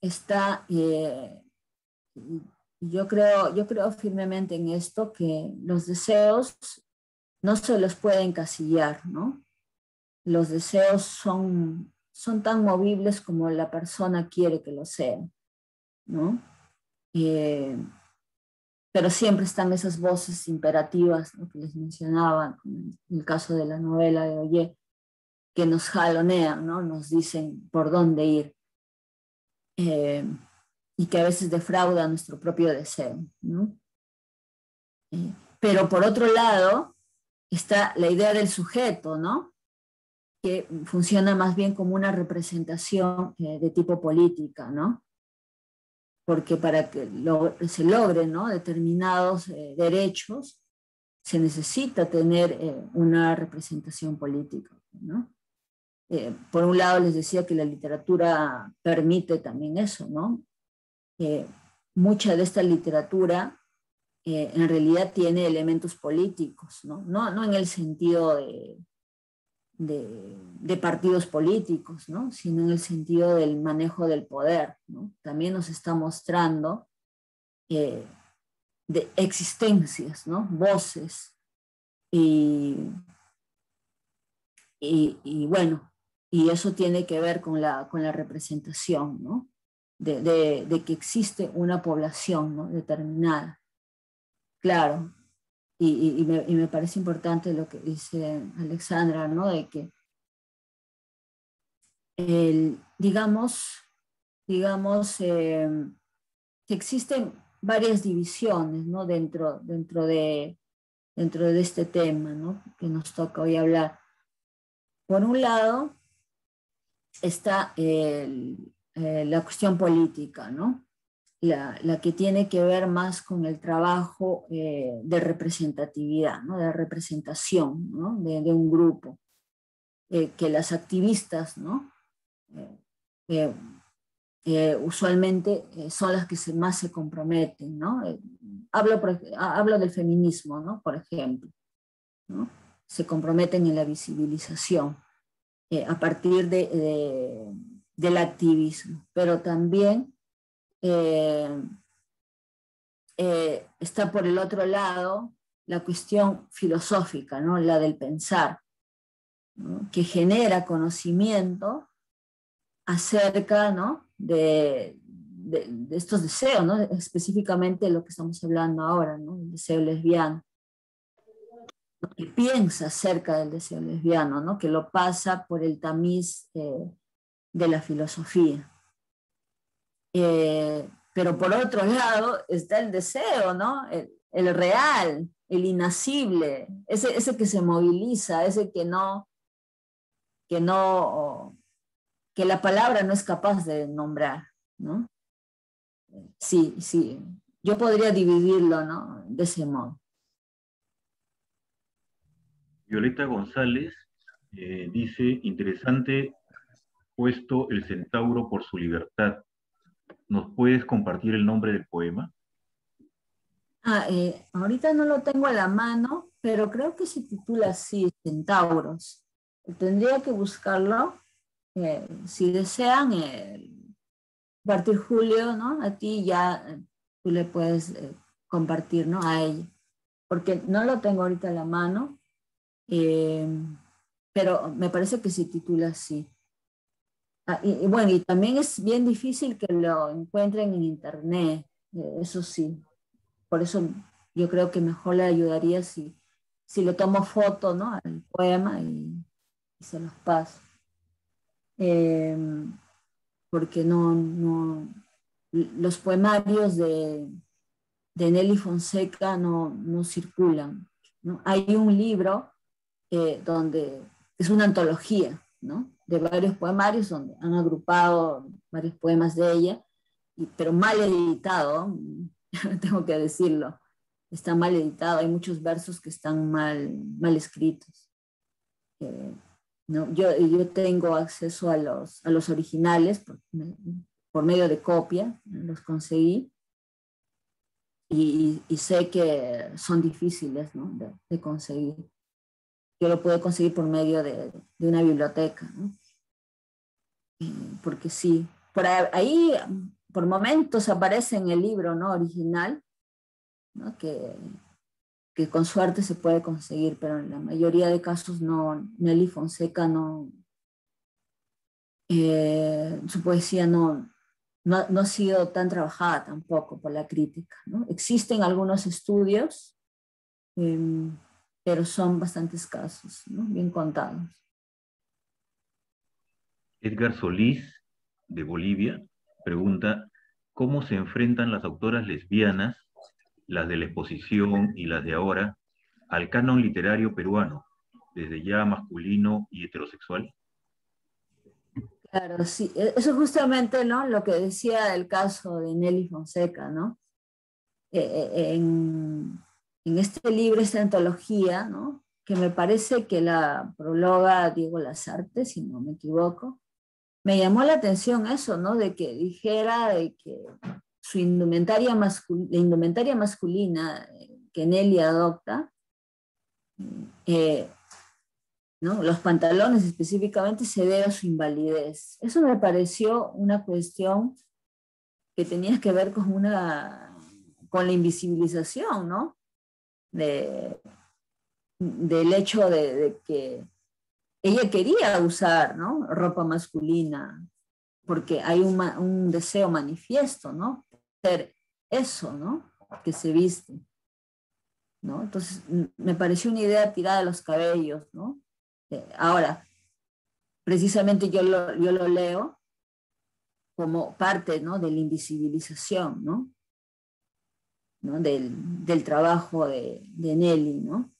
está, eh, yo, creo, yo creo firmemente en esto, que los deseos no se los pueden encasillar, ¿no? Los deseos son, son tan movibles como la persona quiere que lo sean. ¿No? Eh, pero siempre están esas voces imperativas que les mencionaba, en el caso de la novela de Oye, que nos jalonean, ¿no? nos dicen por dónde ir, eh, y que a veces defrauda nuestro propio deseo. ¿no? Eh, pero por otro lado, está la idea del sujeto, ¿no? que funciona más bien como una representación de tipo política, ¿no? Porque para que se logren determinados eh, derechos se necesita tener eh, una representación política. Eh, por un lado les decía que la literatura permite también eso, ¿no? mucha de esta literatura en realidad tiene elementos políticos, ¿no? No, no en el sentido de, de, partidos políticos, ¿no? sino en el sentido del manejo del poder. ¿no? También nos está mostrando eh, de existencias, ¿no? voces. Y, y, bueno, y eso tiene que ver con la, con la representación, ¿no? de, de, que existe una población ¿no? determinada. Claro, y, me, parece importante lo que dice Alexandra, ¿no? De que, digamos, digamos eh, que existen varias divisiones, ¿no? Dentro, dentro, de, dentro de este tema, ¿no? Que nos toca hoy hablar. Por un lado, está eh, la cuestión política, ¿no? La, que tiene que ver más con el trabajo eh, de representatividad, ¿no? de representación de, un grupo, eh, que las activistas ¿no? Eh, usualmente son las que más se comprometen. hablo, del feminismo, por ejemplo. Se comprometen en la visibilización. a partir de, del activismo, pero también eh, eh, está por el otro lado la cuestión filosófica, ¿no? la del pensar, que genera conocimiento acerca ¿no? de, estos deseos, específicamente lo que estamos hablando ahora, ¿no? el deseo lesbiano. Que piensa acerca del deseo lesbiano, ¿no? que lo pasa por el tamiz eh, de la filosofía. Eh, pero por otro lado está el deseo, ¿no? el, real, el inacible, ese, ese que se moviliza, ese que no, que no, que la palabra no es capaz de nombrar, ¿no? Sí, sí, yo podría dividirlo, ¿no? De ese modo. Violeta González eh, dice, interesante puesto el centauro por su libertad. ¿Nos puedes compartir el nombre del poema? Ah, eh, ahorita no lo tengo a la mano, pero creo que se titula así, Centauros. Tendría que buscarlo. Eh, si desean, partir Julio, ¿no? A ti ya eh, tú le puedes eh, compartir, ¿no? A ella. Porque no lo tengo ahorita a la mano, eh, pero me parece que se titula así. Ah, y, bueno, y también es bien difícil que lo encuentren en internet, eso sí. Por eso yo creo que mejor le ayudaría si, si le tomo foto, ¿no? Al poema y, se los paso porque no, no los poemarios de, de Nelly Fonseca no, no circulan. ¿no? Hay un libro eh, donde es una antología ¿no? De varios poemarios donde han agrupado varios poemas de ella, pero mal editado, tengo que decirlo. Está mal editado, hay muchos versos que están mal, mal escritos. Eh, ¿no? Yo, yo tengo acceso a los, a los originales por, por medio de copia, los conseguí. Y, y, sé que son difíciles ¿no? de, de, conseguir. Yo lo puedo conseguir por medio de, de una biblioteca, ¿no? porque sí, por ahí por momentos aparece en el libro ¿no? original, ¿no? que que con suerte se puede conseguir, pero en la mayoría de casos no, Nelly Fonseca no, eh, su poesía no, no, no, ha sido tan trabajada tampoco por la crítica. ¿no? Existen algunos estudios, eh, pero son bastante escasos, ¿no? bien contados. Edgar Solís, de Bolivia, pregunta, ¿cómo se enfrentan las autoras lesbianas las de la exposición y las de ahora, al canon literario peruano, desde ya masculino y heterosexual? Claro, sí, e-, eso es justamente ¿no? lo que decía el caso de Nelly Fonseca, ¿no? E-, e-, en, en, este libro, esta antología, ¿no? que me parece que la prologa Diego Lazarte, si no me equivoco, me llamó la atención eso, ¿no? De que dijera de que su indumentaria, la indumentaria masculina eh, que Nelly adopta, eh, ¿no? los pantalones específicamente, se debe a su invalidez. Eso me pareció una cuestión que tenía que ver con, una, con la invisibilización, ¿no? De, del hecho de, que ella quería usar ¿no? ropa masculina, porque hay un, deseo manifiesto, ¿no? eso, ¿no? Que se viste. ¿no? Entonces, me pareció una idea tirada de los cabellos, ¿no? Eh, ahora, precisamente yo lo, yo lo leo como parte, ¿no? De la invisibilización, ¿no? Del, del, trabajo de, de, Nelly, ¿no?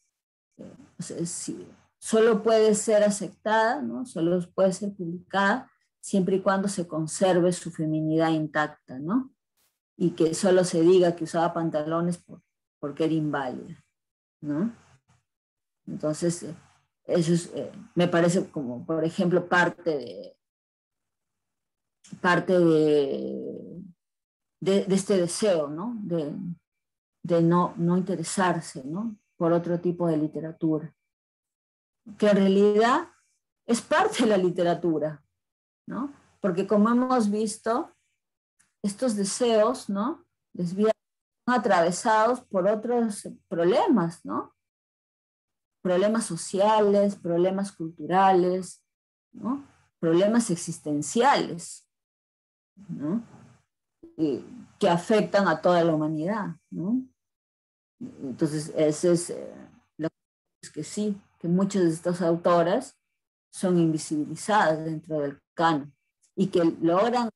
Si, solo puede ser aceptada, ¿no? Solo puede ser publicada siempre y cuando se conserve su feminidad intacta, ¿no? y que solo se diga que usaba pantalones porque era inválida, ¿no? Entonces, eso eh, me parece como, por ejemplo, parte de, parte de, de, este deseo, ¿no? De, de no, no interesarse, ¿no? Por otro tipo de literatura. Que en realidad es parte de la literatura, ¿no? Porque como hemos visto, estos deseos, ¿no? Desvían atravesados por otros problemas, ¿no? Problemas sociales, problemas culturales, ¿no? Problemas existenciales, ¿no? que afectan a toda la humanidad, ¿no? Entonces, ese es eh, lo que sí, que muchas de estas autoras son invisibilizadas dentro del canon y que logran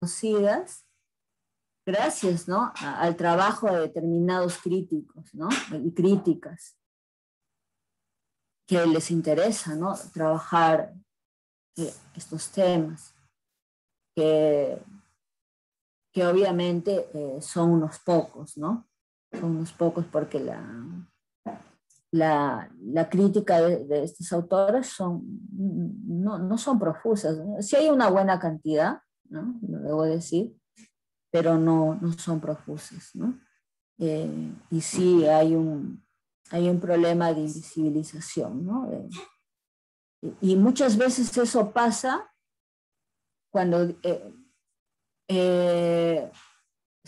conocidas gracias ¿no? al trabajo de determinados críticos ¿no? y críticas que les interesa ¿no? trabajar eh, estos temas, que, que obviamente eh, son unos pocos, ¿no? Son unos pocos porque la, la, la crítica de, estas autoras son, no, no son profusas. Si hay una buena cantidad, ¿no? Lo debo decir, pero no, no son profusas, ¿no? Eh, y sí hay un, hay un problema de invisibilización, ¿no? Eh, y muchas veces eso pasa cuando eh,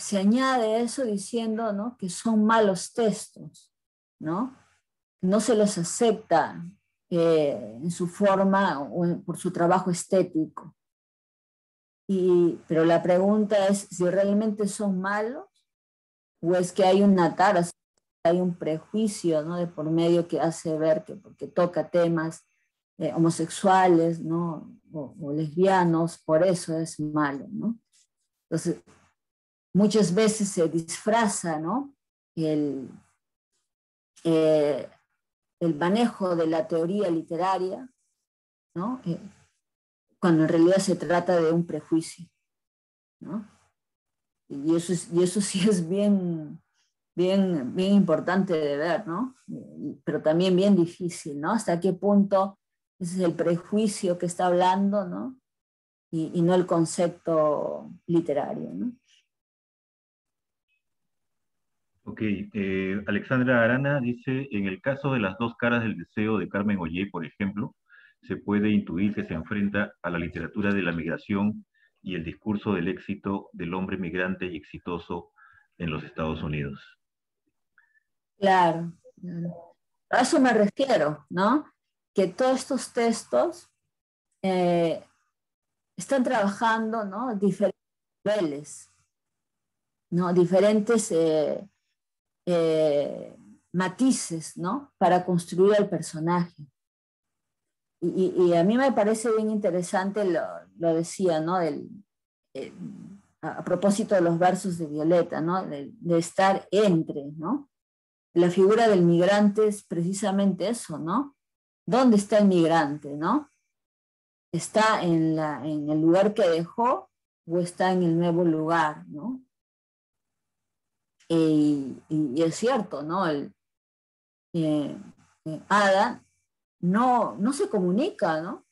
se añade eso diciendo ¿no? que son malos textos, ¿no? No se los acepta en su forma o por su trabajo estético. Y, pero la pregunta es si realmente son malos o es que hay una tara, hay un prejuicio ¿no? de por medio que hace ver que porque toca temas eh, homosexuales ¿no? O, lesbianos, por eso es malo. ¿no? Entonces, muchas veces se disfraza ¿no? el, eh, el manejo de la teoría literaria ¿no? Eh, cuando en realidad se trata de un prejuicio. ¿no? Y, eso y eso sí es bien, bien, bien importante de ver, ¿no? pero también bien difícil, ¿no? Hasta qué punto ese es el prejuicio que está hablando, ¿no? Y, y no el concepto literario, ¿no? Ok, eh, Alexandra Arana dice, en el caso de las dos caras del deseo de Carmen Ollé, por ejemplo, se puede intuir que se enfrenta a la literatura de la migración y el discurso del éxito del hombre migrante y exitoso en los Estados Unidos. Claro, a eso me refiero, ¿no? Que todos estos textos eh, están trabajando, ¿no? Diferentes niveles, ¿no? Diferentes eh, eh, matices, ¿no? Para construir el personaje. Y, a mí me parece bien interesante, lo, lo decía, ¿no? El, eh, a, propósito de los versos de Violeta, ¿no? De, estar entre, ¿no? La figura del migrante es precisamente eso, ¿no? ¿Dónde está el migrante, no? ¿Está en, la, en el lugar que dejó o está en el nuevo lugar, no? Y, es cierto, ¿no? El, eh, eh, Ada no, no se comunica ¿no?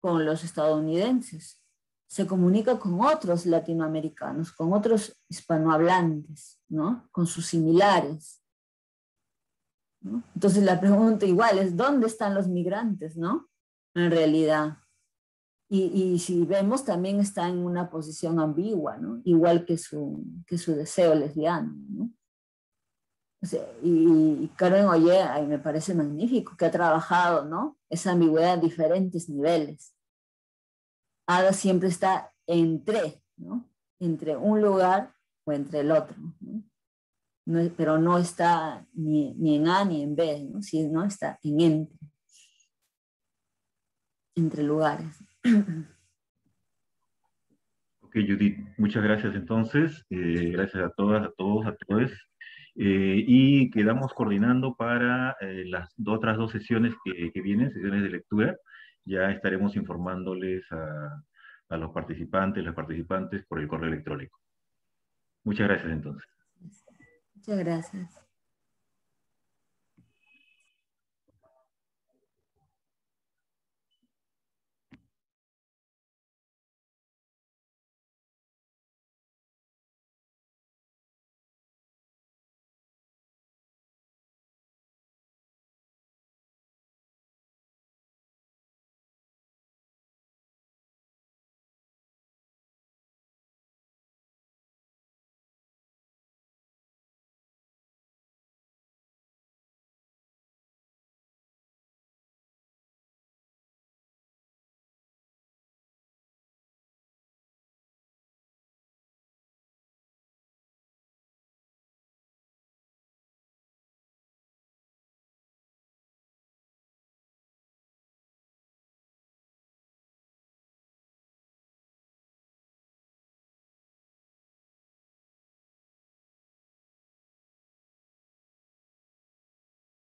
con los estadounidenses, se comunica con otros latinoamericanos, con otros hispanohablantes, ¿no? con sus similares. Entonces la pregunta igual es, ¿dónde están los migrantes? ¿no? En realidad. Y, y, si vemos, también está en una posición ambigua, ¿no? igual que su, que su deseo lesbiano. ¿no? y, Carmen Oye, me parece magnífico que ha trabajado, ¿no? Esa ambigüedad a diferentes niveles. Ada siempre está entre, ¿no? Entre un lugar o entre el otro, ¿no? pero no está ni, ni, en A ni en B, ¿no? está en entre, entre lugares. Ok, Judith, muchas gracias entonces. Eh, gracias a todas, a todos, a todos. Eh, y quedamos coordinando para eh, las otras dos sesiones que, que, vienen, sesiones de lectura. Ya estaremos informándoles a, a los participantes, las participantes por el correo electrónico. Muchas gracias entonces. Muchas gracias.